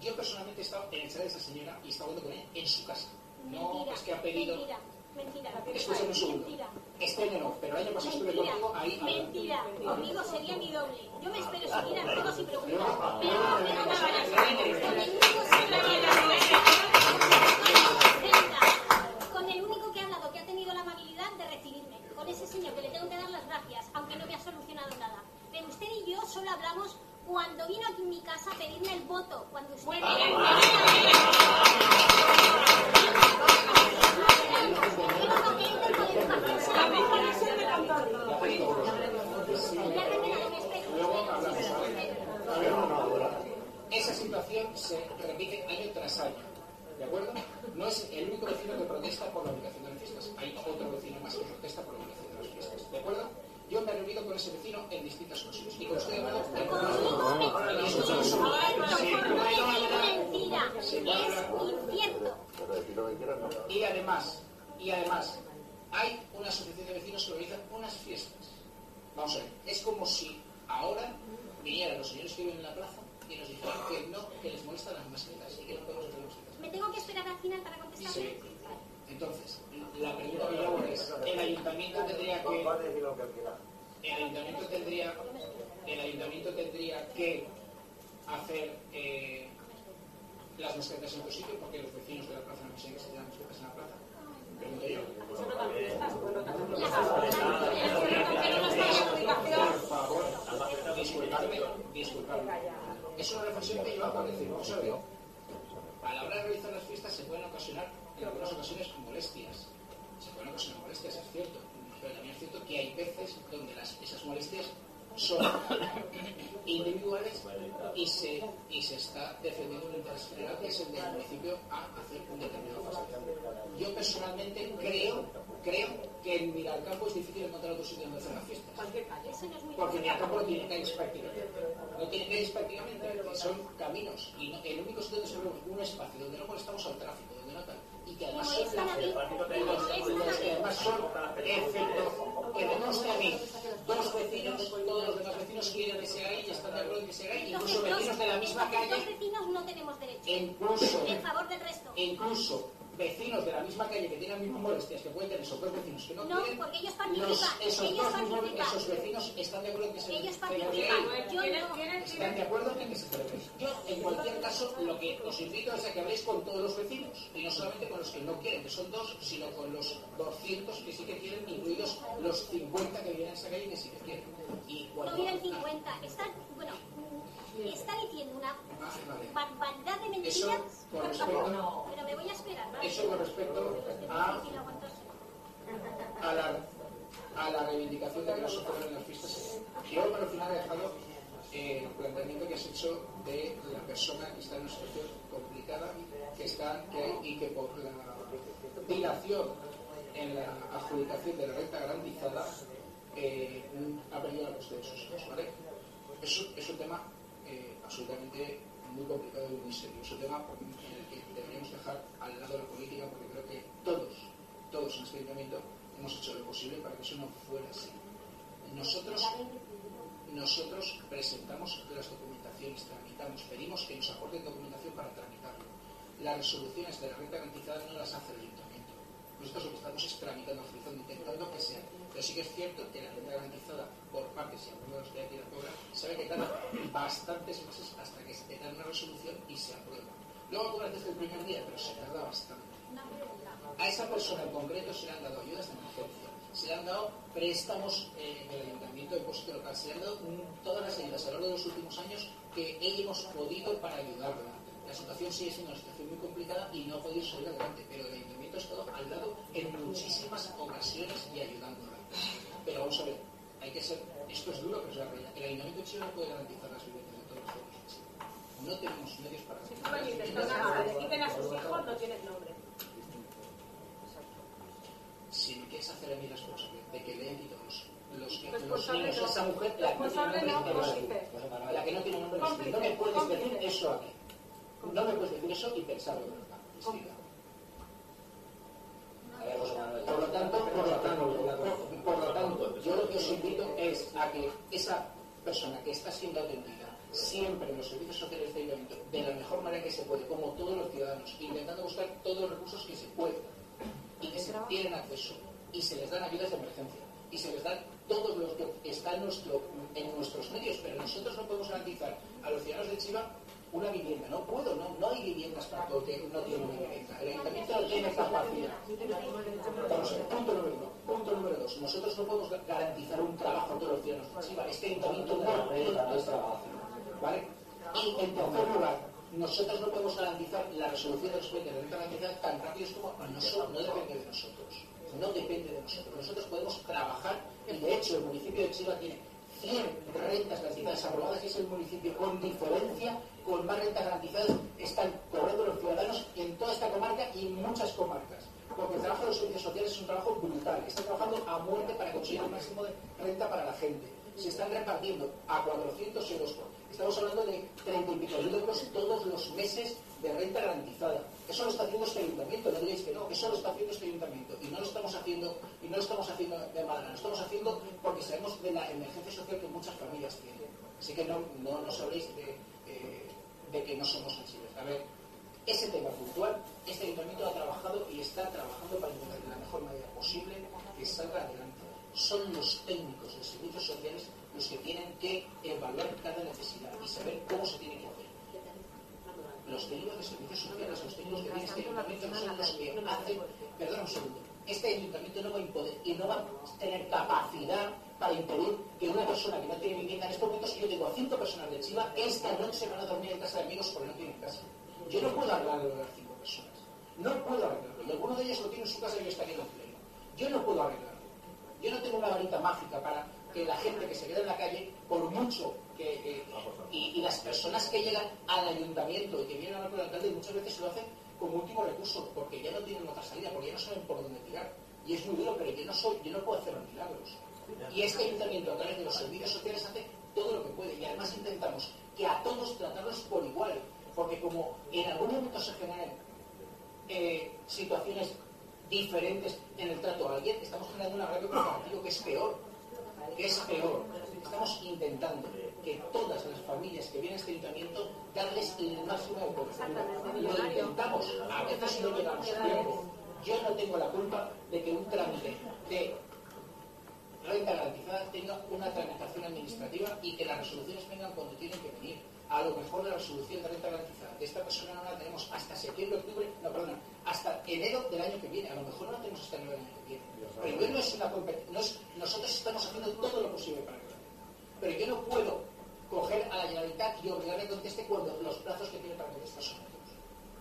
yo personalmente he estado en el chat de esa señora y he estado hablando con ella en su casa. No Mentira. es que ha pedido. Mentira. Mentira. Escúchame un segundo. Mentira. Este año no, pero el año pasado estuve contigo ahí mentira. Conmigo sería mi doble. Yo me espero seguir a todos sin preguntar. Pero no van a saber. Con el único Venga, Con el único que ha hablado, que ha tenido la amabilidad de recibirme. Con ese señor que le tengo que dar las gracias, aunque no me ha solucionado nada. Pero usted y yo solo hablamos cuando vino aquí en mi casa a pedirme el voto. Cuando usted... Ver, esa situación se repite año tras año. ¿De acuerdo? No es el único vecino que protesta por la obligación de las fiestas. Hay otro vecino más que protesta por la de las fiestas. ¿De acuerdo? Yo me he reunido con ese vecino en distintas ocasiones. Y con usted he hablado en es incierto. Y además, y además, hay una asociación de vecinos que organizan unas fiestas. Vamos a ver, es como si ahora vinieran los señores que viven en la plaza y nos dijeran que no, que les molestan las mascletas y que no podemos hacer mascletas. ¿Me tengo que esperar al final para contestar? Sí. Entonces, la pregunta que yo hago es, ¿el ayuntamiento tendría que el ayuntamiento tendría el ayuntamiento tendría que hacer eh, las mascletas en otro sitio porque los vecinos de la plaza no que se lleven mascletas en la plaza. Pregunto yo disculpadme disculpadme es una reflexión que yo hago decir vamos a a la hora de realizar las fiestas se pueden ocasionar en algunas ocasiones molestias se pueden ocasionar molestias es cierto pero también es cierto que hay veces donde las, esas molestias son individuales y se, y se está defendiendo un interés general que es el del municipio a hacer un determinado facilidad. Yo personalmente creo, creo que en Miralcampo es difícil encontrar otro sitio donde hacer las fiestas. Porque Miralcampo no tiene calles prácticamente. No tiene calles prácticamente, son caminos. Y no- el único sitio donde se ve un espacio donde no molestamos al tráfico. Y que además son los- los que además son, excepto que mí, dos vecinos, todos los demás vecinos quieren que sea y están de acuerdo en que sea ahí, incluso vecinos de la misma calle, Dos vecinos no tenemos derecho. incluso, En favor del resto. incluso vecinos de la misma calle que tienen las mismas molestias que pueden tener esos dos vecinos que no, No, quieren, porque ellos los, participan. esos, ellos dos mismos- participan. esos vecinos están de acuerdo en que se Ellos participan. Yo no. Están de acuerdo en que se celebre. Yo, en cualquier caso, lo que os invito es a que habléis con todos los vecinos, y no solamente con los que no quieren, que son dos, sino con los 200 que sí que quieren, incluidos los 50 que viven en esa calle que sí que quieren. Y No vienen 50. Están, bueno, está diciendo una barbaridad de mentiras. No, pero me voy a esperar. Eso con respecto a, la, a la reivindicación de que no se en las pistas. Yo al final he dejado eh, el planteamiento que has hecho de la persona que está en una situación complicada que está, y que por la dilación en la adjudicación de la renta garantizada eh, ha perdido la custodia de sus hijos, ¿vale? Eso es un tema absolutamente muy complicado y muy serio. Es un tema en el que deberíamos dejar al lado la política porque creo que todos, todos en este ayuntamiento hemos hecho lo posible para que eso no fuera así. Nosotros nosotros presentamos las documentaciones, tramitamos, pedimos que nos aporten documentación para tramitarlo. Las resoluciones de la renta garantizada no las hace el ayuntamiento. Nosotros lo que estamos es tramitando, agilizando, intentando que sea. Pero sí que es cierto que la renta garantizada por partes y algunos de los que aquí la cobra, sabe que tarda bastantes meses hasta que se da una resolución y se aprueba. Luego cobra desde el primer día, pero se tarda bastante. A esa persona en concreto se le han dado ayudas de emergencia, se le han dado préstamos eh, del ayuntamiento de depósito local, se le han dado todas las ayudas a lo largo de los últimos años que hemos podido para ayudarla. La situación sigue siendo una situación muy complicada y no ha podido salir adelante, pero el ayuntamiento ha estado al lado en muchísimas ocasiones y ayudándola. Pero vamos a ver, hay que ser, esto es duro, pero es la realidad. El ayuntamiento de Chile no puede garantizar las viviendas de todos los de Chile. No tenemos medios para Si tú garantizar las veniste viviendas de a todos quiten a sus hijos, no tienes nombre. si me quieres hacer a mí la responsabilidad de que le han quitado los, los, que- los Responsable niños a no. esa mujer, la que no tiene Responsable nombre, no, la que no tiene nombre, no me puedes decir eso aquí. No me puedes decir eso y pensarlo, de ¿verdad? Cristina. A ver, José Manuel. Por lo tanto, por lo tanto, por, lo tanto, yo lo que os invito es a que esa persona que está siendo atendida siempre en los servicios sociales de ayuntamiento de la mejor manera que se puede, como todos los ciudadanos, intentando buscar todos los recursos que se puedan y que se tienen acceso y se les dan ayudas de emergencia y se les dan todos los que está en, nuestro, en nuestros medios, pero nosotros no podemos garantizar a los ciudadanos de Chiva una vivienda, no puedo, no, no hay viviendas para todo el que no tiene una vivienda. El ayuntamiento no tiene capacidad. Ver, punto número uno. Punto número dos. Nosotros no podemos ga- garantizar un trabajo a todos los ciudadanos de Chiva. Este ayuntamiento no tiene trabajo. ¿Vale? Y en tercer lugar, nosotros no podemos garantizar la resolución de los proyectos de renta tan rápidos como nosotros. No depende de nosotros. No depende de nosotros. Nosotros podemos trabajar y de hecho el municipio de Chiva tiene 100 rentas garantizadas aprobadas y es el municipio con diferencia con más rentas garantizadas están cobrando los ciudadanos en toda esta comarca y en muchas comarcas. Porque el trabajo de los servicios sociales es un trabajo brutal. Están trabajando a muerte para conseguir el máximo de renta para la gente. Se están repartiendo a 400 euros. Estamos hablando de 30 y pico mil euros todos los meses de renta garantizada. Eso lo está haciendo este ayuntamiento, no digáis que no, eso lo está haciendo este ayuntamiento. Y no lo estamos haciendo, y no lo estamos haciendo de gana, lo estamos haciendo porque sabemos de la emergencia social que muchas familias tienen. Así que no, no nos habléis de, de que no somos sensibles. A ver, ese tema puntual, este ayuntamiento ha trabajado y está trabajando para intentar de la mejor manera posible que salga adelante. Son los técnicos de servicios sociales los que tienen que evaluar cada necesidad y saber cómo se tiene que hacer. Los técnicos de servicios sociales, los técnicos que tiene este ayuntamiento no son los que hacen, perdón un segundo, este ayuntamiento no va a imponer y no va a tener capacidad para impedir que una persona que no tiene vivienda en estos momentos, si yo tengo a cinco personas de Chiva, esta noche van a dormir en casa de amigos porque no tienen casa. Yo no puedo arreglarlo a las cinco personas. No puedo arreglarlo. Y alguno de ellos lo tiene en su casa y yo estaría en pleno. Yo no puedo arreglarlo. Yo no tengo una varita mágica para que la gente que se queda en la calle, por mucho que... y, las personas que llegan al ayuntamiento y que vienen a hablar con el alcalde muchas veces lo hacen como último recurso, porque ya no tienen otra salida, porque ya no saben por dónde tirar. Y es muy duro, pero yo no soy, yo no puedo hacer milagros. Y este ayuntamiento, a través de los servicios sociales, hace todo lo que puede. Y además intentamos que a todos tratarlos por igual. Porque como en algún momento se generan eh, situaciones diferentes en el trato a alguien, estamos generando un agravio comparativo que es peor. Es peor. Estamos intentando que todas las familias que vienen a este ayuntamiento darles el máximo de cobertura. Lo intentamos, a veces no llegamos a tiempo. Yo no tengo la culpa de que un trámite de renta garantizada tenga una tramitación administrativa y que las resoluciones vengan cuando tienen que venir. A lo mejor la resolución de renta garantizada de esta persona no la tenemos hasta septiembre, octubre, no, perdona, hasta enero del año que viene. A lo mejor no la tenemos hasta enero del año que viene. Pero yo no es una no es- nosotros estamos haciendo todo lo posible para que. Pero yo no puedo coger a la Generalitat y obligarle a conteste cuando los plazos que tiene para contestar son otros.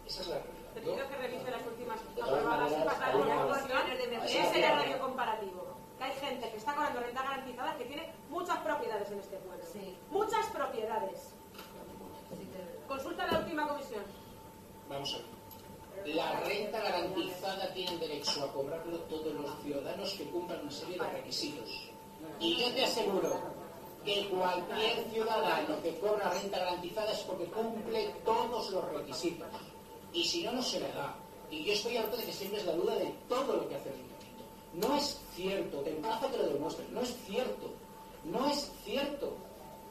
Esa es la realidad. Te Yo- que revise las últimas aprobadas y algunas de emergencia. El radio comparativo. Que hay gente que está cobrando renta garantizada que tiene muchas propiedades en este pueblo. Sí. Muchas propiedades. Consulta la última comisión. Vamos a ver. La renta garantizada tienen derecho a cobrarlo todos los ciudadanos que cumplan una serie de requisitos. Y yo te aseguro que cualquier ciudadano que cobra renta garantizada es porque cumple todos los requisitos. Y si no, no se le da. Y yo estoy harto de que siempre es la duda de todo lo que hace el. No es cierto, te emplazo a que lo demuestres, no es cierto. No es cierto.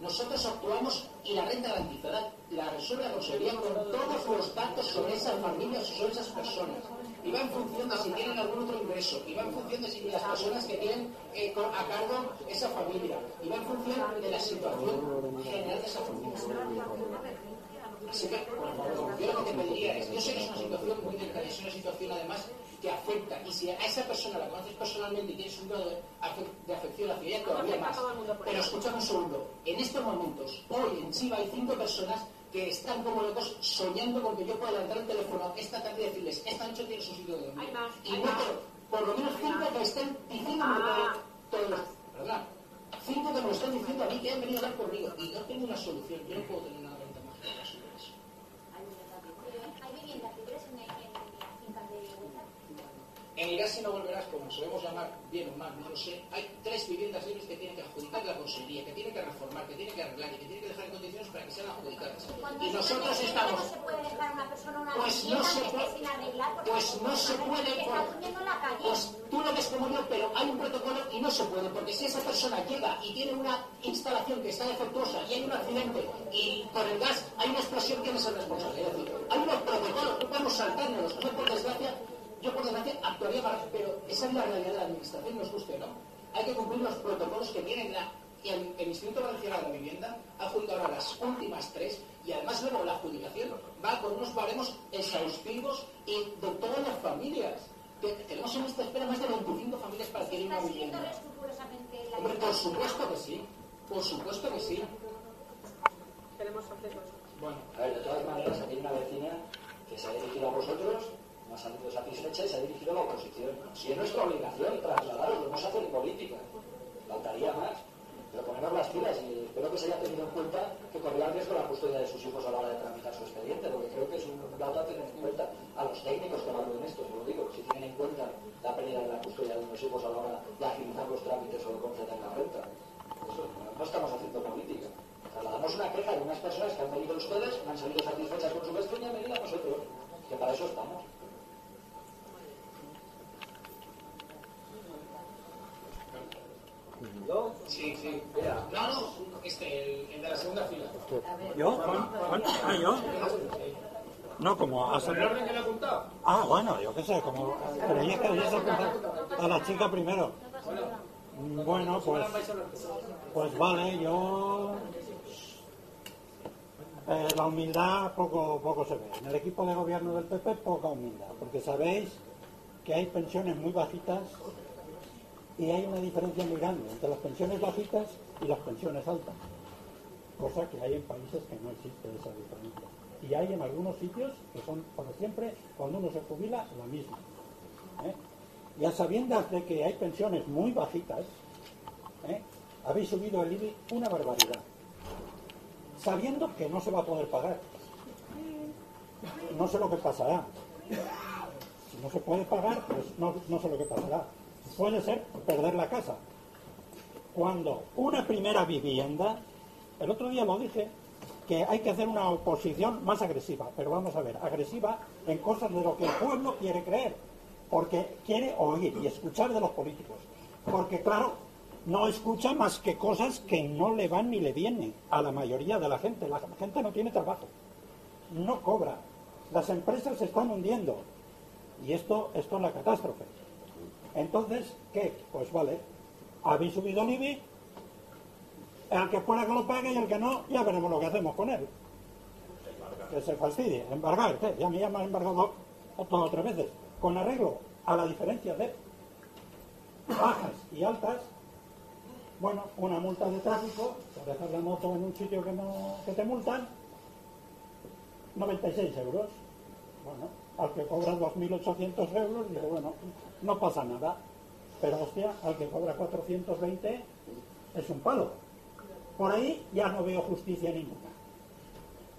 Nosotros actuamos y la renta garantizada la resuelve la consejería con todos los datos sobre esas familias o sobre esas personas. Y va en función de si tienen algún otro ingreso, y va en función de si las personas que tienen eh, a cargo esa familia, y va en función de la situación general de esa familia. Así que, por favor, yo lo que te pediría es, yo sé que es una situación muy delicada, es una situación además que afecta, y si a esa persona la conoces personalmente y tienes un grado de, afe- de afección hacia ella, todavía más. Pero escúchame un segundo, en estos momentos, hoy en Chiva hay cinco personas que están como locos soñando con que yo pueda levantar el teléfono esta tarde y decirles, esta noche tiene su sitio de dormir. Más, Y no, por lo menos cinco que estén diciendo Ah. todos los... ¿Verdad? Cinco que me lo están diciendo a mí que han venido a hablar conmigo y yo tengo una solución, yo no puedo tener una renta más que sobre eso. ¿Hay viviendas libres en, en las fincas de vuelta? En Irás, si no volverás, como solemos llamar, bien o mal, no lo sé, hay tres viviendas libres que tienen que adjudicar la consejería, que tienen que reformar, que tienen que arreglar y que tienen que dejar en condiciones para que sean adjudicadas. Y nosotros estamos... No se puede dejar una persona una Pues no se puede- sin arreglar Pues no se puede, por- la calle. Pues tú lo ves como yo, pero hay un protocolo y no se puede, porque si esa persona llega y tiene una instalación que está defectuosa y hay un accidente y por el gas hay una explosión, ¿quién es el responsable? Es decir, hay unos protocolos, no podemos saltárnoslos, no por desgracia, yo por desgracia actuaría para, pero esa es la realidad de la administración, nos guste o no. Hay que cumplir los protocolos que tienen la, y el, el Instituto Valenciano de la Vivienda ha adjudicado ahora las últimas tres y además luego la adjudicación va con unos baremos exhaustivos y de todas las familias. Que tenemos en esta espera más de 25 familias para adquirir una vivienda. Hombre, por supuesto que sí. Por supuesto que sí. Queremos hacerlo. Bueno, A ver, de todas maneras, aquí hay una vecina que se ha dirigido a vosotros, ha salido satisfecha y se ha dirigido a la oposición. Si es nuestra obligación trasladarlo, no se hace en política. Faltaría más. Pero ponemos las pilas y espero que se haya tenido en cuenta que corría el riesgo la custodia de sus hijos a la hora de tramitar su expediente, porque creo que es un dato a tener en cuenta. A los técnicos que evalúen esto, os lo digo, si tienen en cuenta la pérdida de la custodia de unos hijos a la hora de agilizar los trámites o de conceder la renta. Eso, no estamos haciendo política. Trasladamos una queja de unas personas que han venido ustedes, han salido satisfechas con su gestión y han venido a nosotros, que para eso estamos. ¿Yo? sí, sí. No, no, este, el, el de la segunda fila. ¿Yo? Juan- Juan- Ah, ¿yo? No, como has ¿El orden que le he apuntado? Ah, bueno, yo qué sé, como creía que habías apuntado a la chica primero. Bueno, pues, pues vale, yo... eh, la humildad poco, poco se ve. En el equipo de gobierno del PP poca humildad, porque sabéis que hay pensiones muy bajitas y hay una diferencia muy grande entre las pensiones bajitas y las pensiones altas, cosa que hay en países que no existe esa diferencia. Y hay en algunos sitios que son, por siempre, cuando uno se jubila, la misma. ¿eh? Y a sabiendas de que hay pensiones muy bajitas, ¿eh? habéis subido el IBI una barbaridad, sabiendo que no se va a poder pagar. No sé lo que pasará. Si no se puede pagar, pues no, no sé lo que pasará. Puede ser perder la casa. Cuando una primera vivienda, el otro día lo dije, que hay que hacer una oposición más agresiva, pero vamos a ver, agresiva en cosas de lo que el pueblo quiere creer, porque quiere oír y escuchar de los políticos. Porque claro, no escucha más que cosas que no le van ni le vienen a la mayoría de la gente. La gente no tiene trabajo, no cobra, las empresas se están hundiendo y esto, esto es la catástrofe. Entonces, ¿qué? Pues vale, habéis subido el IBI, el que pueda que lo pague y el que no, ya veremos lo que hacemos con él. Que se fastidie, embargar, ¿qué? Ya me llaman embargado dos o tres veces, con arreglo a la diferencia de bajas y altas, bueno, una multa de tráfico, por dejar la moto en un sitio que, no, que te multan, 96 euros. Bueno, al que cobra 2.800 euros, dice, bueno, no pasa nada. Pero hostia, al que cobra 420 es un palo. Por ahí ya no veo justicia ninguna.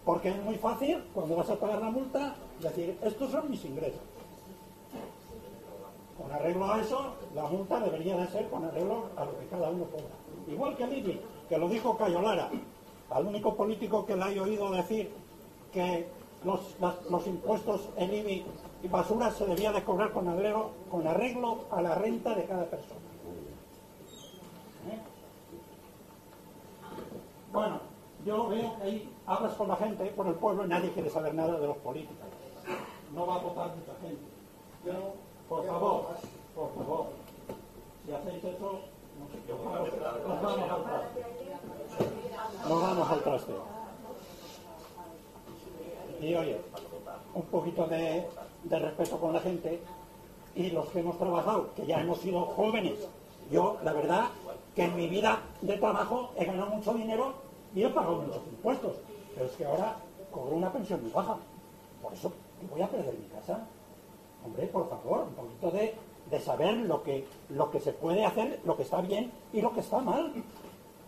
Porque es muy fácil, cuando vas a pagar la multa, decir, estos son mis ingresos. Con arreglo a eso, la multa debería de ser con arreglo a lo que cada uno cobra. Igual que el IBI, que lo dijo Cayo Lara, al único político que le haya oído decir que los, los impuestos, el IBI basura se debía de con arreglo, con arreglo a la renta de cada persona. ¿Eh? Bueno, yo veo que ahí hablas con la gente, por el pueblo, y nadie quiere saber nada de los políticos. No va a votar mucha gente. Por favor, por favor, si hacéis eso, no sé, yo creo que nos vamos al traste. Nos vamos al traste. Y oye, un poquito de, respeto con la gente y los que hemos trabajado, que ya hemos sido jóvenes. Yo, la verdad, que en mi vida de trabajo he ganado mucho dinero y he pagado muchos impuestos. Pero es que ahora cobro una pensión muy baja. Por eso voy a perder mi casa. Hombre, por favor, un poquito de, de saber lo que, lo que se puede hacer, lo que está bien y lo que está mal.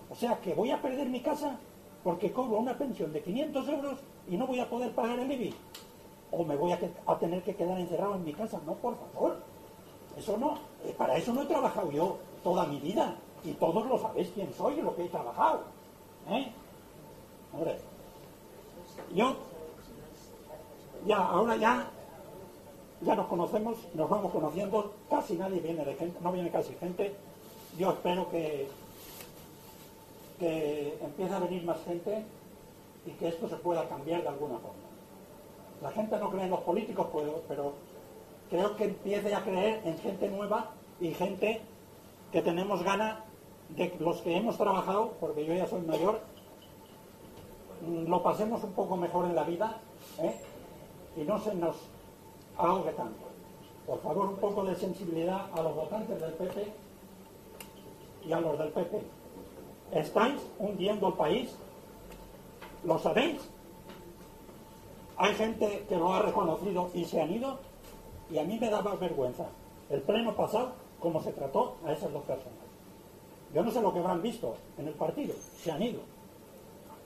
O sea, que voy a perder mi casa porque cobro una pensión de 500 euros y no voy a poder pagar el IBI. O me voy a, tener que quedar encerrado en mi casa. No, por favor. Eso no. eh, Para eso no he trabajado yo toda mi vida. Y todos lo sabéis quién soy y lo que he trabajado. ¿Eh? Hombre. Yo. Ya, ahora ya. Ya nos conocemos, nos vamos conociendo. Casi nadie viene de gente, no viene casi gente. Yo espero que, que empiece a venir más gente y que esto se pueda cambiar de alguna forma. La gente no cree en los políticos, pero, pero creo que empiece a creer en gente nueva y gente que tenemos ganas de los que hemos trabajado, porque yo ya soy mayor, mm, lo pasemos un poco mejor en la vida ¿eh? y no se nos ahogue tanto. Por favor, un poco de sensibilidad a los votantes del PP y a los del PP. Estáis hundiendo el país, ¿lo sabéis? Hay gente que lo ha reconocido y se han ido, y a mí me daba vergüenza el pleno pasado cómo se trató a esas dos personas. Yo no sé lo que habrán visto en el partido, se han ido.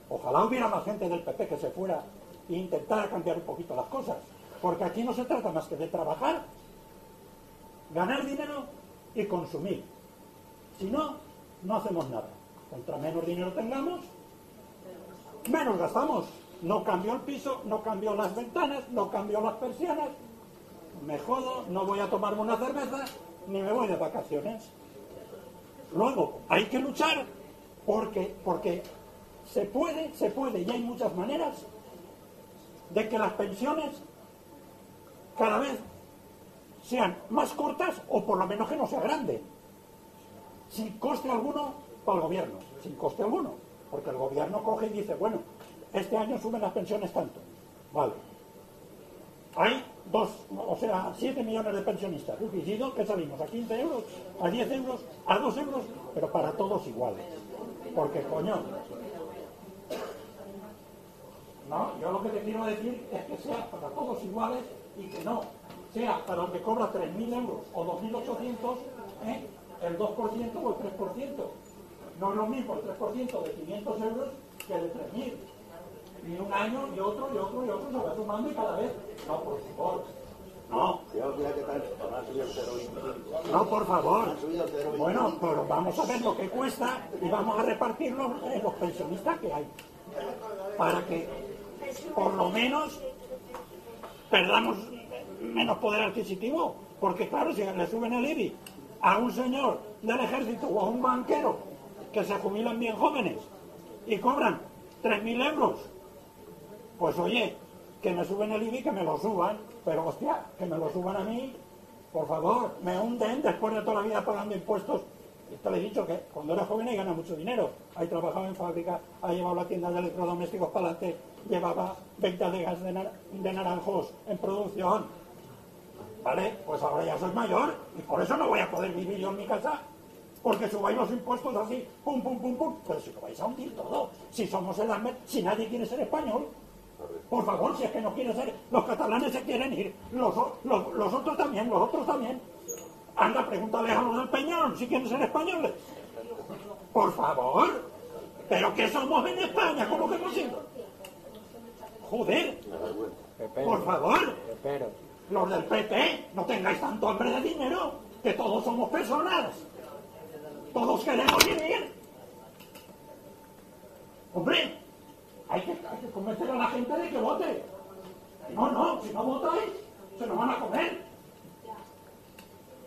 Ojalá hubiera más gente del PP que se fuera e intentara cambiar un poquito las cosas, porque aquí no se trata más que de trabajar, ganar dinero y consumir. Si no, no hacemos nada. Contra menos dinero tengamos, menos gastamos. No cambió el piso, no cambió las ventanas, no cambió las persianas. Me jodo, no voy a tomarme una cerveza, ni me voy de vacaciones. Luego, hay que luchar porque, porque se puede, se puede, y hay muchas maneras de que las pensiones cada vez sean más cortas o por lo menos que no sea grande. Sin coste alguno para el gobierno, sin coste alguno. Porque el gobierno coge y dice, bueno, este año suben las pensiones tanto. Vale. Hay dos, o sea, 7 millones de pensionistas. Suficido que salimos a 15 euros, a 10 euros, a 2 euros, pero para todos iguales. Porque, coño, no, yo lo que te quiero decir es que sea para todos iguales y que no sea para el que cobra 3.000 euros o 2.800 ¿eh? el 2% o el 3%. No es lo mismo el 3% de 500 euros que el de 3.000. Y un año y otro y otro y otro se va sumando y cada vez. No, por favor. No, no, por favor. Bueno, pero vamos a ver lo que cuesta y vamos a repartirlo en los pensionistas que hay. Para que por lo menos perdamos menos poder adquisitivo. Porque claro, si le suben el IBI a un señor del ejército o a un banquero que se jubilan bien jóvenes y cobran 3.000 euros, pues oye, que me suben el IBI, que me lo suban, pero hostia, que me lo suban a mí, por favor, me hunden después de toda la vida pagando impuestos. Esto le he dicho que cuando era joven he ganado mucho dinero. He trabajado en fábrica, ha llevado la tienda de electrodomésticos para adelante, llevaba venta de gas de, nar- de naranjos en producción. ¿Vale? Pues ahora ya soy mayor y por eso no voy a poder vivir yo en mi casa. Porque subáis los impuestos así, pum, pum, pum, pum. Pero si lo vais a hundir todo, si somos el AMET, si nadie quiere ser español. Por favor, si es que no quiere ser, los catalanes se quieren ir, los, o- los, los otros también, los otros también. Anda, pregúntale a los del Peñón si quieren ser españoles. Por favor, pero que somos en España, ¿cómo que no siendo? Joder, por favor, los del PP, no tengáis tanto hambre de dinero, que todos somos personas. Todos queremos vivir. Hombre, hay que, convencer a la gente de que vote. No, no, si no votáis, se nos van a comer.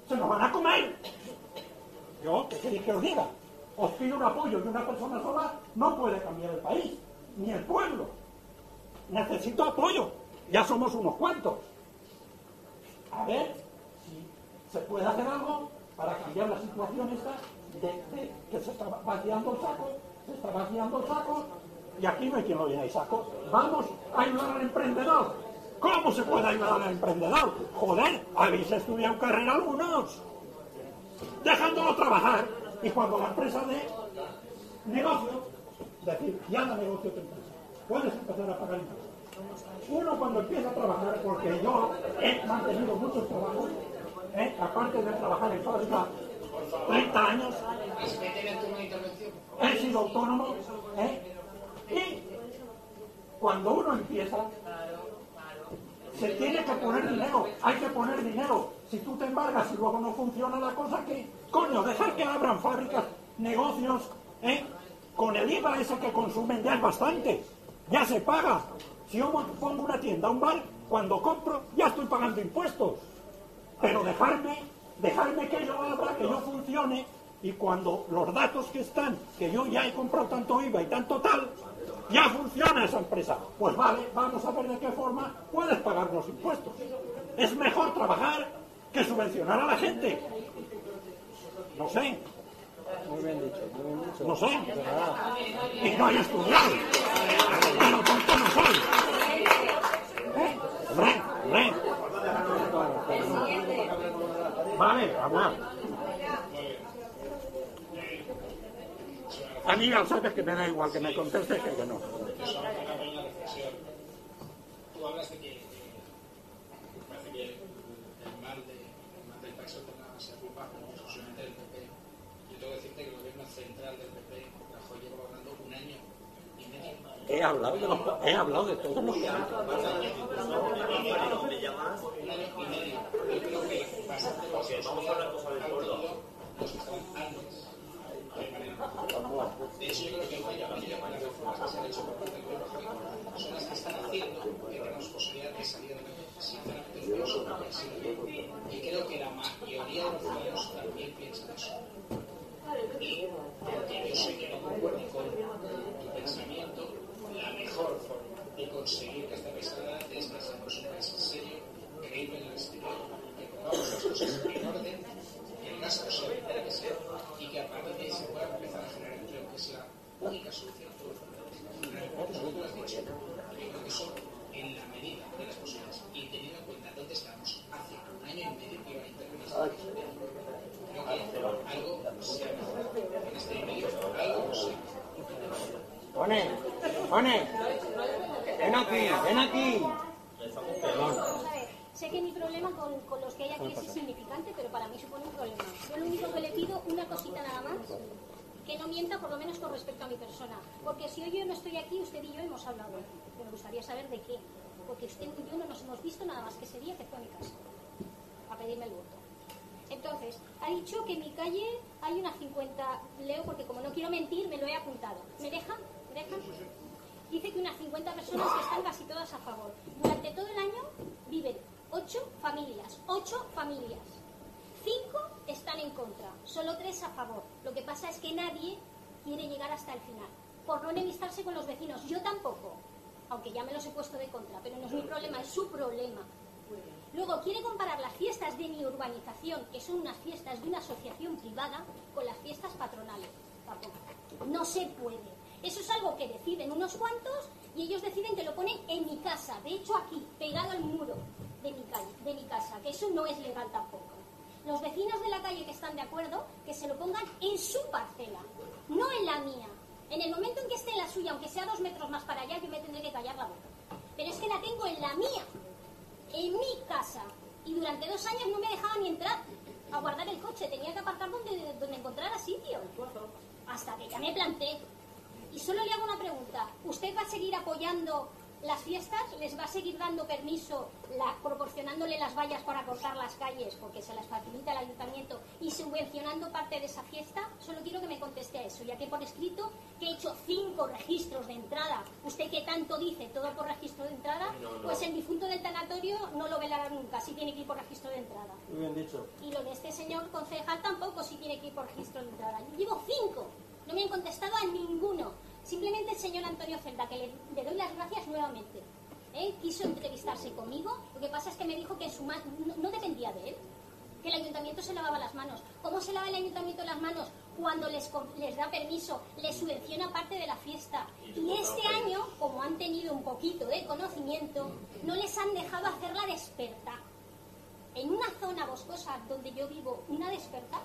Se nos van a comer. Yo, ¿qué queréis que os diga? Os pido un apoyo y una persona sola no puede cambiar el país, ni el pueblo. Necesito apoyo. Ya somos unos cuantos. A ver si se puede hacer algo para cambiar la situación esta de, de que se está vaciando el saco, se está vaciando el saco y aquí no hay quien lo llene el saco. Vamos a ayudar al emprendedor. ¿Cómo se puede ayudar al emprendedor? Joder, habéis estudiado carrera algunos. Dejándolo trabajar y cuando la empresa de negocio, decir, ya no negocio tu empresa, puedes empezar a pagar impuestos. Uno cuando empieza a trabajar, porque yo he mantenido muchos trabajos, ¿eh? aparte de trabajar en fábrica 30 años, he sido autónomo, ¿eh? Y cuando uno empieza, se tiene que poner dinero, hay que poner dinero. Si tú te embargas y luego no funciona la cosa, ¿qué? Coño, dejar que abran fábricas, negocios, ¿eh? Con el IVA ese que consumen ya es bastante, ya se paga. Si yo pongo una tienda, un bar, cuando compro ya estoy pagando impuestos. Pero dejarme, dejarme que yo abra, que yo funcione, y cuando los datos que están, que yo ya he comprado tanto IVA y tanto tal, ya funciona esa empresa. Pues vale, vamos a ver de qué forma puedes pagar los impuestos. Es mejor trabajar que subvencionar a la gente. No sé, Muy bien dicho, muy bien dicho. no sé. De verdad. Y no hay estudiado. Pero tonto no soy. ¿Eh? Hombre, hombre. Vale, hablar. A mí ya sabes que me da igual que me conteste que que no. Tú hablas de que parece que el mal, de, el mal del país se culpa exclusivamente del PP. Yo tengo que decirte que el gobierno central del PP, Rajoy, lleva gobernando un año y medio. He hablado de, los, he hablado de todos los Un año y medio. Yo creo que bastante los antes. De hecho, yo creo que hoy, a partir de las reformas que se han hecho por parte del gobierno Rajoy, son las que están haciendo que tengamos posibilidad de salir adelante. Sinceramente, porque así lo veo. Y creo que la mayoría de los ciudadanos también piensan eso. Y aunque yo sé que no concuerde con tu pensamiento, la mejor forma de conseguir que este país adelante es que un país serio, creíble en el exterior, que pongamos las cosas en orden, que sea el que sea, y que a partir de ahí se pueda empezar a generar empleo, que es la única solución a todo el problema. Como tú has dicho, yo creo que eso, en la medida de las posibilidades, y teniendo en cuenta dónde estábamos hace un año y medio que iba a intervenir, creo que algo se ha mejorado en este medio, algo se ha mejorado. Pone, pone. Ven aquí, ven aquí. Ver, sé que mi problema con, con los que hay aquí es insignificante, pero para mí supone un problema. Yo lo único que le pido, una cosita nada más, que no mienta por lo menos con respecto a mi persona. Porque si hoy yo no estoy aquí, usted y yo hemos hablado. Pero me gustaría saber de qué. Porque usted y yo no nos hemos visto nada más que ese día que fue a mi casa. A pedirme el voto. Entonces, ha dicho que en mi calle hay unas 50, leo porque como no quiero mentir, me lo he apuntado. ¿Me deja? ¿Me deja? Dice que unas 50 personas que están casi todas a favor. Durante todo el año viven 8 familias, 8 familias. 5 están en contra, solo 3 a favor. Lo que pasa es que nadie quiere llegar hasta el final, por no enemistarse con los vecinos. Yo tampoco, aunque ya me los he puesto de contra, pero no es mi problema, es su problema. Luego quiere comparar las fiestas de mi urbanización, que son unas fiestas de una asociación privada, con las fiestas patronales. Tampoco. No se puede. Eso es algo que deciden unos cuantos y ellos deciden que lo ponen en mi casa. De hecho, aquí, pegado al muro de mi, calle, de mi casa, que eso no es legal tampoco. Los vecinos de la calle que están de acuerdo, que se lo pongan en su parcela, no en la mía. En el momento en que esté en la suya, aunque sea dos metros más para allá, yo me tendré que callar la boca. Pero es que la tengo en la mía en mi casa y durante dos años no me dejaban ni entrar a guardar el coche, tenía que aparcar donde, donde encontrara sitio. Hasta que ya me planté. Y solo le hago una pregunta, ¿usted va a seguir apoyando las fiestas les va a seguir dando permiso, la- proporcionándole las vallas para cortar las calles, porque se las facilita el ayuntamiento, y subvencionando parte de esa fiesta. Solo quiero que me conteste a eso, ya que por escrito que he hecho cinco registros de entrada. Usted que tanto dice todo por registro de entrada, No, no. pues el difunto del tanatorio no lo velará nunca, si tiene que ir por registro de entrada. Muy bien dicho. Y lo de este señor concejal tampoco si tiene que ir por registro de entrada. Yo llevo cinco. No me han contestado a ninguno. Simplemente el señor Antonio Celda, que le, le doy las gracias nuevamente. ¿eh? Quiso entrevistarse conmigo. Lo que pasa es que me dijo que su no, no dependía de él. Que el ayuntamiento se lavaba las manos. ¿Cómo se lava el ayuntamiento las manos? Cuando les, les da permiso, les subvenciona parte de la fiesta. Y este año, como han tenido un poquito de conocimiento, no les han dejado hacer la desperta en una zona boscosa donde yo vivo, una despertar,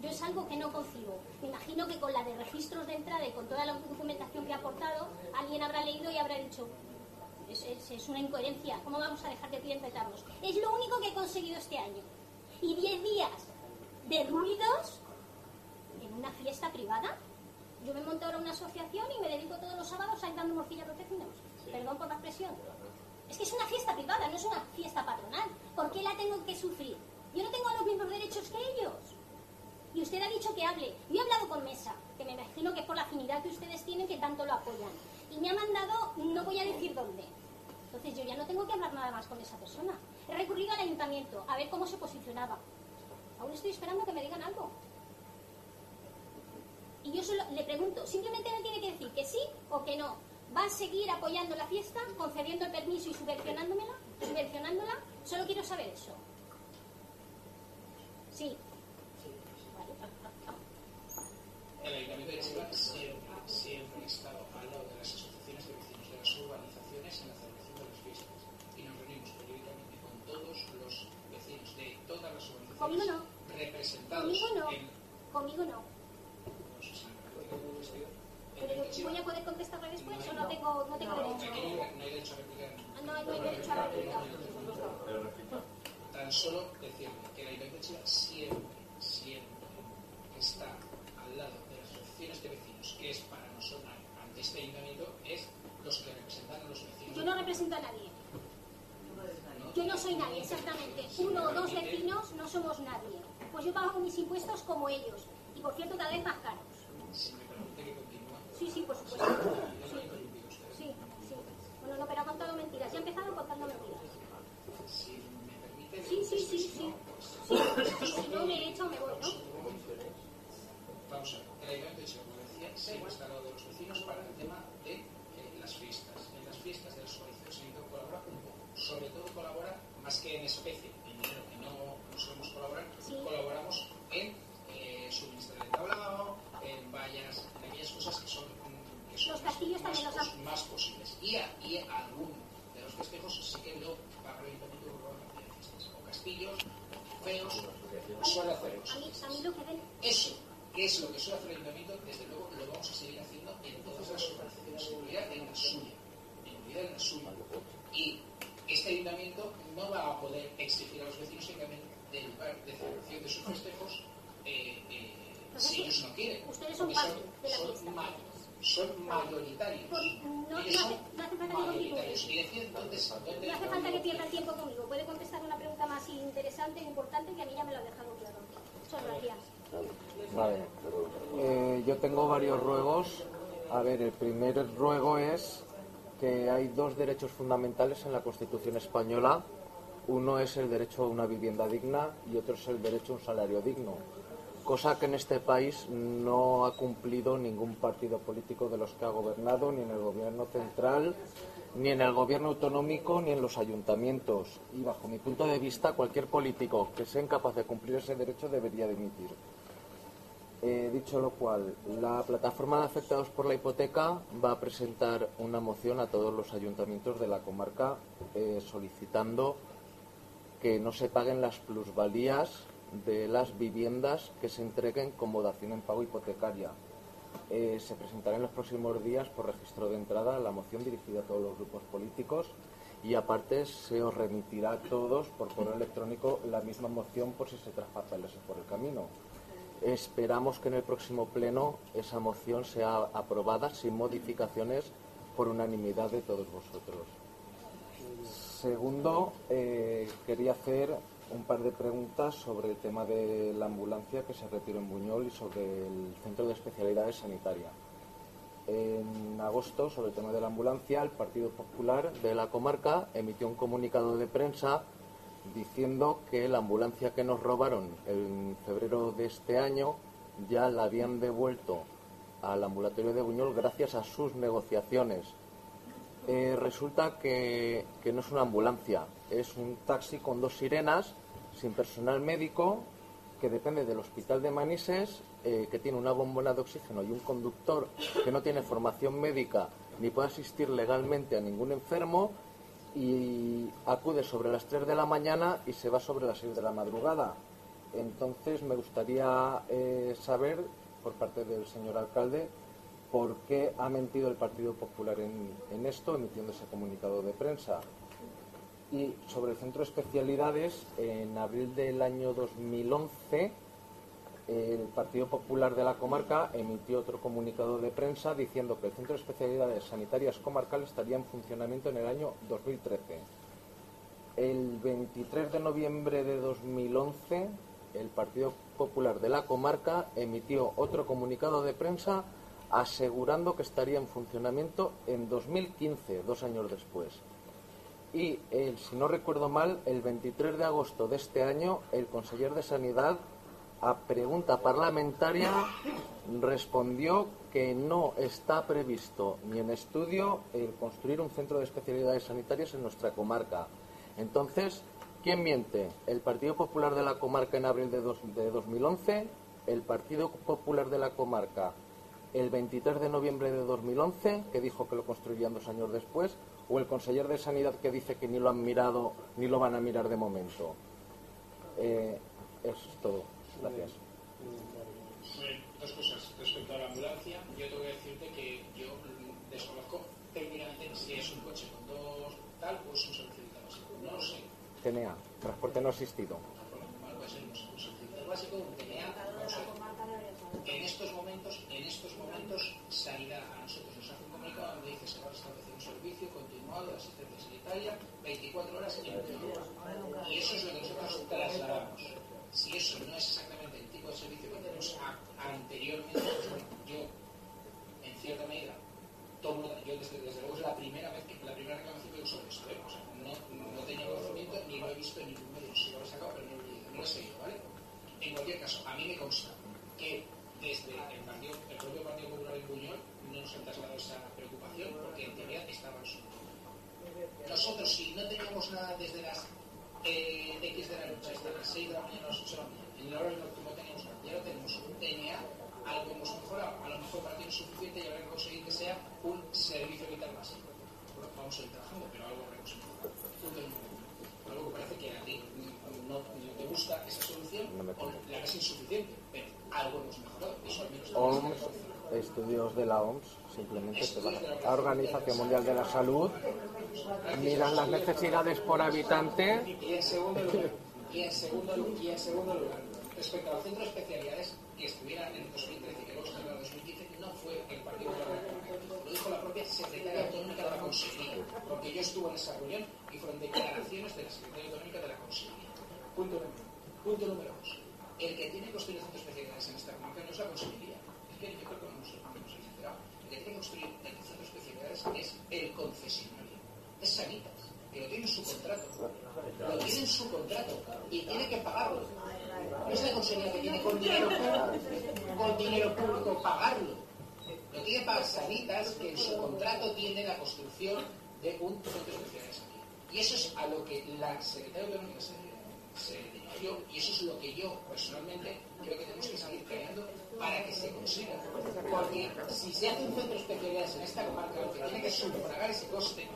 yo es algo que no concibo. Me imagino que con la de registros de entrada y con toda la documentación que ha aportado, alguien habrá leído y habrá dicho, es, es- es una incoherencia, ¿cómo vamos a dejar de clientetarnos? Es lo único que he conseguido este año. Y 10 días de ruidos en una fiesta privada. Yo me monto ahora una asociación y me dedico todos los sábados a ir dando morcilla a los vecinos. Perdón por la expresión. Es que es una fiesta privada, no es una fiesta patronal. ¿Por qué la tengo que sufrir? Yo no tengo los mismos derechos que ellos. Y usted ha dicho que hable. Yo he hablado con Mesa, que me imagino que es por la afinidad que ustedes tienen que tanto lo apoyan. Y me ha mandado, no voy a decir dónde. Entonces yo ya no tengo que hablar nada más con esa persona. He recurrido al ayuntamiento a ver cómo se posicionaba. Aún estoy esperando que me digan algo. Y yo solo le pregunto, simplemente me tiene que decir que sí o que no. ¿Va a seguir apoyando la fiesta, concediendo el permiso y subvencionándomela? ¿Subvencionándola? Solo quiero saber eso. Sí. Vale. El Ayuntamiento de Chiva siempre, siempre ha estado al lado de las asociaciones de vecinos de las urbanizaciones en la celebración de las fiestas. Y nos reunimos periódicamente con todos los vecinos de todas las urbanizaciones Conmigo no. representados Conmigo no. en Conmigo no. no sé si. Pero voy a poder contestarle después o no tengo, no tengo derecho. No hay- no hay derecho a replicar. Ah, No, no hay derecho a réplica. Tan solo decirle que el Ayuntamiento de Chiva siempre, siempre está al lado asociaciones de vecinos, que es para nosotros, ante este ayuntamiento, es los que representan a los vecinos. Yo no represento a nadie. Yo no soy nadie, exactamente. Uno o dos vecinos no somos nadie. Pues yo pago mis impuestos como ellos. Y por cierto, cada vez más caros. Si me permite que continúe. Sí, sí, por supuesto. No he. Sí, sí. Bueno, no, pero ha contado mentiras. Ya ha empezado contando mentiras. Si me permite. Sí, sí, sí, sí. Si no me echo, me voy, ¿no? Vamos a ver, Chiva, como decía, siempre está al lado de los vecinos para el tema de eh, las fiestas. En las fiestas de las organizaciones se colaborar un poco. Sobre todo colabora, más que en especie, en dinero que no, no solemos colaborar, Sí. colaboramos en eh, suministrar el tablao, en vallas, en aquellas cosas que son, que son Los castillos más, también los más posibles. Y, a, y a alguno de los festejos sí que lo paga el Ayuntamiento de fiestas. O castillos, feos, suele hacerlos. A mí, a mí lo que ven... Eso, que es lo que suele hacer el ayuntamiento, desde luego lo vamos a seguir haciendo en todas las organizaciones, incluida en la suya, incluida en la suya. Y este ayuntamiento no va a poder exigir a los vecinos que cambien de lugar de celebración de sus festejos eh, eh, si ellos no quieren. Ustedes son parte de la son fiesta. son mayoritarios. Por- no- Ellos no son hace- no hace falta que mayoritarios. Deciden dónde, dónde No hace falta que pierda el tiempo conmigo. Puede contestar una pregunta más interesante e importante que a mí ya me lo ha dejado claro. Muchas gracias. Vale. Eh, yo tengo varios ruegos. A ver, el primer ruego es que hay dos derechos fundamentales en la Constitución española. Uno es el derecho a una vivienda digna y otro es el derecho a un salario digno. Cosa que en este país no ha cumplido ningún partido político de los que ha gobernado, ni en el gobierno central, ni en el gobierno autonómico, ni en los ayuntamientos. Y bajo mi punto de vista, cualquier político que sea incapaz de cumplir ese derecho debería dimitir. Eh, dicho lo cual, la plataforma de afectados por la hipoteca va a presentar una moción a todos los ayuntamientos de la comarca eh, solicitando que no se paguen las plusvalías de las viviendas que se entreguen como dación en pago hipotecaria. Eh, se presentará en los próximos días por registro de entrada la moción dirigida a todos los grupos políticos y aparte se os remitirá a todos por correo electrónico la misma moción por si se traspapeles por el camino. Esperamos que en el próximo pleno esa moción sea aprobada sin modificaciones por unanimidad de todos vosotros. Segundo, eh, quería hacer un par de preguntas sobre el tema de la ambulancia que se retiró en Buñol y sobre el Centro de Especialidades Sanitarias. En agosto, sobre el tema de la ambulancia, el Partido Popular de la comarca emitió un comunicado de prensa diciendo que la ambulancia que nos robaron en febrero de este año ya la habían devuelto al ambulatorio de Buñol gracias a sus negociaciones. Eh, resulta que, que no es una ambulancia, es un taxi con dos sirenas, sin personal médico, que depende del hospital de Manises, eh, que tiene una bombona de oxígeno y un conductor que no tiene formación médica ni puede asistir legalmente a ningún enfermo y acude sobre las 3 de la mañana y se va sobre las 6 de la madrugada. Entonces me gustaría eh, saber, por parte del señor alcalde, por qué ha mentido el Partido Popular en, en esto, emitiendo ese comunicado de prensa. Y sobre el centro de especialidades, en abril del año 2011, el Partido Popular de la comarca emitió otro comunicado de prensa diciendo que el Centro de Especialidades Sanitarias Comarcal estaría en funcionamiento en el año 2013. El 23 de noviembre de 2011, el Partido Popular de la comarca emitió otro comunicado de prensa asegurando que estaría en funcionamiento en 2015, dos años después. Y, si no recuerdo mal, el 23 de agosto de este año, el conseller de Sanidad a pregunta parlamentaria respondió que no está previsto ni en estudio el construir un centro de especialidades sanitarias en nuestra comarca. Entonces, ¿quién miente? ¿El Partido Popular de la comarca en abril de, dos, de 2011? ¿El Partido Popular de la comarca el 23 de noviembre de 2011, que dijo que lo construirían dos años después? ¿O el conseller de Sanidad que dice que ni lo han mirado ni lo van a mirar de momento? Eh, es todo. Gracias. Bueno, dos cosas. Respecto a la ambulancia, yo tengo que decirte que yo desconozco técnicamente si es un coche con dos tal o es un servicio vital básico. No lo sé. TNA, transporte no asistido. Puede ser un básico, un TNA, no lo sé. En estos momentos, en estos momentos, Sanidad a nosotros nos hace un comunicado donde dice se va a establecer un servicio continuado de asistencia sanitaria 24 horas en el Y eso es lo que nosotros trasladamos si eso no es exactamente el tipo de servicio que tenemos anteriormente, pues yo, en cierta medida, tomo, yo desde, luego es la primera vez que la primera reclamación que uso esto, ¿eh? o sea, no, no, tenía conocimiento ni lo he visto en ningún medio, si lo he sacado, pero no lo he no lo he seguido, ¿vale? En cualquier caso, a mí me consta que desde el, partido, el propio Partido Popular en Buñol no nos han trasladado esa preocupación porque en teoría estaba en su Nosotros, si no teníamos nada desde las eh, de X de la noche hasta las 6 de la mañana o las 8 de la mañana. En el horario nocturno teníamos nada. Y ahora tenemos un TNA, algo hemos mejorado. A lo mejor para ti no es suficiente y habrá que conseguir que sea un servicio vital básico. Bueno, vamos a ir trabajando, pero algo habremos mejorado. Algo que parece que a ti no, no te gusta esa solución o la ves insuficiente, pero algo hemos mejorado. Eso al menos OMS, estudios de la OMS, simplemente la Organización Mundial de la Salud miran las necesidades por habitante. Y en segundo lugar, y en segundo, lugar respecto al centro de especialidades que estuviera en 2013 y que luego estuviera en 2015, no fue el Partido Popular lo dijo la propia secretaria autonómica de la Consejería, porque yo estuve en esa reunión y fueron declaraciones de la secretaria autonómica de la Consejería. Punto número Punto número dos. El que tiene construir el centro de especialidades en esta comarca no es la Consejería. Es que yo creo que no nos hemos sincerado. El que tiene que construir el centro de especialidades es el concesionario es Sanitas, lo tiene en su contrato. Lo tiene en su contrato y tiene que pagarlo. No es la consejería que tiene con dinero público, con dinero público pagarlo. Lo tiene para Sanitas, que en su contrato tiene la construcción de un centro especialidades aquí. Y eso es a lo que la secretaria autonómica se, se dirigió y eso es lo que yo personalmente creo que tenemos que seguir creando para que se consiga. Porque si se hace un centro de especialidades en esta comarca, lo que tiene que sufragar ese coste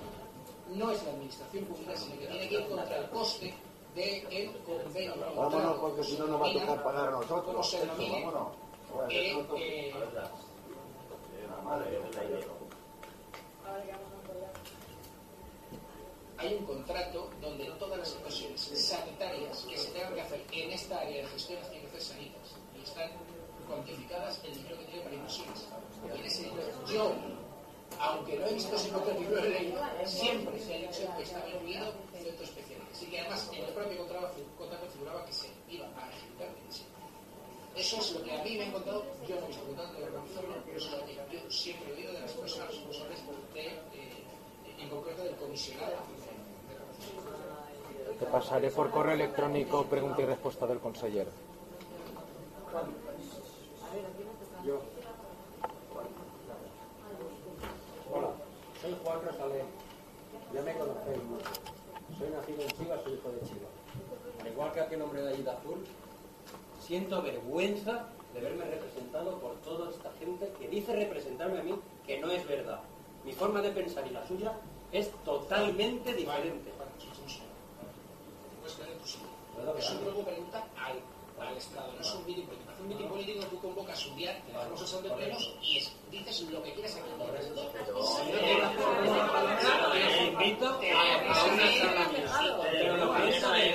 no es la administración pública, sino que tiene que ir contra el coste del convenio. Vámonos, porque si no nos va a tocar pagar a nosotros. Como se denomine, eh, eh, hay un contrato donde todas las inversiones sanitarias que se tengan que hacer en esta área de gestión las tienen que hacer sanitas y están cuantificadas el dinero que tiene para inversiones. yo aunque no he visto ese contrato y no lo he leído, siempre se ha dicho que estaba incluido centro especial. Así que además en el propio contrato, figuraba que se iba a ejecutar en ese. Eso es lo que a mí me han contado, yo no he visto contrato de organizarlo, pero eso es lo que yo siempre he oído de las personas responsables de, eh, en concreto del comisionado. Te pasaré por correo electrónico pregunta y respuesta del consejero. Yo. Soy Juan Rosalé. Ya me conocéis mucho. Soy nacido en Chivas, soy hijo de Chivas. Al igual que aquel hombre de allí de azul, siento vergüenza de verme representado por toda esta gente que dice representarme a mí, que no es verdad. Mi forma de pensar y la suya es totalmente diferente. Puedes tener tu sitio. Pregunta al Estado, no es un mitin político. Un mitin político tú convocas un día, te damos sesión de plenos y es, dices lo que quieras aquí. Te invito a una. Pero lo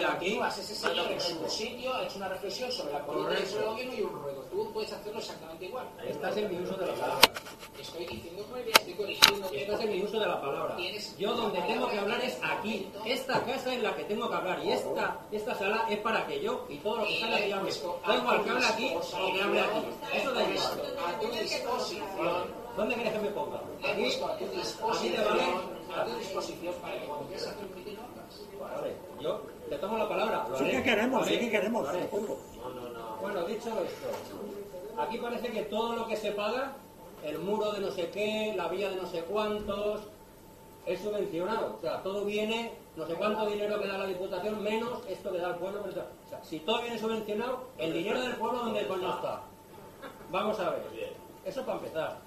aquí. Tú has ese señor en su sitio, ha hecho una reflexión sobre la política y sobre el gobierno y un ruego. Tú puedes hacerlo exactamente igual. Estás en mi uso de la palabra. Estoy diciendo que estoy corrigiendo. Estás en mi uso de la palabra. Yo donde tengo que hablar es aquí. Esta casa es la que tengo que hablar y esta, esta sala es para que yo y todo lo que salga de. Da igual que hable aquí o que hable aquí. Eso da igual. A tu disposición. ¿Dónde quieres que me ponga? Aquí. a tu disposición, vale. a tu disposición para que cuando quieras hacer un lo hagas. Vale, yo te tomo la palabra. Lo Sí que queremos, sí que queremos, haré. de acuerdo. Bueno, dicho esto, aquí parece que todo lo que se paga, el muro de no sé qué, la vía de no sé cuántos, es subvencionado. O sea, todo viene, no sé cuánto dinero que da la Diputación, menos esto que da el pueblo. menos- O sea, si todo viene subvencionado, el dinero del pueblo, ¿dónde coño está? Vamos a ver. Eso para empezar.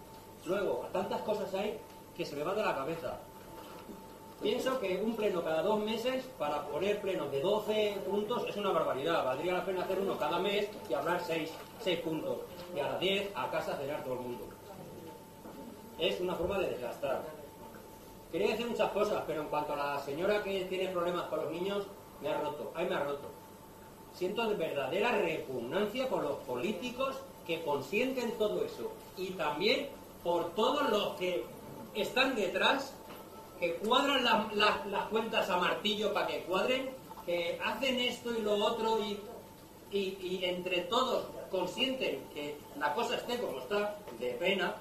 Luego, tantas cosas hay que se me va de la cabeza. Pienso que un pleno cada dos meses para poner plenos de 12 puntos es una barbaridad. Valdría la pena hacer uno cada mes y hablar 6, puntos. Y a las 10 a casa a cenar todo el mundo. Es una forma de desgastar. Quería decir muchas cosas, pero en cuanto a la señora que tiene problemas con los niños, me ha roto. Ahí me ha roto. Siento de verdadera repugnancia por los políticos que consienten todo eso. Y también por todos los que están detrás que cuadran la- la- las cuentas a martillo para que cuadren, que hacen esto y lo otro y entre todos consienten que la cosa esté como está, de pena.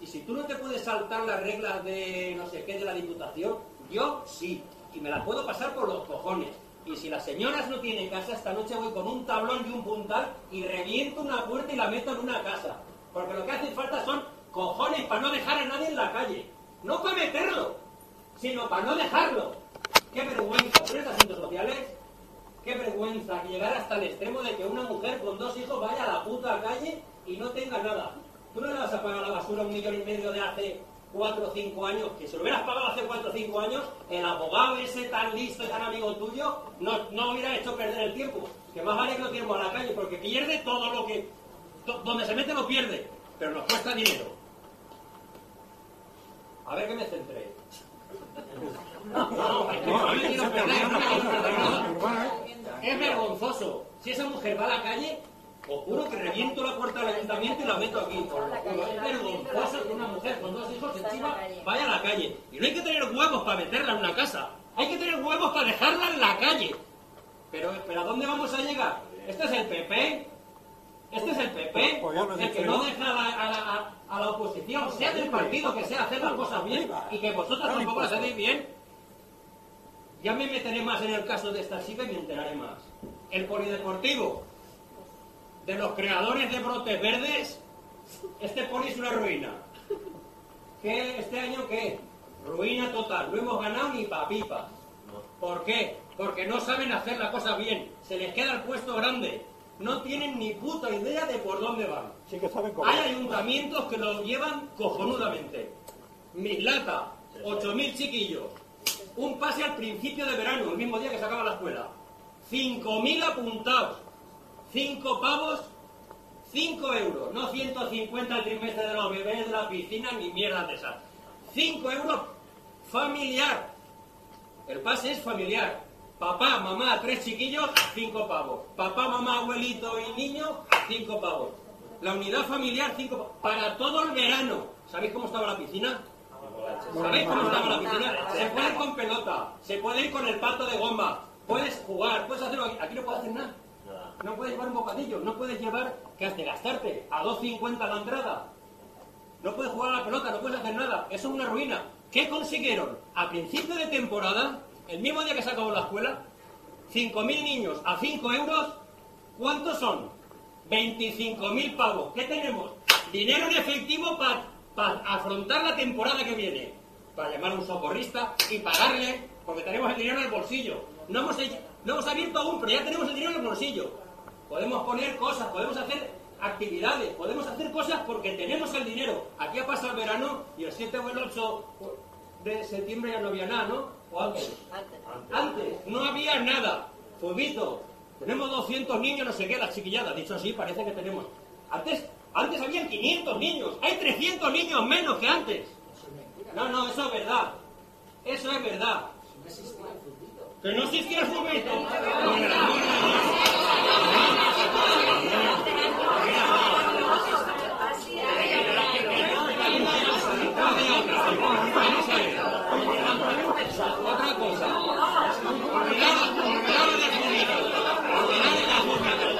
Y si tú no te puedes saltar las reglas de no sé qué de la Diputación, yo sí, y me las puedo pasar por los cojones. Y si las señoras no tienen casa, esta noche voy con un tablón y un puntal y reviento una puerta y la meto en una casa. Porque lo que hace falta son cojones para no dejar a nadie en la calle. No para meterlo, sino para no dejarlo. ¡Qué vergüenza! ¿Tres asuntos sociales? ¡Qué vergüenza llegar hasta el extremo de que una mujer con dos hijos vaya a la puta calle y no tenga nada! ¿Tú no le vas a pagar la basura un millón y medio de hace cuatro o cinco años? Que si lo hubieras pagado hace cuatro o cinco años, el abogado ese tan listo y tan amigo tuyo no, no hubiera hecho perder el tiempo. Que más vale que lo tiremos a la calle, porque pierde todo lo que... donde se mete lo pierde, pero nos cuesta dinero. A ver que me centré. No, no, no no me quiero perder. Es vergonzoso. Si esa mujer va a la calle, os juro que reviento la puerta del ayuntamiento y la meto aquí. Juro. Es vergonzoso que una mujer con dos hijos encima vaya a la calle. Y no hay que tener huevos para meterla en una casa. Hay que tener huevos para dejarla en la calle. Pero, pero ¿a dónde vamos a llegar? ¿Este es el PP? ¿Este es el PP? Pues he el que no deja a la, a la- a- a la oposición, sea del partido que sea, hacer las cosas bien y que vosotros tampoco las hacéis bien. Ya me meteré más en el caso de esta chica y me enteraré más. El polideportivo de los creadores de brotes verdes, este poli es una ruina. ¿Qué, ¿Este año qué? Ruina total. No hemos ganado ni pa' pipas. ¿Por qué? Porque no saben hacer la cosa bien. Se les queda el puesto grande. No tienen ni puta idea de por dónde van. Sí que saben cómo. Hay ayuntamientos que lo llevan cojonudamente. Mislata, 8.000 chiquillos. Un pase al principio de verano, el mismo día que se acaba la escuela. 5.000 apuntados. 5 pavos, 5 euros. No 150 el trimestre de los bebés de la piscina ni mierda de esas. 5 euros familiar. El pase es familiar. Papá, mamá, tres chiquillos, cinco pavos. Papá, mamá, abuelito y niño, cinco pavos. la unidad familiar 5 para todo el verano. ¿Sabéis cómo estaba la piscina? ¿Sabéis cómo estaba la piscina? Se puede ir con pelota, se puede ir con el pato de goma, puedes jugar, puedes hacerlo aquí. No puedes hacer nada. No puedes llevar un bocadillo, no puedes llevar que has de gastarte a 2.50 la entrada. No puedes jugar a la pelota, no puedes hacer nada. Eso es una ruina. ¿Qué consiguieron? A principio de temporada, el mismo día que se acabó la escuela, 5.000 niños a 5 euros, ¿cuántos son? 25.000 pavos. ¿Qué tenemos? Dinero en efectivo para afrontar la temporada que viene. Para llamar a un socorrista y pagarle, porque tenemos el dinero en el bolsillo. No hemos, hecho- no hemos abierto aún, pero ya tenemos el dinero en el bolsillo. Podemos poner cosas, podemos hacer actividades, podemos hacer cosas porque tenemos el dinero. Aquí ha pasado el verano y el 7 o el 8 de septiembre ya no había nada, ¿no? ¿O antes? Antes, no había nada. Fubito, tenemos 200 niños, no sé qué, las chiquilladas. Dicho así, parece que tenemos. Antes, antes habían 500 niños, hay 300 niños menos que antes. No, no, eso es verdad. Eso es verdad. Que no existía el fubito. Por el amor de Otra cosa. Olvidado, olvidado del fubito. Olvidado del fubito.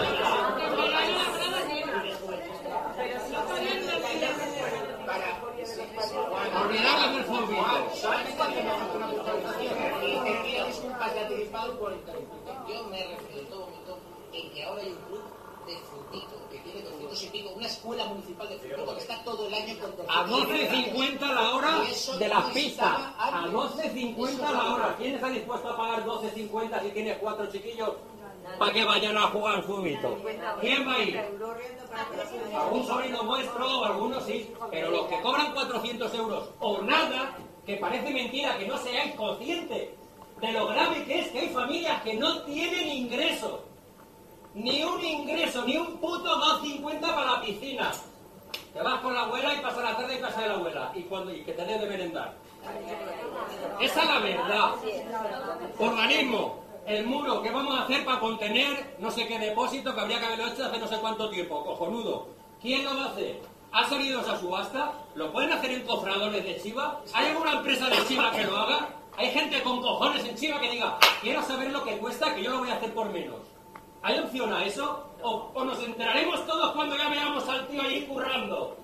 Olvidado del fubito. Solamente hacer una una puntualización. Y te pido disculpas de anticipado por interrumpirte. Yo me refiero en todo momento en que ahora hay un club de frutito que tiene 200 y pico, una escuela municipal de frutito que está todo el año con 200 A 12.50 la hora de las pistas. A antes. 12.50 la hora. ¿Quién está dispuesto a pagar 12.50 si tienes cuatro chiquillos para que vayan a jugar al fubito? ¿Quién va a ir? Algún sobrino vuestro, algunos sí, pero los que cobran 400 euros o nada, que parece mentira que no seáis conscientes de lo grave que es que hay familias que no tienen ingresos. Ni un ingreso, ni un puto 2.50 para la piscina. Te vas con la abuela y pasas la tarde en casa de la abuela y, cuando, y que te dé de merendar. Esa es la verdad. Organismo, el muro, ¿qué vamos a hacer para contener no sé qué depósito que habría que haberlo hecho hace no sé cuánto tiempo? Cojonudo. ¿Quién lo va a hacer? ¿Ha salido esa subasta? ¿Lo pueden hacer en cofradores de Chiva? ¿Hay alguna empresa de Chiva que lo haga? ¿Hay gente con cojones en Chiva que diga, quiero saber lo que cuesta, que yo lo voy a hacer por menos? ¿Hay opción a eso? ¿O, o nos enteraremos todos cuando ya veamos ahí currando?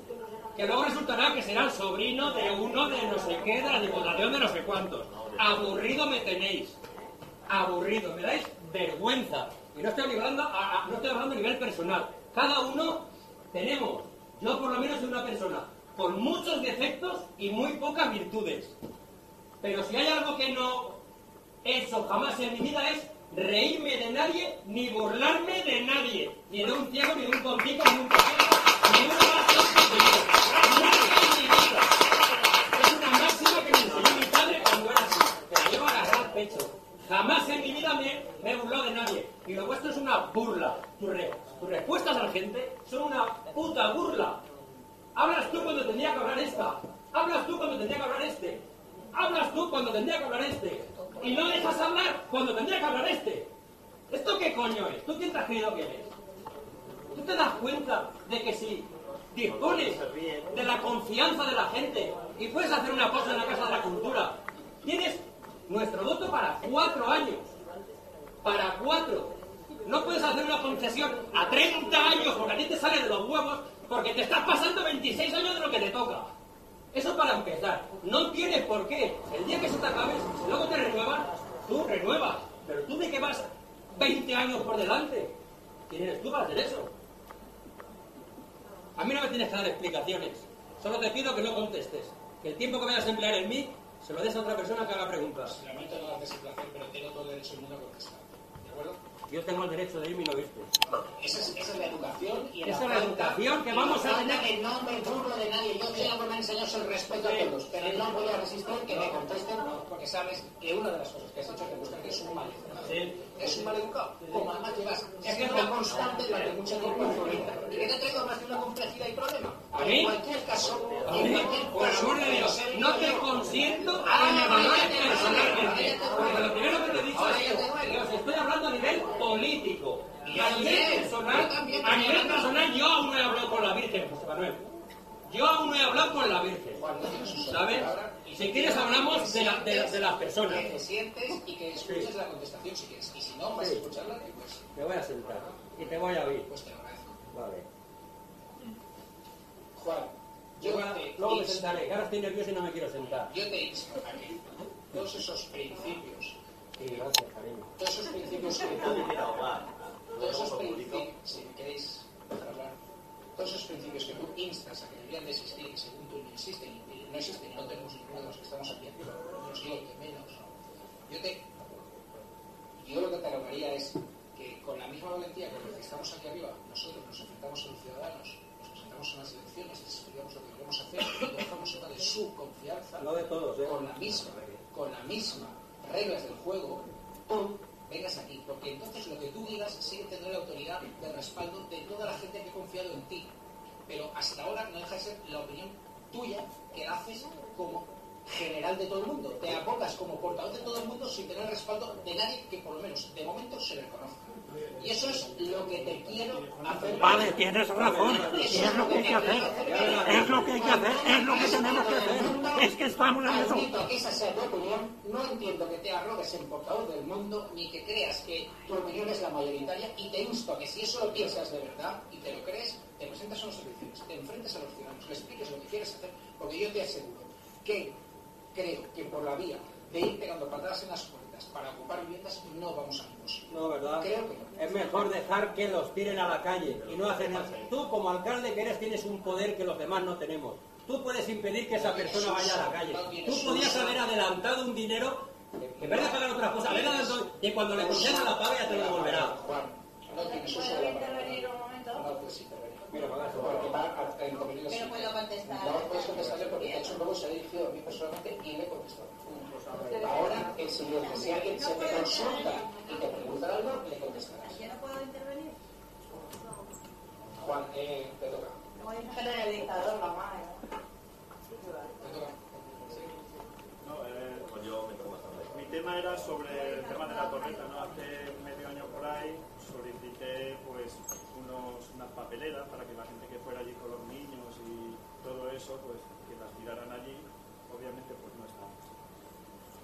Que luego resultará que será el sobrino de uno de no sé qué, de la diputación de no sé cuántos. Aburrido me tenéis. Aburrido, me dais vergüenza. Y no estoy hablando a, a- no estoy hablando a nivel personal. Cada uno tenemos, yo por lo menos soy una persona con muchos defectos y muy pocas virtudes. Pero si hay algo que no he hecho jamás en mi vida es reírme de nadie ni burlarme de nadie. Ni de un ciego, ni de un tontico, ni de un cochino, Jamás en mi vida me, he burlado de nadie. Y lo vuestro es una burla. Tus respuestas a la gente son una puta burla. Hablas tú cuando tendría que hablar esta. Hablas tú cuando tendría que hablar este. Hablas tú cuando tendría que hablar este. Y no dejas hablar cuando tendría que hablar este. ¿Esto qué coño es? ¿Tú quién te has creído que eres? ¿Tú te das cuenta de que si dispones de la confianza de la gente y puedes hacer una cosa en la Casa de la Cultura, tienes nuestro voto para cuatro años? Para cuatro. No puedes hacer una concesión a 30 años porque a ti te sale de los huevos porque te estás pasando 26 años de lo que te toca. Eso para empezar. No tienes por qué. El día que se te acabe, si luego te renuevan, tú renuevas. Pero tú de qué vas 20 años por delante. ¿Quién eres tú para hacer eso? A mí no me tienes que dar explicaciones. Solo te pido que no contestes. Que el tiempo que vayas a emplear en mí se lo des a otra persona que haga preguntas. Lamento no darte ese placer, pero tengo todo el derecho del mundo a contestar. ¿De acuerdo? Yo tengo el derecho de irme y no irte. Esa es, esa es la educación. Y en Esa es la educación que vamos la a tener. que no me burlo de nadie. Yo lo que me es el respeto a todos, pero no voy a resistir que me contesten porque sabes que una de las cosas que has hecho que buscar que es un mal educado. Es un mal educado. Como además llevas es que es una constante durante mucho tiempo. ¿Y que te ha traído más de una complejidad y problema? ¿A mí? En cualquier caso, A mí, por de Dios, ser no te consiento Ah, que me valores personalmente. Porque lo primero que te he dicho es que os estoy hablando a nivel político. Y A a nivel personal, a nivel personal yo aún no he hablado con la Virgen, José Manuel. Yo aún no he hablado con la Virgen. ¿Sabes? Si quieres hablamos de, la- de, de las personas. Que te sientes y que escuches la contestación si quieres. Y si no, vas a Sí. escucharla, pues, Me voy a sentar y te voy a oír. pues te lo agradezco. Vale. Juan, yo Luego, te luego me sentaré, que ahora estoy nervioso y no me quiero sentar. Yo te insto a que todos esos principios, Sí, gracias, cariño. todos esos principios que todos esos principios, si me queréis todos esos principios que tú instas a que deberían de existir, que según tú no existen, y no existen, y no tenemos ninguno de los que estamos aquí arriba, yo os digo que menos. Yo te, yo lo que te rogaría es que con la misma valentía con la que estamos aquí arriba, nosotros nos enfrentamos a los ciudadanos, nos presentamos a las elecciones, les explicamos lo que queremos hacer, y dejamos de su confianza, No de todos, ¿eh? con la misma, con la misma reglas del juego, tú vengas aquí, porque entonces lo que tú digas sí que tendrá la autoridad de respaldo de toda la gente que ha confiado en ti. Pero hasta ahora no deja de ser la opinión tuya que la haces como general de todo el mundo. Te abocas como portavoz de todo el mundo sin tener respaldo de nadie que por lo menos de momento se le conozca. Y eso es lo que te quiero hacer. Vale, tienes razón. Y es lo que hay que hacer. Es lo que hay que hacer. Es lo que tenemos que hacer. Es que estamos en eso. Esa sea tu opinión, no entiendo que te arrogues en portavoz del mundo, ni que creas que tu opinión es la mayoritaria, y te insto a que si eso lo piensas de verdad y te lo crees, te presentas a los elecciones, te enfrentes a los ciudadanos, le expliques lo que quieres hacer, porque yo te aseguro que creo que por la vía de ir pegando patadas en las puertas para ocupar viviendas no vamos a sitio. No, ¿verdad? Creo que no. Es mejor dejar que los tiren a la calle y no hacer nada. Tú, como alcalde que eres, tienes un poder que los demás no tenemos. Tú puedes impedir que esa persona vaya a la calle. Tú podías haber adelantado un dinero, en vez de pagar otras cosas, haber adelantado, y cuando le conceda la paga ya te lo devolverá. Juan, no tienes uso ¿Puedo de la palabra. Mira, para eso. Porque va a- Pero puedo contestar. No puedes contestarle porque de hecho luego se ha dirigido a mí personalmente y le he contestado. Ahora, el siguiente, si alguien se te consulta y te pregunta algo, le contestarás. ¿Yo no puedo intervenir? Juan, eh, te toca. Voy a dejar el dictador, mamá. ¿eh? Te toca. Sí. No, eh, pues yo me bastante. Mi tema era sobre el tema de la torreta, ¿no? Hace medio año por ahí solicité pues unos, unas papeleras para que la gente que fuera allí con los niños y todo eso, pues que las tiraran allí, obviamente pues no están.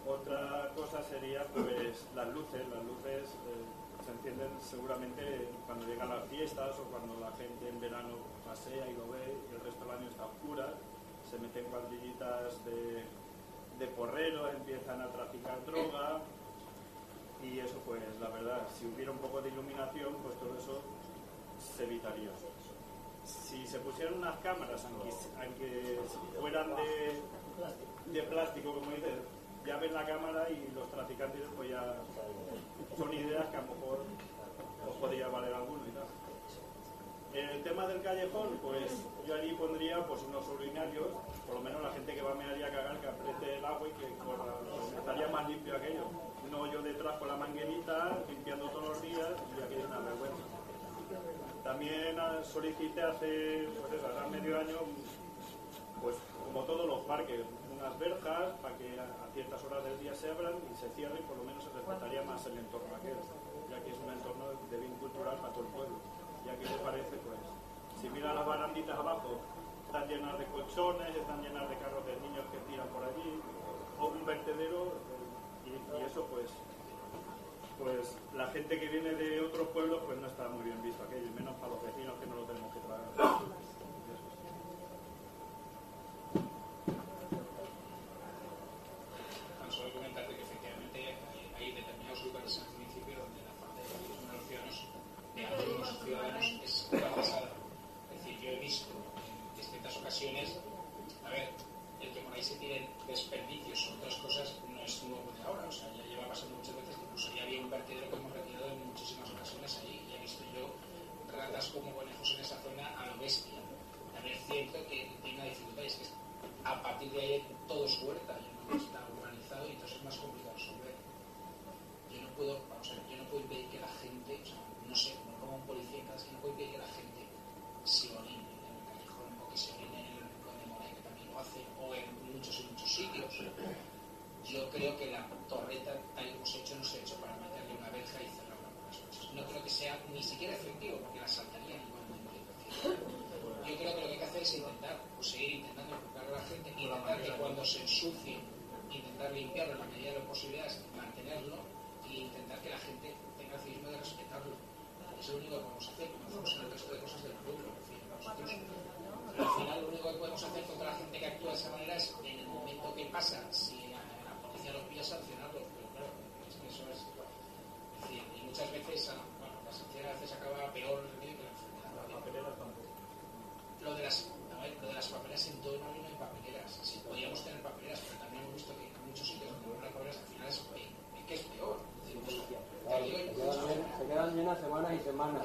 Otra cosa sería pues las luces, las luces eh, se encienden seguramente cuando llegan las fiestas o cuando la gente en verano pasea y lo ve y el resto del año está oscura, se meten cuadrillitas de, de empiezan a traficar droga. Y eso pues la verdad, si hubiera un poco de iluminación pues todo eso se evitaría. Si se pusieran unas cámaras, aunque, aunque fueran de, de plástico como dices, ya ven la cámara y los traficantes pues ya son ideas que a lo mejor os podría valer alguno y tal. El tema del callejón, pues yo allí pondría pues unos urinarios, por lo menos la gente que va a mear y cagar, que apriete el agua y que estaría más limpio aquello. No yo detrás con la manguerita, limpiando todos los días y aquello es una vergüenza. También ah, solicité hace, pues eso, ahora medio año, pues como todos los parques, unas verjas para que a, ciertas horas del día se abran y se cierren, por lo menos se respetaría más el entorno aquel, ya que es un entorno de bien cultural para todo el pueblo. Ya que me parece, pues, si mira las baranditas abajo, están llenas de colchones, están llenas de carros de niños que tiran por allí, o un vertedero, y, y eso pues pues la gente que viene de otros pueblos pues no está muy bien visto aquello, y menos para los vecinos que no lo tenemos que tragar.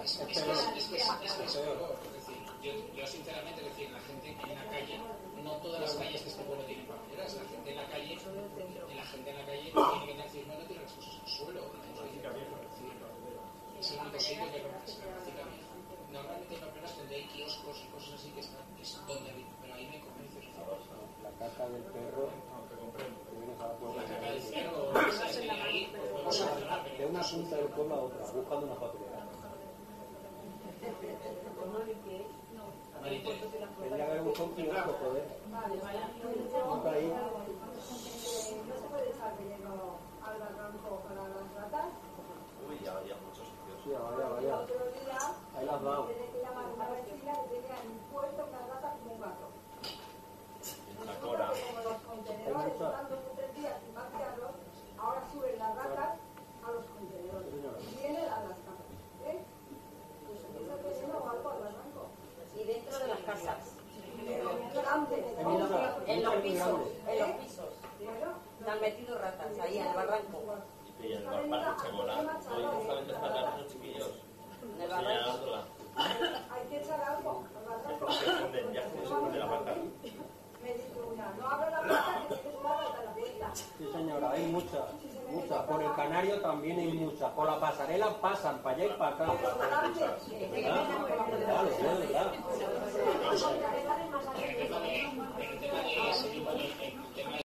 Okay.